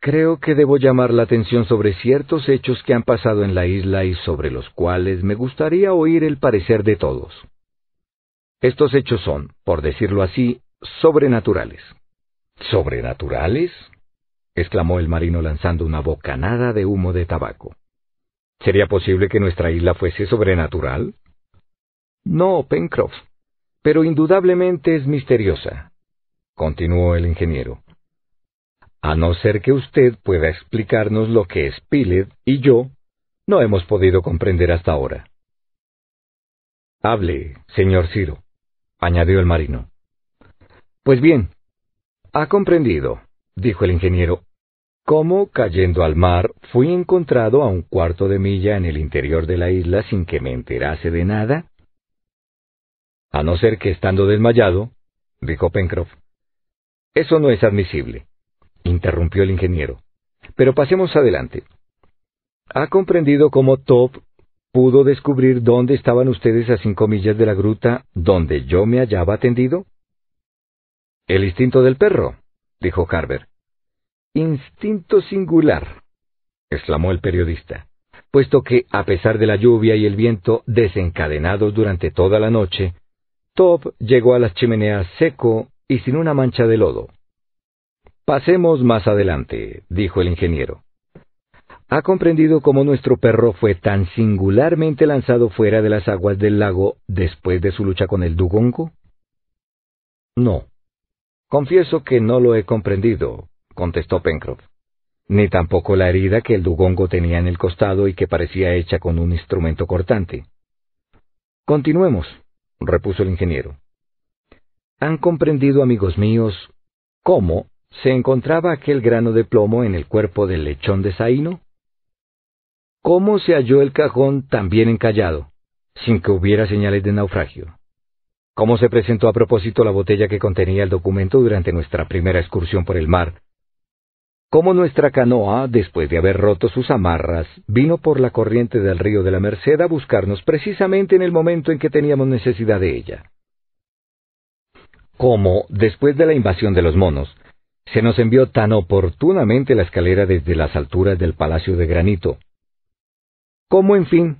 creo que debo llamar la atención sobre ciertos hechos que han pasado en la isla y sobre los cuales me gustaría oír el parecer de todos. Estos hechos son, por decirlo así, sobrenaturales. ¿Sobrenaturales? exclamó el marino lanzando una bocanada de humo de tabaco. ¿Sería posible que nuestra isla fuese sobrenatural? No, Pencroff, pero indudablemente es misteriosa, continuó el ingeniero. A no ser que usted pueda explicarnos lo que Spilett y yo no hemos podido comprender hasta ahora. Hable, señor Ciro, añadió el marino. Pues bien, ha comprendido, dijo el ingeniero, cómo, cayendo al mar, fui encontrado a un cuarto de milla en el interior de la isla sin que me enterase de nada? A no ser que estando desmayado, dijo Pencroff. Eso no es admisible, interrumpió el ingeniero. Pero pasemos adelante. ¿Ha comprendido cómo Top pudo descubrir dónde estaban ustedes a cinco millas de la gruta donde yo me hallaba tendido? El instinto del perro, dijo Harbert. Instinto singular, exclamó el periodista, puesto que, a pesar de la lluvia y el viento desencadenados durante toda la noche, Top llegó a las chimeneas seco y sin una mancha de lodo. Pasemos más adelante, dijo el ingeniero. ¿Ha comprendido cómo nuestro perro fue tan singularmente lanzado fuera de las aguas del lago después de su lucha con el dugongo? No. Confieso que no lo he comprendido, contestó Pencroff, ni tampoco la herida que el dugongo tenía en el costado y que parecía hecha con un instrumento cortante. Continuemos, repuso el ingeniero. ¿Han comprendido, amigos míos, cómo se encontraba aquel grano de plomo en el cuerpo del lechón de Zaino? ¿Cómo se halló el cajón tan bien encallado, sin que hubiera señales de naufragio? ¿Cómo se presentó a propósito la botella que contenía el documento durante nuestra primera excursión por el mar, cómo nuestra canoa, después de haber roto sus amarras, vino por la corriente del río de la Merced a buscarnos precisamente en el momento en que teníamos necesidad de ella. Cómo, después de la invasión de los monos, se nos envió tan oportunamente la escalera desde las alturas del Palacio de Granito. Cómo, en fin,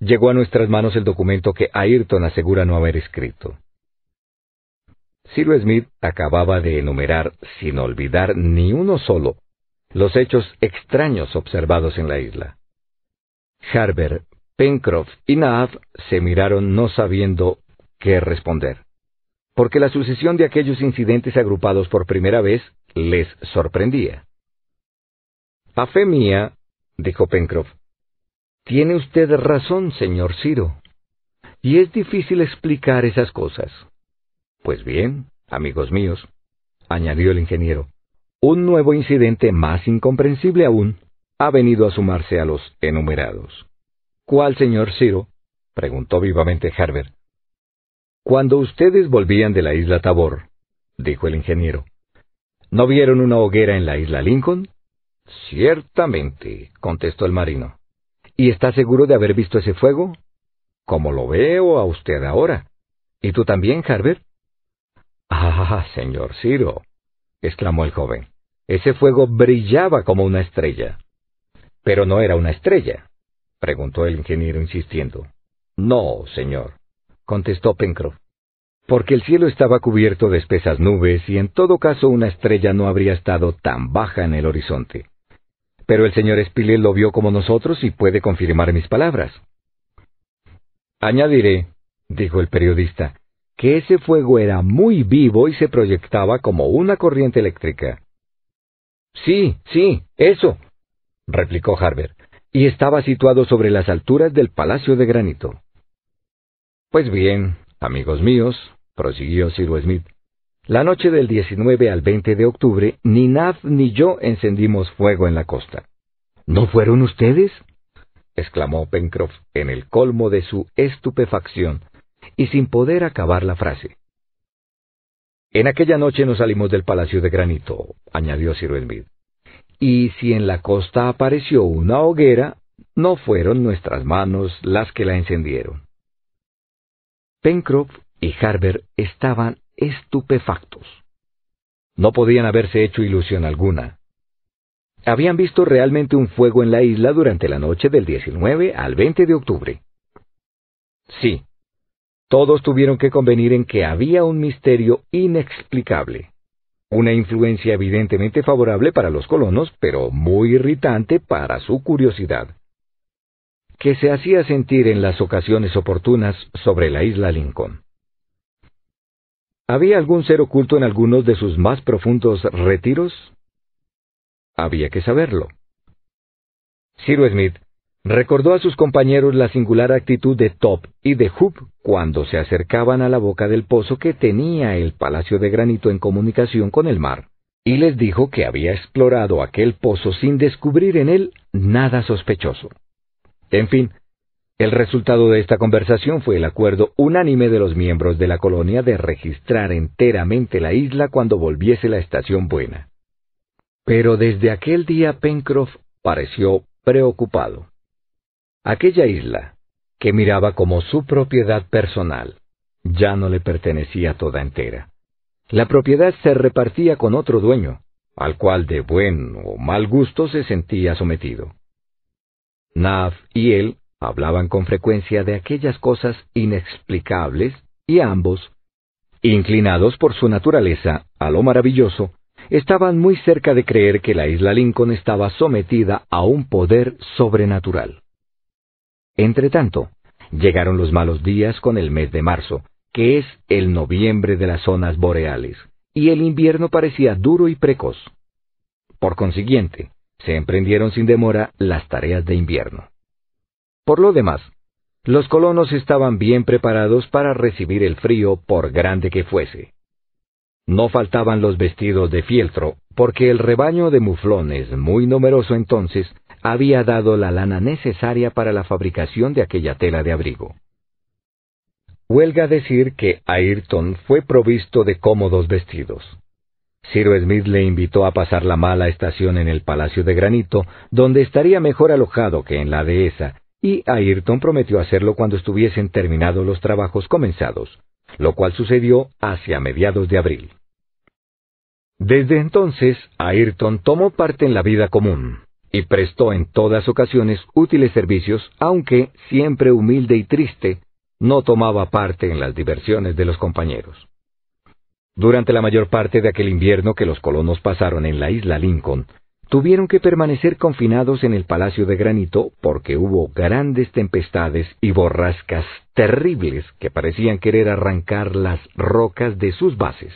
llegó a nuestras manos el documento que Ayrton asegura no haber escrito. Cyrus Smith acababa de enumerar, sin olvidar ni uno solo, los hechos extraños observados en la isla. Harbert, Pencroff y Nav se miraron no sabiendo qué responder, porque la sucesión de aquellos incidentes agrupados por primera vez les sorprendía. A fe mía, dijo Pencroff, tiene usted razón, señor Ciro, y es difícil explicar esas cosas. Pues bien, amigos míos, añadió el ingeniero, un nuevo incidente más incomprensible aún ha venido a sumarse a los enumerados. ¿Cuál, señor Ciro? preguntó vivamente Herbert. Cuando ustedes volvían de la isla Tabor, dijo el ingeniero, ¿no vieron una hoguera en la isla Lincoln? Ciertamente, contestó el marino. ¿Y está seguro de haber visto ese fuego? Como lo veo a usted ahora. ¿Y tú también, Herbert? Ah, señor Ciro, exclamó el joven. Ese fuego brillaba como una estrella. Pero no era una estrella, preguntó el ingeniero insistiendo. No, señor, contestó Pencroff, porque el cielo estaba cubierto de espesas nubes y en todo caso una estrella no habría estado tan baja en el horizonte. Pero el señor Spilett lo vio como nosotros y puede confirmar mis palabras. Añadiré, dijo el periodista, que ese fuego era muy vivo y se proyectaba como una corriente eléctrica, Sí, sí, eso, replicó Harbert, y estaba situado sobre las alturas del Palacio de Granito. Pues bien, amigos míos, prosiguió Sir Smith, la noche del 19 al 20 de octubre, ni Nav ni yo encendimos fuego en la costa. ¿No fueron ustedes? exclamó Pencroff en el colmo de su estupefacción y sin poder acabar la frase. En aquella noche nos salimos del Palacio de Granito, añadió Sir Smith. Y si en la costa apareció una hoguera, no fueron nuestras manos las que la encendieron. Pencroff y Harbert estaban estupefactos. No podían haberse hecho ilusión alguna. Habían visto realmente un fuego en la isla durante la noche del 19 al 20 de octubre. Sí, todos tuvieron que convenir en que había un misterio inexplicable, una influencia evidentemente favorable para los colonos, pero muy irritante para su curiosidad, que se hacía sentir en las ocasiones oportunas sobre la isla Lincoln. ¿Había algún ser oculto en algunos de sus más profundos retiros? Había que saberlo. Cyrus Smith recordó a sus compañeros la singular actitud de Top y de Hoop cuando se acercaban a la boca del pozo que tenía el Palacio de Granito en comunicación con el mar, y les dijo que había explorado aquel pozo sin descubrir en él nada sospechoso. En fin, el resultado de esta conversación fue el acuerdo unánime de los miembros de la colonia de registrar enteramente la isla cuando volviese la estación buena. Pero desde aquel día Pencroff pareció preocupado. Aquella isla, que miraba como su propiedad personal, ya no le pertenecía toda entera. La propiedad se repartía con otro dueño, al cual de buen o mal gusto se sentía sometido. Nav y él hablaban con frecuencia de aquellas cosas inexplicables y ambos, inclinados por su naturaleza a lo maravilloso, estaban muy cerca de creer que la isla Lincoln estaba sometida a un poder sobrenatural. Entretanto, llegaron los malos días con el mes de marzo, que es el noviembre de las zonas boreales, y el invierno parecía duro y precoz. Por consiguiente, se emprendieron sin demora las tareas de invierno. Por lo demás, los colonos estaban bien preparados para recibir el frío por grande que fuese. No faltaban los vestidos de fieltro, porque el rebaño de muflones, muy numeroso entonces, había dado la lana necesaria para la fabricación de aquella tela de abrigo. Huelga decir que Ayrton fue provisto de cómodos vestidos. Ciro Smith le invitó a pasar la mala estación en el Palacio de Granito, donde estaría mejor alojado que en la dehesa, y Ayrton prometió hacerlo cuando estuviesen terminados los trabajos comenzados, lo cual sucedió hacia mediados de abril. Desde entonces, Ayrton tomó parte en la vida común, y prestó en todas ocasiones útiles servicios, aunque, siempre humilde y triste, no tomaba parte en las diversiones de los compañeros. Durante la mayor parte de aquel invierno que los colonos pasaron en la isla Lincoln, tuvieron que permanecer confinados en el Palacio de Granito porque hubo grandes tempestades y borrascas terribles que parecían querer arrancar las rocas de sus bases.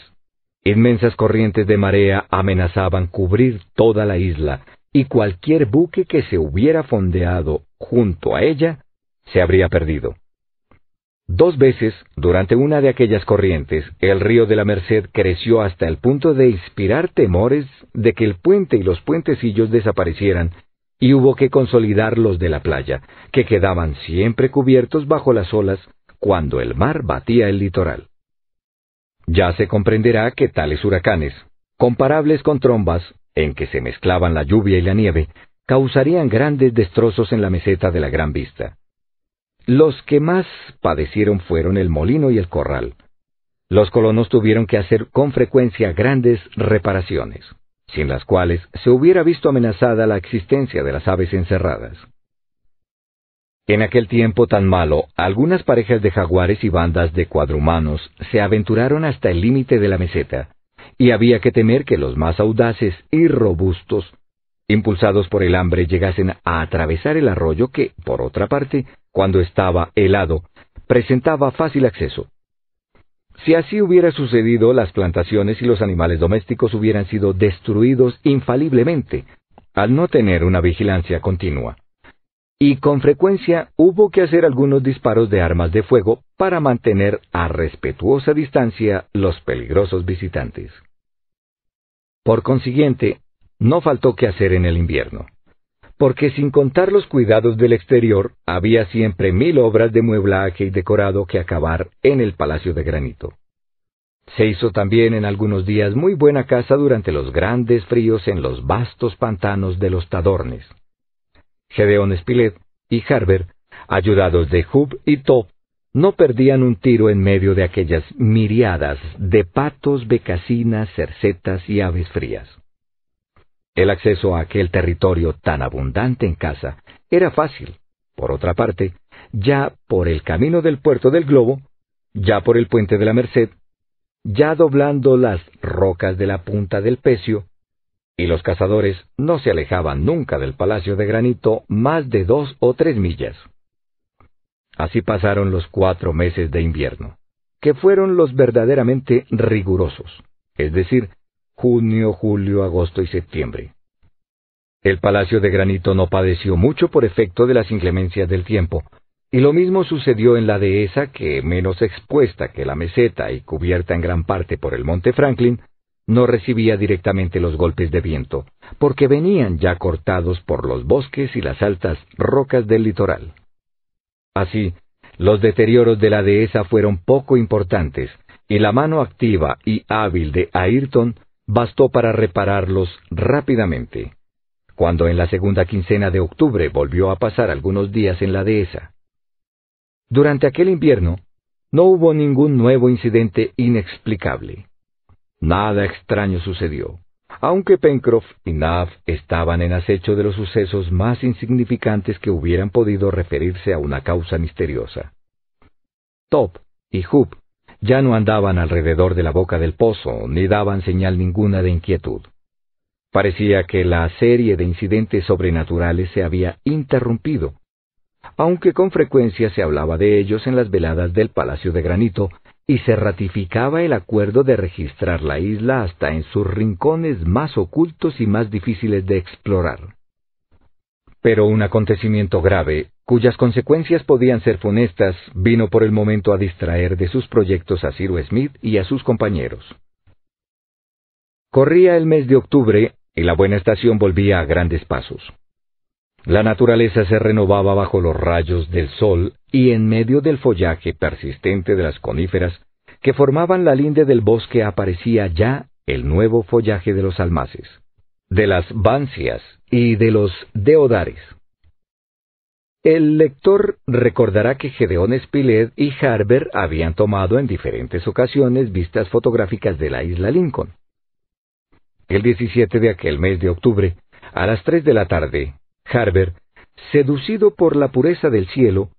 Inmensas corrientes de marea amenazaban cubrir toda la isla, y cualquier buque que se hubiera fondeado junto a ella se habría perdido. Dos veces, durante una de aquellas corrientes, el río de la Merced creció hasta el punto de inspirar temores de que el puente y los puentecillos desaparecieran, y hubo que consolidar los de la playa, que quedaban siempre cubiertos bajo las olas cuando el mar batía el litoral. Ya se comprenderá que tales huracanes, comparables con trombas, en que se mezclaban la lluvia y la nieve, causarían grandes destrozos en la meseta de la Gran Vista. Los que más padecieron fueron el molino y el corral. Los colonos tuvieron que hacer con frecuencia grandes reparaciones, sin las cuales se hubiera visto amenazada la existencia de las aves encerradas. En aquel tiempo tan malo, algunas parejas de jaguares y bandas de cuadrumanos se aventuraron hasta el límite de la meseta, y había que temer que los más audaces y robustos, impulsados por el hambre, llegasen a atravesar el arroyo que, por otra parte, cuando estaba helado, presentaba fácil acceso. Si así hubiera sucedido, las plantaciones y los animales domésticos hubieran sido destruidos infaliblemente, al no tener una vigilancia continua. Y con frecuencia hubo que hacer algunos disparos de armas de fuego para mantener a respetuosa distancia los peligrosos visitantes. Por consiguiente, no faltó que hacer en el invierno, porque sin contar los cuidados del exterior, había siempre mil obras de mueblaje y decorado que acabar en el Palacio de Granito. Se hizo también en algunos días muy buena casa durante los grandes fríos en los vastos pantanos de los Tadornes. Gedeón Spilett y Harber, ayudados de Hub y Top, no perdían un tiro en medio de aquellas miriadas de patos, becasinas, cercetas y aves frías. El acceso a aquel territorio tan abundante en caza era fácil. Por otra parte, ya por el camino del puerto del Globo, ya por el puente de la Merced, ya doblando las rocas de la punta del Pecio, y los cazadores no se alejaban nunca del palacio de granito más de dos o tres millas. Así pasaron los cuatro meses de invierno, que fueron los verdaderamente rigurosos, es decir, junio, julio, agosto y septiembre. El palacio de granito no padeció mucho por efecto de las inclemencias del tiempo, y lo mismo sucedió en la dehesa que, menos expuesta que la meseta y cubierta en gran parte por el monte Franklin, no recibía directamente los golpes de viento, porque venían ya cortados por los bosques y las altas rocas del litoral. Así, los deterioros de la dehesa fueron poco importantes, y la mano activa y hábil de Ayrton bastó para repararlos rápidamente. Cuando en la segunda quincena de octubre volvió a pasar algunos días en la dehesa, durante aquel invierno, no hubo ningún nuevo incidente inexplicable. Nada extraño sucedió, aunque Pencroff y Nav estaban en acecho de los sucesos más insignificantes que hubieran podido referirse a una causa misteriosa. Top y Hoop ya no andaban alrededor de la boca del pozo, ni daban señal ninguna de inquietud. Parecía que la serie de incidentes sobrenaturales se había interrumpido, aunque con frecuencia se hablaba de ellos en las veladas del Palacio de Granito, y se ratificaba el acuerdo de registrar la isla hasta en sus rincones más ocultos y más difíciles de explorar. Pero un acontecimiento grave, cuyas consecuencias podían ser funestas, vino por el momento a distraer de sus proyectos a Cyrus Smith y a sus compañeros. Corría el mes de octubre y la buena estación volvía a grandes pasos. La naturaleza se renovaba bajo los rayos del sol y en medio del follaje persistente de las coníferas que formaban la linde del bosque aparecía ya el nuevo follaje de los almaces, de las bancias y de los deodares. El lector recordará que Gedeón Spilett y Harber habían tomado en diferentes ocasiones vistas fotográficas de la isla Lincoln. El 17 de aquel mes de octubre, a las tres de la tarde, Harber, seducido por la pureza del cielo,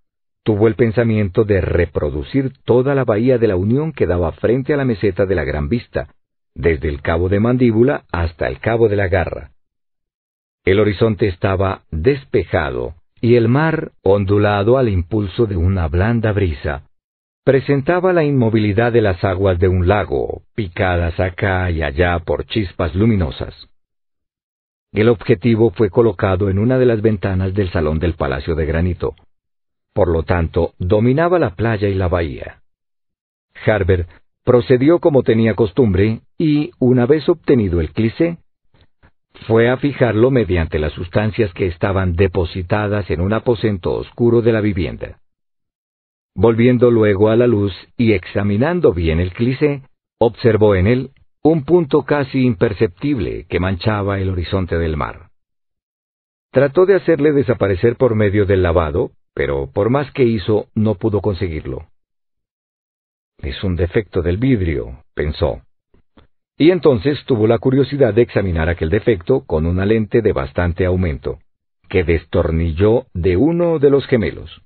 tuvo el pensamiento de reproducir toda la bahía de la Unión que daba frente a la meseta de la Gran Vista, desde el cabo de Mandíbula hasta el cabo de la Garra. El horizonte estaba despejado y el mar, ondulado al impulso de una blanda brisa, presentaba la inmovilidad de las aguas de un lago, picadas acá y allá por chispas luminosas. El objetivo fue colocado en una de las ventanas del salón del Palacio de Granito. Por lo tanto, dominaba la playa y la bahía. Harber procedió como tenía costumbre y, una vez obtenido el cliché, fue a fijarlo mediante las sustancias que estaban depositadas en un aposento oscuro de la vivienda. Volviendo luego a la luz y examinando bien el cliché, observó en él un punto casi imperceptible que manchaba el horizonte del mar. Trató de hacerle desaparecer por medio del lavado, pero por más que hizo no pudo conseguirlo. Es un defecto del vidrio, pensó. Y entonces tuvo la curiosidad de examinar aquel defecto con una lente de bastante aumento, que destornilló de uno de los gemelos.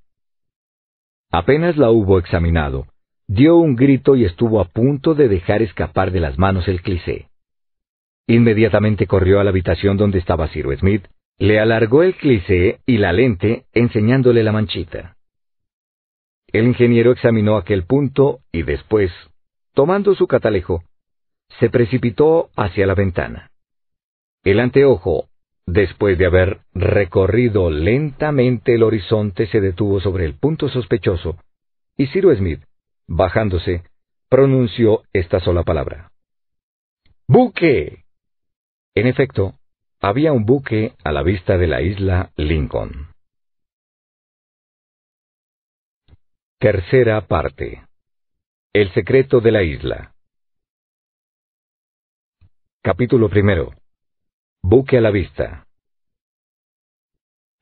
Apenas la hubo examinado, dio un grito y estuvo a punto de dejar escapar de las manos el cliché. Inmediatamente corrió a la habitación donde estaba Ciro Smith, le alargó el cliché y la lente, enseñándole la manchita. El ingeniero examinó aquel punto y después, tomando su catalejo, se precipitó hacia la ventana. El anteojo, después de haber recorrido lentamente el horizonte, se detuvo sobre el punto sospechoso, y Ciro Smith, bajándose, pronunció esta sola palabra. ¡Buque! En efecto, había un buque a la vista de la isla Lincoln. Tercera parte. El secreto de la isla. Capítulo primero. Buque a la vista.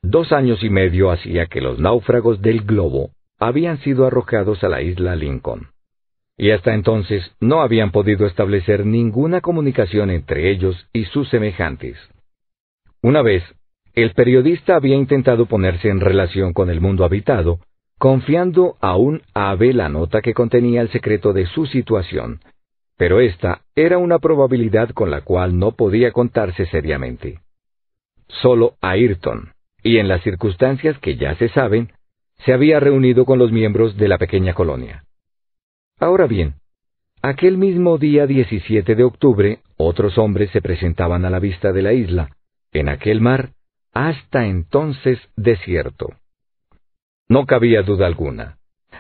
Dos años y medio hacía que los náufragos del globo habían sido arrojados a la isla Lincoln, y hasta entonces no habían podido establecer ninguna comunicación entre ellos y sus semejantes. Una vez, el periodista había intentado ponerse en relación con el mundo habitado, confiando a Abel la nota que contenía el secreto de su situación, pero esta era una probabilidad con la cual no podía contarse seriamente. Solo Ayrton, y en las circunstancias que ya se saben, se había reunido con los miembros de la pequeña colonia. Ahora bien, aquel mismo día 17 de octubre, otros hombres se presentaban a la vista de la isla, en aquel mar, hasta entonces desierto. No cabía duda alguna.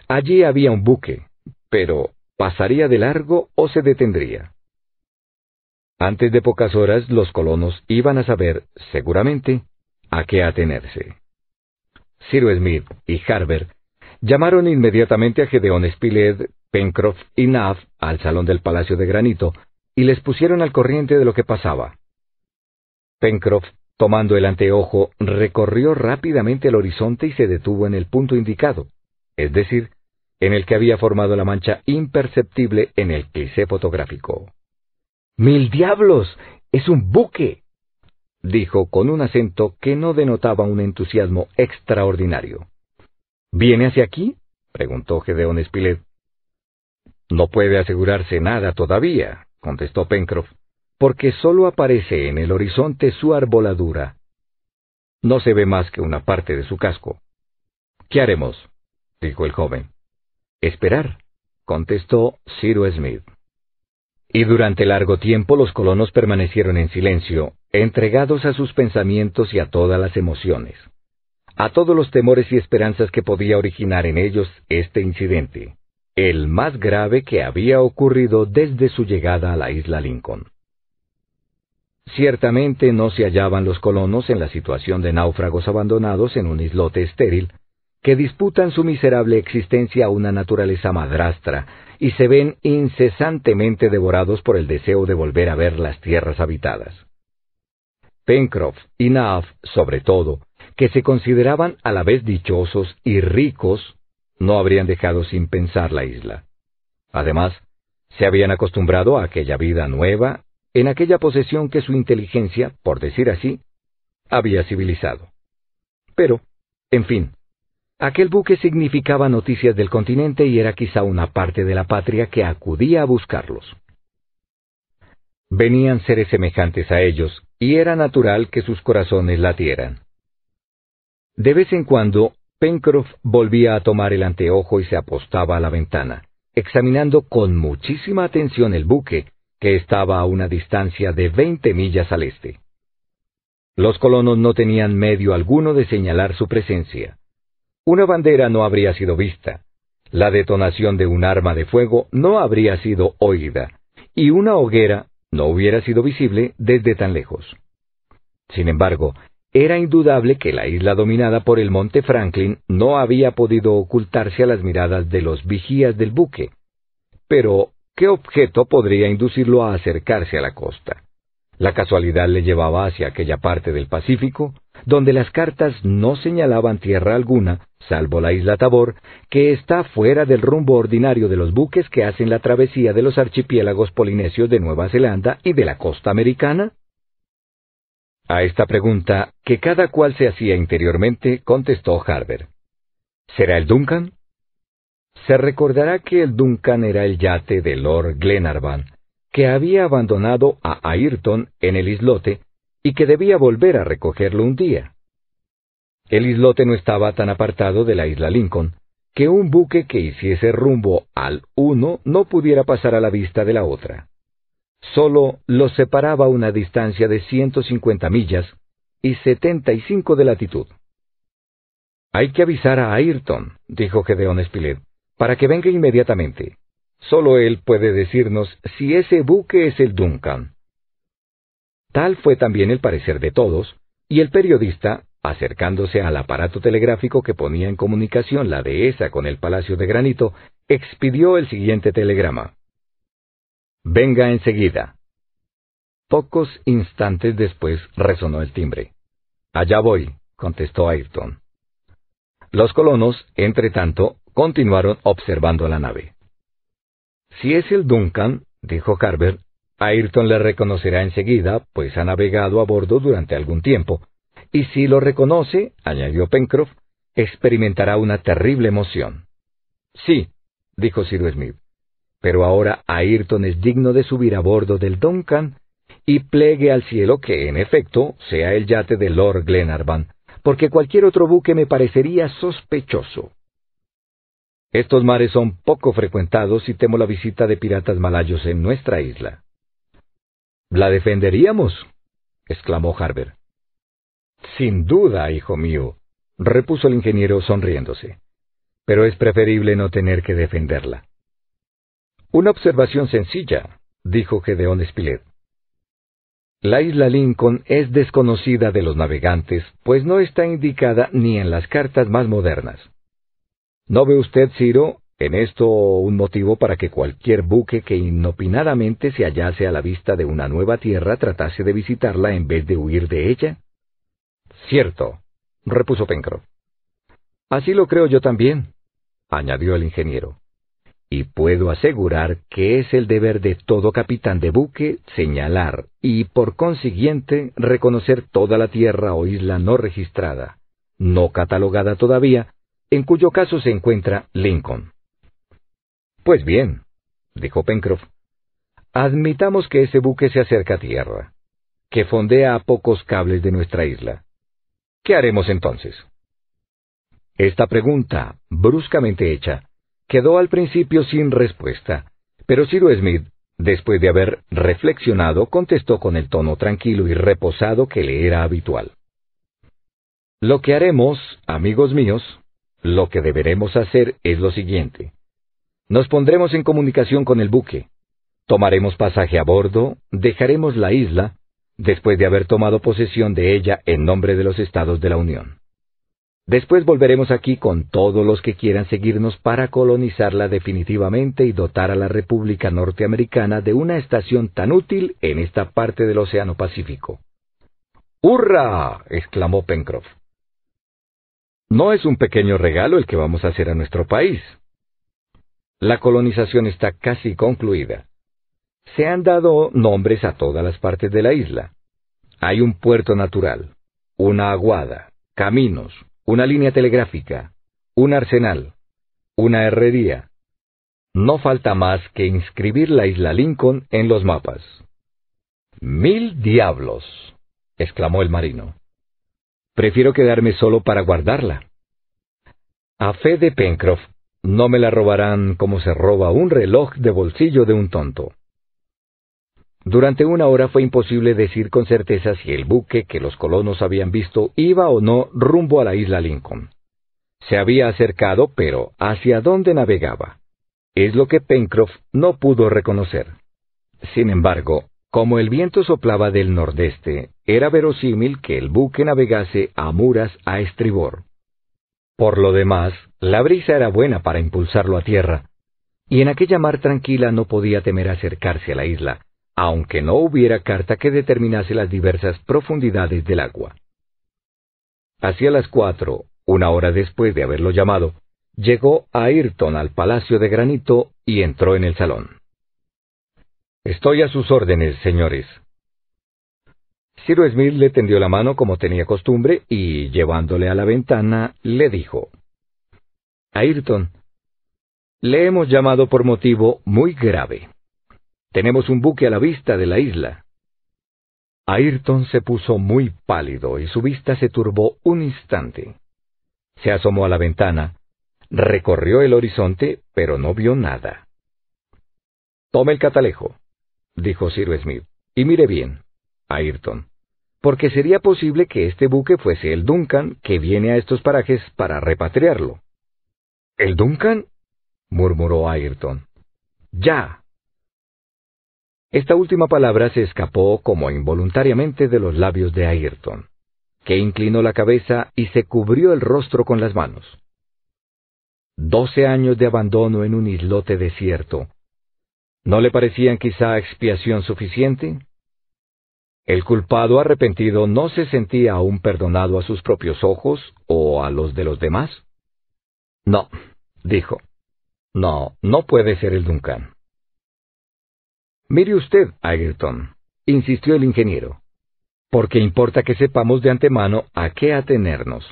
Allí había un buque, pero ¿pasaría de largo o se detendría? Antes de pocas horas los colonos iban a saber, seguramente, a qué atenerse. Ciro Smith y Harber llamaron inmediatamente a Gedeón Spilett, Pencroff y Nav al salón del Palacio de Granito y les pusieron al corriente de lo que pasaba. Pencroff Tomando el anteojo, recorrió rápidamente el horizonte y se detuvo en el punto indicado, es decir, en el que había formado la mancha imperceptible en el cliché fotográfico. ¡Mil diablos! ¡Es un buque! Dijo con un acento que no denotaba un entusiasmo extraordinario. ¿Viene hacia aquí? preguntó Gedeón Spilett. No puede asegurarse nada todavía, contestó Pencroff porque sólo aparece en el horizonte su arboladura. No se ve más que una parte de su casco. ¿Qué haremos? dijo el joven. Esperar, contestó Ciro Smith. Y durante largo tiempo los colonos permanecieron en silencio, entregados a sus pensamientos y a todas las emociones, a todos los temores y esperanzas que podía originar en ellos este incidente, el más grave que había ocurrido desde su llegada a la isla Lincoln. Ciertamente no se hallaban los colonos en la situación de náufragos abandonados en un islote estéril, que disputan su miserable existencia a una naturaleza madrastra y se ven incesantemente devorados por el deseo de volver a ver las tierras habitadas. Pencroff y Naaf, sobre todo, que se consideraban a la vez dichosos y ricos, no habrían dejado sin pensar la isla. Además, se habían acostumbrado a aquella vida nueva en aquella posesión que su inteligencia, por decir así, había civilizado. Pero, en fin, aquel buque significaba noticias del continente y era quizá una parte de la patria que acudía a buscarlos. Venían seres semejantes a ellos, y era natural que sus corazones latieran. De vez en cuando, Pencroff volvía a tomar el anteojo y se apostaba a la ventana, examinando con muchísima atención el buque, que estaba a una distancia de veinte millas al este. Los colonos no tenían medio alguno de señalar su presencia. Una bandera no habría sido vista, la detonación de un arma de fuego no habría sido oída, y una hoguera no hubiera sido visible desde tan lejos. Sin embargo, era indudable que la isla dominada por el monte Franklin no había podido ocultarse a las miradas de los vigías del buque. Pero ¿Qué objeto podría inducirlo a acercarse a la costa? La casualidad le llevaba hacia aquella parte del Pacífico, donde las cartas no señalaban tierra alguna, salvo la isla Tabor, que está fuera del rumbo ordinario de los buques que hacen la travesía de los archipiélagos polinesios de Nueva Zelanda y de la costa americana. A esta pregunta, que cada cual se hacía interiormente, contestó Harber. ¿Será el Duncan? Se recordará que el Duncan era el yate de Lord Glenarvan, que había abandonado a Ayrton en el islote y que debía volver a recogerlo un día. El islote no estaba tan apartado de la isla Lincoln, que un buque que hiciese rumbo al uno no pudiera pasar a la vista de la otra. Solo los separaba una distancia de 150 millas y 75 de latitud. Hay que avisar a Ayrton, dijo Gedeón Spilett, para que venga inmediatamente. Solo él puede decirnos si ese buque es el Duncan. Tal fue también el parecer de todos, y el periodista, acercándose al aparato telegráfico que ponía en comunicación la dehesa con el Palacio de Granito, expidió el siguiente telegrama. Venga enseguida. Pocos instantes después resonó el timbre. Allá voy, contestó Ayrton. Los colonos, entre tanto, continuaron observando la nave. Si es el Duncan, dijo Carver, Ayrton le reconocerá enseguida, pues ha navegado a bordo durante algún tiempo, y si lo reconoce, añadió Pencroff, experimentará una terrible emoción. Sí, dijo Cyrus Smith, pero ahora Ayrton es digno de subir a bordo del Duncan y plegue al cielo que, en efecto, sea el yate de Lord Glenarvan, porque cualquier otro buque me parecería sospechoso. Estos mares son poco frecuentados y temo la visita de piratas malayos en nuestra isla. ¿La defenderíamos? exclamó Harbert. Sin duda, hijo mío, repuso el ingeniero sonriéndose. Pero es preferible no tener que defenderla. Una observación sencilla, dijo Gedeón Spilett. La isla Lincoln es desconocida de los navegantes, pues no está indicada ni en las cartas más modernas. ¿No ve usted, Ciro, en esto un motivo para que cualquier buque que inopinadamente se hallase a la vista de una nueva tierra tratase de visitarla en vez de huir de ella? Cierto, repuso Pencroff. Así lo creo yo también, añadió el ingeniero. Y puedo asegurar que es el deber de todo capitán de buque señalar y, por consiguiente, reconocer toda la tierra o isla no registrada, no catalogada todavía, en cuyo caso se encuentra Lincoln. Pues bien, dijo Pencroff, admitamos que ese buque se acerca a tierra, que fondea a pocos cables de nuestra isla. ¿Qué haremos entonces? Esta pregunta, bruscamente hecha, quedó al principio sin respuesta, pero Ciro Smith, después de haber reflexionado, contestó con el tono tranquilo y reposado que le era habitual. Lo que haremos, amigos míos, lo que deberemos hacer es lo siguiente. Nos pondremos en comunicación con el buque. Tomaremos pasaje a bordo, dejaremos la isla, después de haber tomado posesión de ella en nombre de los Estados de la Unión. Después volveremos aquí con todos los que quieran seguirnos para colonizarla definitivamente y dotar a la República Norteamericana de una estación tan útil en esta parte del Océano Pacífico. ¡Hurra! exclamó Pencroff. No es un pequeño regalo el que vamos a hacer a nuestro país. La colonización está casi concluida. Se han dado nombres a todas las partes de la isla. Hay un puerto natural, una aguada, caminos, una línea telegráfica, un arsenal, una herrería. No falta más que inscribir la isla Lincoln en los mapas. Mil diablos, exclamó el marino. Prefiero quedarme solo para guardarla. A fe de Pencroff, no me la robarán como se roba un reloj de bolsillo de un tonto. Durante una hora fue imposible decir con certeza si el buque que los colonos habían visto iba o no rumbo a la isla Lincoln. Se había acercado, pero ¿hacia dónde navegaba? Es lo que Pencroff no pudo reconocer. Sin embargo, como el viento soplaba del nordeste, era verosímil que el buque navegase a muras a estribor. Por lo demás, la brisa era buena para impulsarlo a tierra, y en aquella mar tranquila no podía temer acercarse a la isla, aunque no hubiera carta que determinase las diversas profundidades del agua. Hacia las cuatro, una hora después de haberlo llamado, llegó Ayrton al Palacio de Granito y entró en el salón. Estoy a sus órdenes, señores. Ciro Smith le tendió la mano como tenía costumbre y, llevándole a la ventana, le dijo, Ayrton, le hemos llamado por motivo muy grave. Tenemos un buque a la vista de la isla. Ayrton se puso muy pálido y su vista se turbó un instante. Se asomó a la ventana, recorrió el horizonte, pero no vio nada. Tome el catalejo, dijo Sir Smith, y mire bien, Ayrton, porque sería posible que este buque fuese el Duncan que viene a estos parajes para repatriarlo. ¿El Duncan? murmuró Ayrton. Ya. Esta última palabra se escapó como involuntariamente de los labios de Ayrton, que inclinó la cabeza y se cubrió el rostro con las manos. Doce años de abandono en un islote desierto. ¿No le parecían quizá expiación suficiente? El culpado arrepentido no se sentía aún perdonado a sus propios ojos o a los de los demás. No, dijo. No, no puede ser el Duncan. Mire usted, Ayrton, insistió el ingeniero, porque importa que sepamos de antemano a qué atenernos.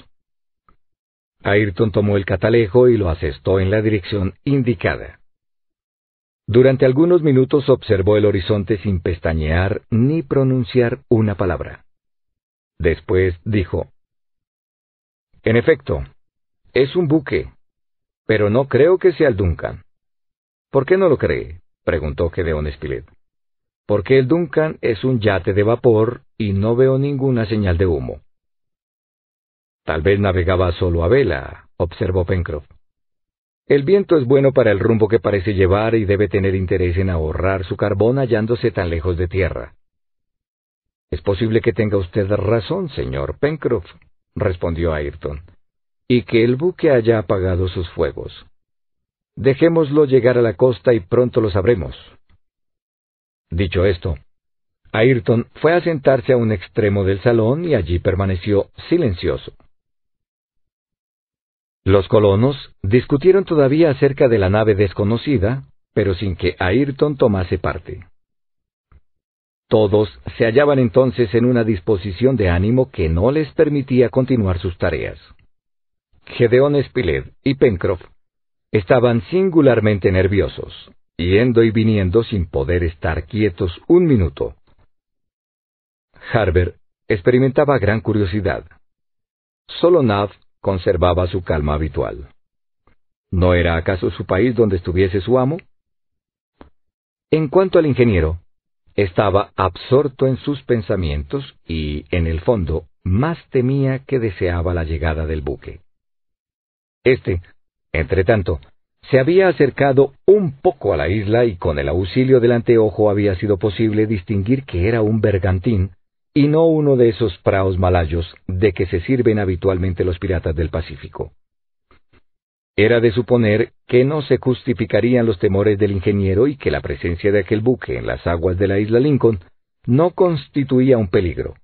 Ayrton tomó el catalejo y lo asestó en la dirección indicada. Durante algunos minutos observó el horizonte sin pestañear ni pronunciar una palabra. Después dijo, En efecto, es un buque, pero no creo que sea el Duncan. ¿Por qué no lo cree? Preguntó Gedeón Spilett. Porque el Duncan es un yate de vapor y no veo ninguna señal de humo. Tal vez navegaba solo a vela, observó Pencroff. El viento es bueno para el rumbo que parece llevar y debe tener interés en ahorrar su carbón hallándose tan lejos de tierra. Es posible que tenga usted razón, señor Pencroff, respondió Ayrton, y que el buque haya apagado sus fuegos. Dejémoslo llegar a la costa y pronto lo sabremos. Dicho esto, Ayrton fue a sentarse a un extremo del salón y allí permaneció silencioso. Los colonos discutieron todavía acerca de la nave desconocida, pero sin que Ayrton tomase parte. Todos se hallaban entonces en una disposición de ánimo que no les permitía continuar sus tareas. Gedeón Spilett y Pencroff estaban singularmente nerviosos, yendo y viniendo sin poder estar quietos un minuto. Harbert experimentaba gran curiosidad. Solo Nav conservaba su calma habitual. ¿No era acaso su país donde estuviese su amo? En cuanto al ingeniero, estaba absorto en sus pensamientos y, en el fondo, más temía que deseaba la llegada del buque. Este, entre tanto, se había acercado un poco a la isla y con el auxilio del anteojo había sido posible distinguir que era un bergantín y no uno de esos praos malayos de que se sirven habitualmente los piratas del Pacífico. Era de suponer que no se justificarían los temores del ingeniero y que la presencia de aquel buque en las aguas de la isla Lincoln no constituía un peligro.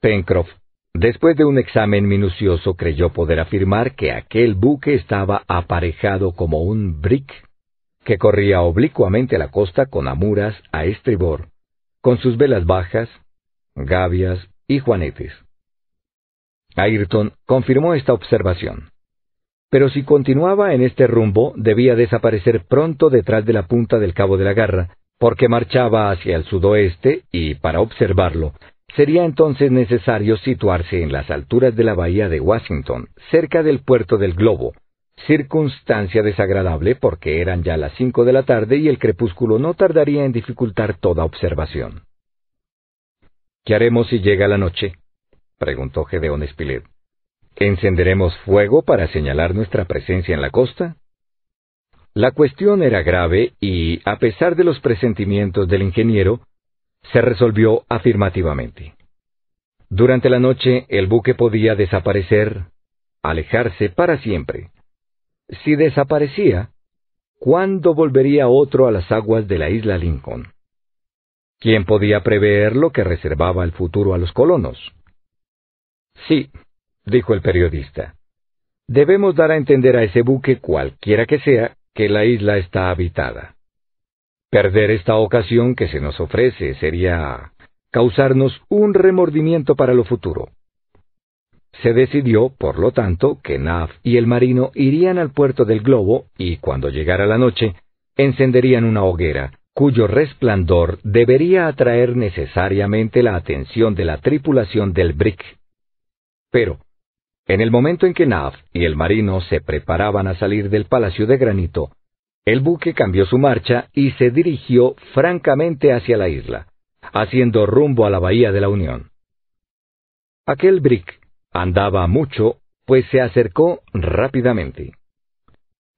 Pencroff, después de un examen minucioso, creyó poder afirmar que aquel buque estaba aparejado como un brick que corría oblicuamente la costa con amuras a estribor, con sus velas bajas, gavias y juanetes. Ayrton confirmó esta observación. Pero si continuaba en este rumbo, debía desaparecer pronto detrás de la punta del Cabo de la Garra, porque marchaba hacia el sudoeste y, para observarlo, sería entonces necesario situarse en las alturas de la bahía de Washington, cerca del puerto del Globo, circunstancia desagradable porque eran ya las cinco de la tarde y el crepúsculo no tardaría en dificultar toda observación. ¿Qué haremos si llega la noche? preguntó Gedeón Spilett. ¿Encenderemos fuego para señalar nuestra presencia en la costa? La cuestión era grave y, a pesar de los presentimientos del ingeniero, se resolvió afirmativamente. Durante la noche el buque podía desaparecer, alejarse para siempre. Si desaparecía, ¿cuándo volvería otro a las aguas de la isla Lincoln? ¿Quién podía prever lo que reservaba el futuro a los colonos? Sí, dijo el periodista. Debemos dar a entender a ese buque, cualquiera que sea, que la isla está habitada. Perder esta ocasión que se nos ofrece sería causarnos un remordimiento para lo futuro. Se decidió, por lo tanto, que Naf y el marino irían al puerto del globo y, cuando llegara la noche, encenderían una hoguera, cuyo resplandor debería atraer necesariamente la atención de la tripulación del Brick. Pero, En el momento en que Nav y el marino se preparaban a salir del palacio de granito, el buque cambió su marcha y se dirigió francamente hacia la isla, haciendo rumbo a la bahía de la Unión. Aquel brick andaba mucho, pues se acercó rápidamente.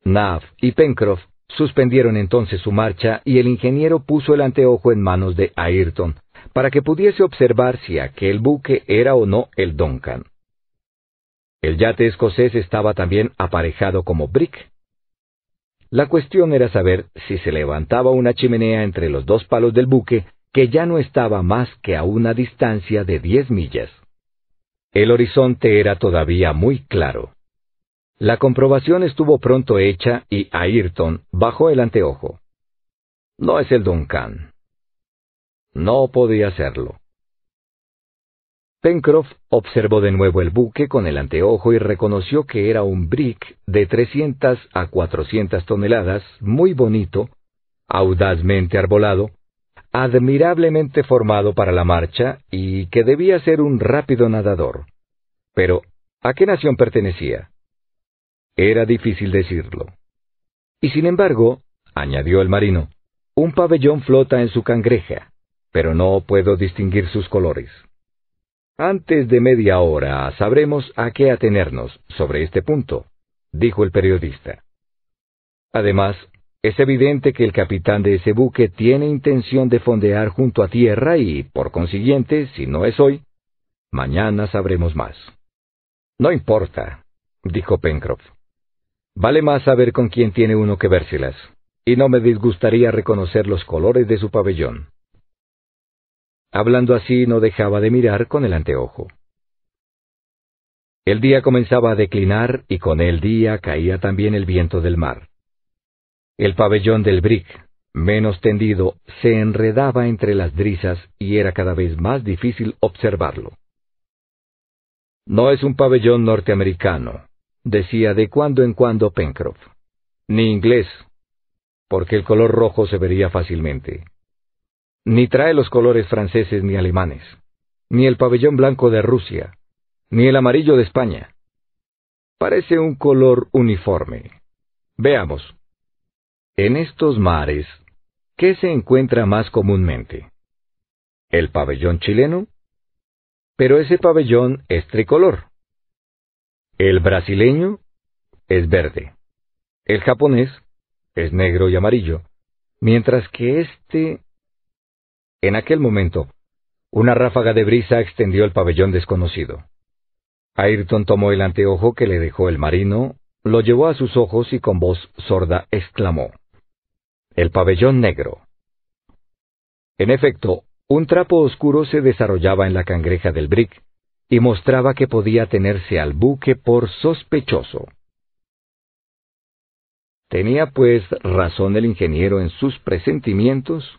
Nav y Pencroff suspendieron entonces su marcha y el ingeniero puso el anteojo en manos de Ayrton para que pudiese observar si aquel buque era o no el Duncan. El yate escocés estaba también aparejado como brick. La cuestión era saber si se levantaba una chimenea entre los dos palos del buque que ya no estaba más que a una distancia de diez millas. El horizonte era todavía muy claro. La comprobación estuvo pronto hecha y Ayrton bajó el anteojo. No es el Duncan. No podía serlo. Pencroff observó de nuevo el buque con el anteojo y reconoció que era un brick de 300 a 400 toneladas, muy bonito, audazmente arbolado, admirablemente formado para la marcha y que debía ser un rápido nadador. Pero, ¿a qué nación pertenecía? Era difícil decirlo. Y sin embargo, añadió el marino, un pabellón flota en su cangreja, pero no puedo distinguir sus colores. Antes de media hora sabremos a qué atenernos sobre este punto, dijo el periodista. Además, es evidente que el capitán de ese buque tiene intención de fondear junto a tierra y, por consiguiente, si no es hoy, mañana sabremos más. No importa, dijo Pencroff. Vale más saber con quién tiene uno que vérselas, y no me disgustaría reconocer los colores de su pabellón. Hablando así no dejaba de mirar con el anteojo. El día comenzaba a declinar y con el día caía también el viento del mar. El pabellón del brick, menos tendido, se enredaba entre las drisas y era cada vez más difícil observarlo. No es un pabellón norteamericano, decía de cuando en cuando Pencroff, ni inglés, porque el color rojo se vería fácilmente. Ni trae los colores franceses ni alemanes, ni el pabellón blanco de Rusia, ni el amarillo de España. Parece un color uniforme. Veamos. En estos mares, ¿qué se encuentra más comúnmente? ¿El pabellón chileno? Pero ese pabellón es tricolor. El brasileño es verde. El japonés es negro y amarillo, mientras que este... En aquel momento, una ráfaga de brisa extendió el pabellón desconocido. Ayrton tomó el anteojo que le dejó el marino, lo llevó a sus ojos y con voz sorda exclamó el pabellón negro. En efecto, un trapo oscuro se desarrollaba en la cangreja del brick y mostraba que podía tenerse al buque por sospechoso. ¿Tenía pues razón el ingeniero en sus presentimientos?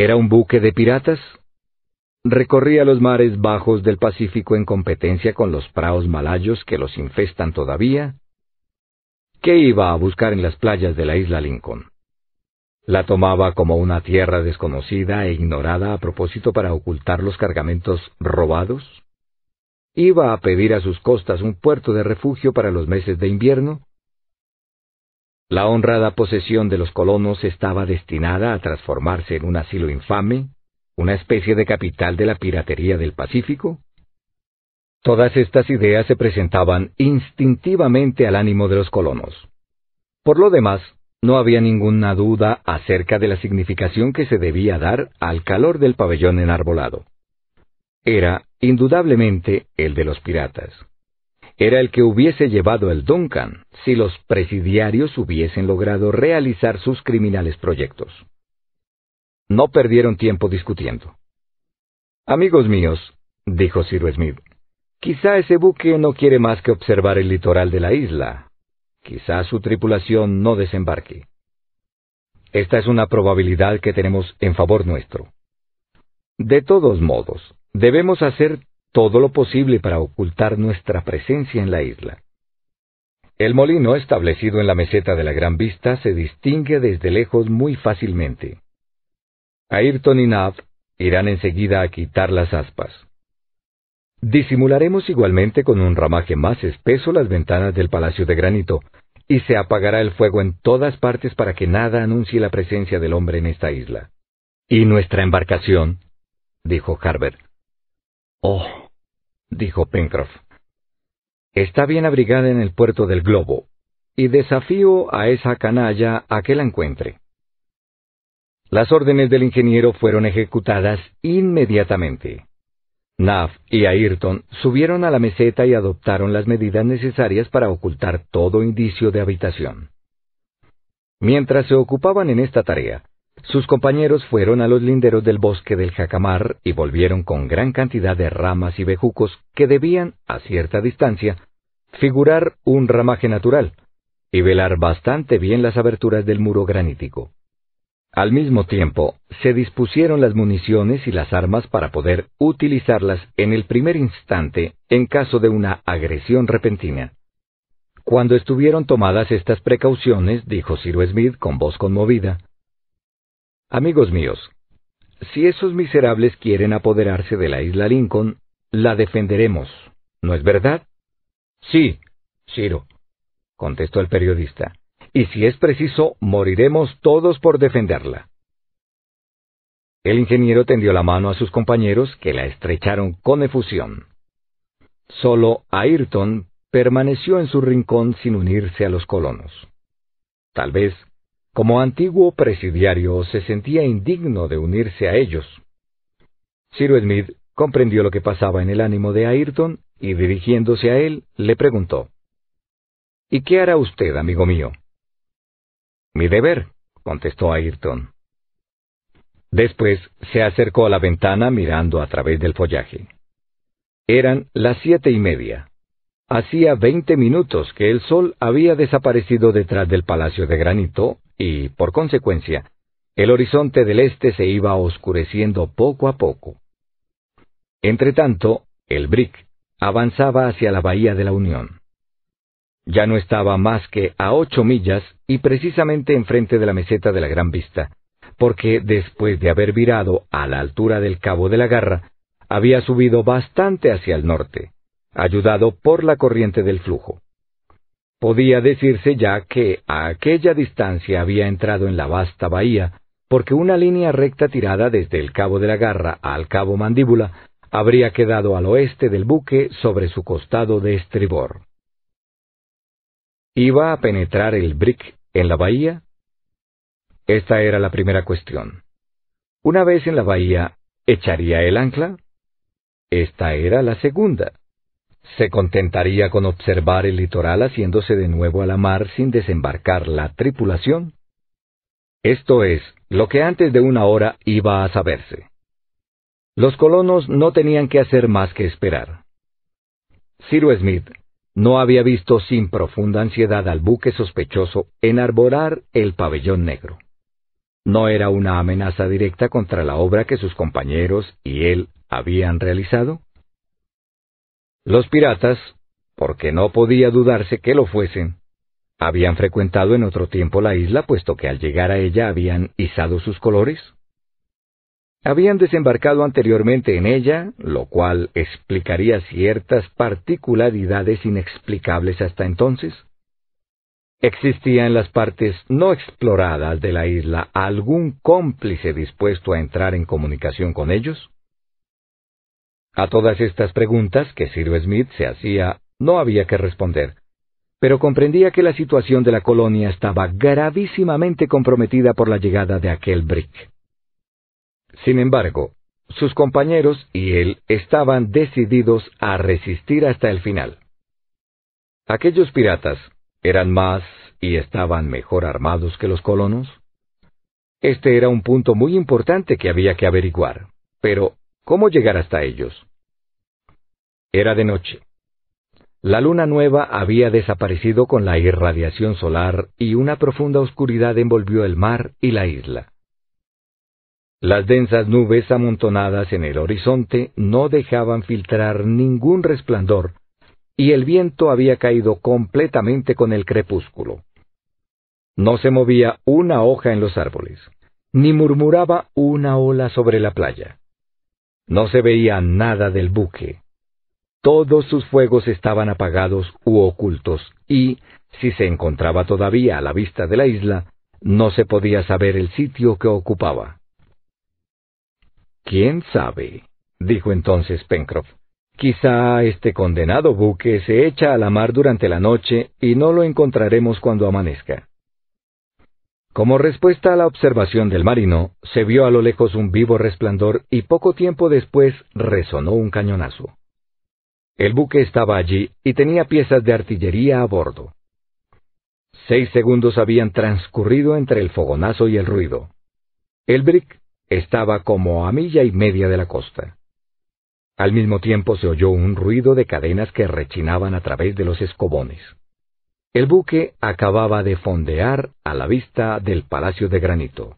¿Era un buque de piratas? ¿Recorría los mares bajos del Pacífico en competencia con los praos malayos que los infestan todavía? ¿Qué iba a buscar en las playas de la isla Lincoln? La tomaba como una tierra desconocida e ignorada a propósito para ocultar los cargamentos robados. ¿Iba a pedir a sus costas un puerto de refugio para los meses de invierno? La honrada posesión de los colonos estaba destinada a transformarse en un asilo infame, una especie de capital de la piratería del Pacífico. Todas estas ideas se presentaban instintivamente al ánimo de los colonos. Por lo demás, no había ninguna duda acerca de la significación que se debía dar al calor del pabellón enarbolado. Era, indudablemente, el de los piratas. Era el que hubiese llevado el Duncan si los presidiarios hubiesen logrado realizar sus criminales proyectos. No perdieron tiempo discutiendo. Amigos míos, dijo Sir Smith, Quizá ese buque no quiere más que observar el litoral de la isla. Quizá su tripulación no desembarque. Esta es una probabilidad que tenemos en favor nuestro. De todos modos, debemos hacer todo lo posible para ocultar nuestra presencia en la isla. El molino establecido en la meseta de la Gran Vista se distingue desde lejos muy fácilmente. Ayrton y Nav irán enseguida a quitar las aspas. Disimularemos igualmente con un ramaje más espeso las ventanas del Palacio de Granito, y se apagará el fuego en todas partes para que nada anuncie la presencia del hombre en esta isla. ¿Y nuestra embarcación? dijo Harbert. Oh, dijo Pencroff. Está bien abrigada en el puerto del globo, y desafío a esa canalla a que la encuentre. Las órdenes del ingeniero fueron ejecutadas inmediatamente. Naf y Ayrton subieron a la meseta y adoptaron las medidas necesarias para ocultar todo indicio de habitación. Mientras se ocupaban en esta tarea, sus compañeros fueron a los linderos del bosque del jacamar y volvieron con gran cantidad de ramas y bejucos que debían, a cierta distancia, figurar un ramaje natural, y velar bastante bien las aberturas del muro granítico. Al mismo tiempo, se dispusieron las municiones y las armas para poder utilizarlas en el primer instante en caso de una agresión repentina. Cuando estuvieron tomadas estas precauciones, dijo Ciro Smith con voz conmovida, Amigos míos, si esos miserables quieren apoderarse de la isla Lincoln, la defenderemos, ¿no es verdad? Sí, Ciro, contestó el periodista y si es preciso, moriremos todos por defenderla. El ingeniero tendió la mano a sus compañeros, que la estrecharon con efusión. Solo Ayrton permaneció en su rincón sin unirse a los colonos. Tal vez, como antiguo presidiario, se sentía indigno de unirse a ellos. Ciro Smith comprendió lo que pasaba en el ánimo de Ayrton y dirigiéndose a él, le preguntó, ¿Y qué hará usted, amigo mío? Mi deber, contestó Ayrton. Después se acercó a la ventana mirando a través del follaje. Eran las siete y media. Hacía veinte minutos que el sol había desaparecido detrás del palacio de granito y, por consecuencia, el horizonte del este se iba oscureciendo poco a poco. Entretanto, el Brick avanzaba hacia la bahía de la Unión ya no estaba más que a ocho millas y precisamente enfrente de la meseta de la Gran Vista, porque después de haber virado a la altura del Cabo de la Garra, había subido bastante hacia el norte, ayudado por la corriente del flujo. Podía decirse ya que a aquella distancia había entrado en la vasta bahía, porque una línea recta tirada desde el Cabo de la Garra al Cabo Mandíbula habría quedado al oeste del buque sobre su costado de estribor. ¿Iba a penetrar el brick en la bahía? Esta era la primera cuestión. Una vez en la bahía, ¿echaría el ancla? Esta era la segunda. ¿Se contentaría con observar el litoral haciéndose de nuevo a la mar sin desembarcar la tripulación? Esto es lo que antes de una hora iba a saberse. Los colonos no tenían que hacer más que esperar. Ciro Smith no había visto sin profunda ansiedad al buque sospechoso enarborar el pabellón negro. No era una amenaza directa contra la obra que sus compañeros y él habían realizado. Los piratas, porque no podía dudarse que lo fuesen, habían frecuentado en otro tiempo la isla, puesto que al llegar a ella habían izado sus colores. Habían desembarcado anteriormente en ella, lo cual explicaría ciertas particularidades inexplicables hasta entonces. ¿Existía en las partes no exploradas de la isla algún cómplice dispuesto a entrar en comunicación con ellos? A todas estas preguntas que Sir Smith se hacía no había que responder, pero comprendía que la situación de la colonia estaba gravísimamente comprometida por la llegada de aquel brick. Sin embargo, sus compañeros y él estaban decididos a resistir hasta el final. Aquellos piratas eran más y estaban mejor armados que los colonos. Este era un punto muy importante que había que averiguar. Pero, ¿cómo llegar hasta ellos? Era de noche. La luna nueva había desaparecido con la irradiación solar y una profunda oscuridad envolvió el mar y la isla. Las densas nubes amontonadas en el horizonte no dejaban filtrar ningún resplandor, y el viento había caído completamente con el crepúsculo. No se movía una hoja en los árboles, ni murmuraba una ola sobre la playa. No se veía nada del buque. Todos sus fuegos estaban apagados u ocultos, y, si se encontraba todavía a la vista de la isla, no se podía saber el sitio que ocupaba. ¿Quién sabe? dijo entonces Pencroff. Quizá este condenado buque se echa a la mar durante la noche y no lo encontraremos cuando amanezca. Como respuesta a la observación del marino, se vio a lo lejos un vivo resplandor y poco tiempo después resonó un cañonazo. El buque estaba allí y tenía piezas de artillería a bordo. Seis segundos habían transcurrido entre el fogonazo y el ruido. El brick estaba como a milla y media de la costa. Al mismo tiempo se oyó un ruido de cadenas que rechinaban a través de los escobones. El buque acababa de fondear a la vista del Palacio de Granito.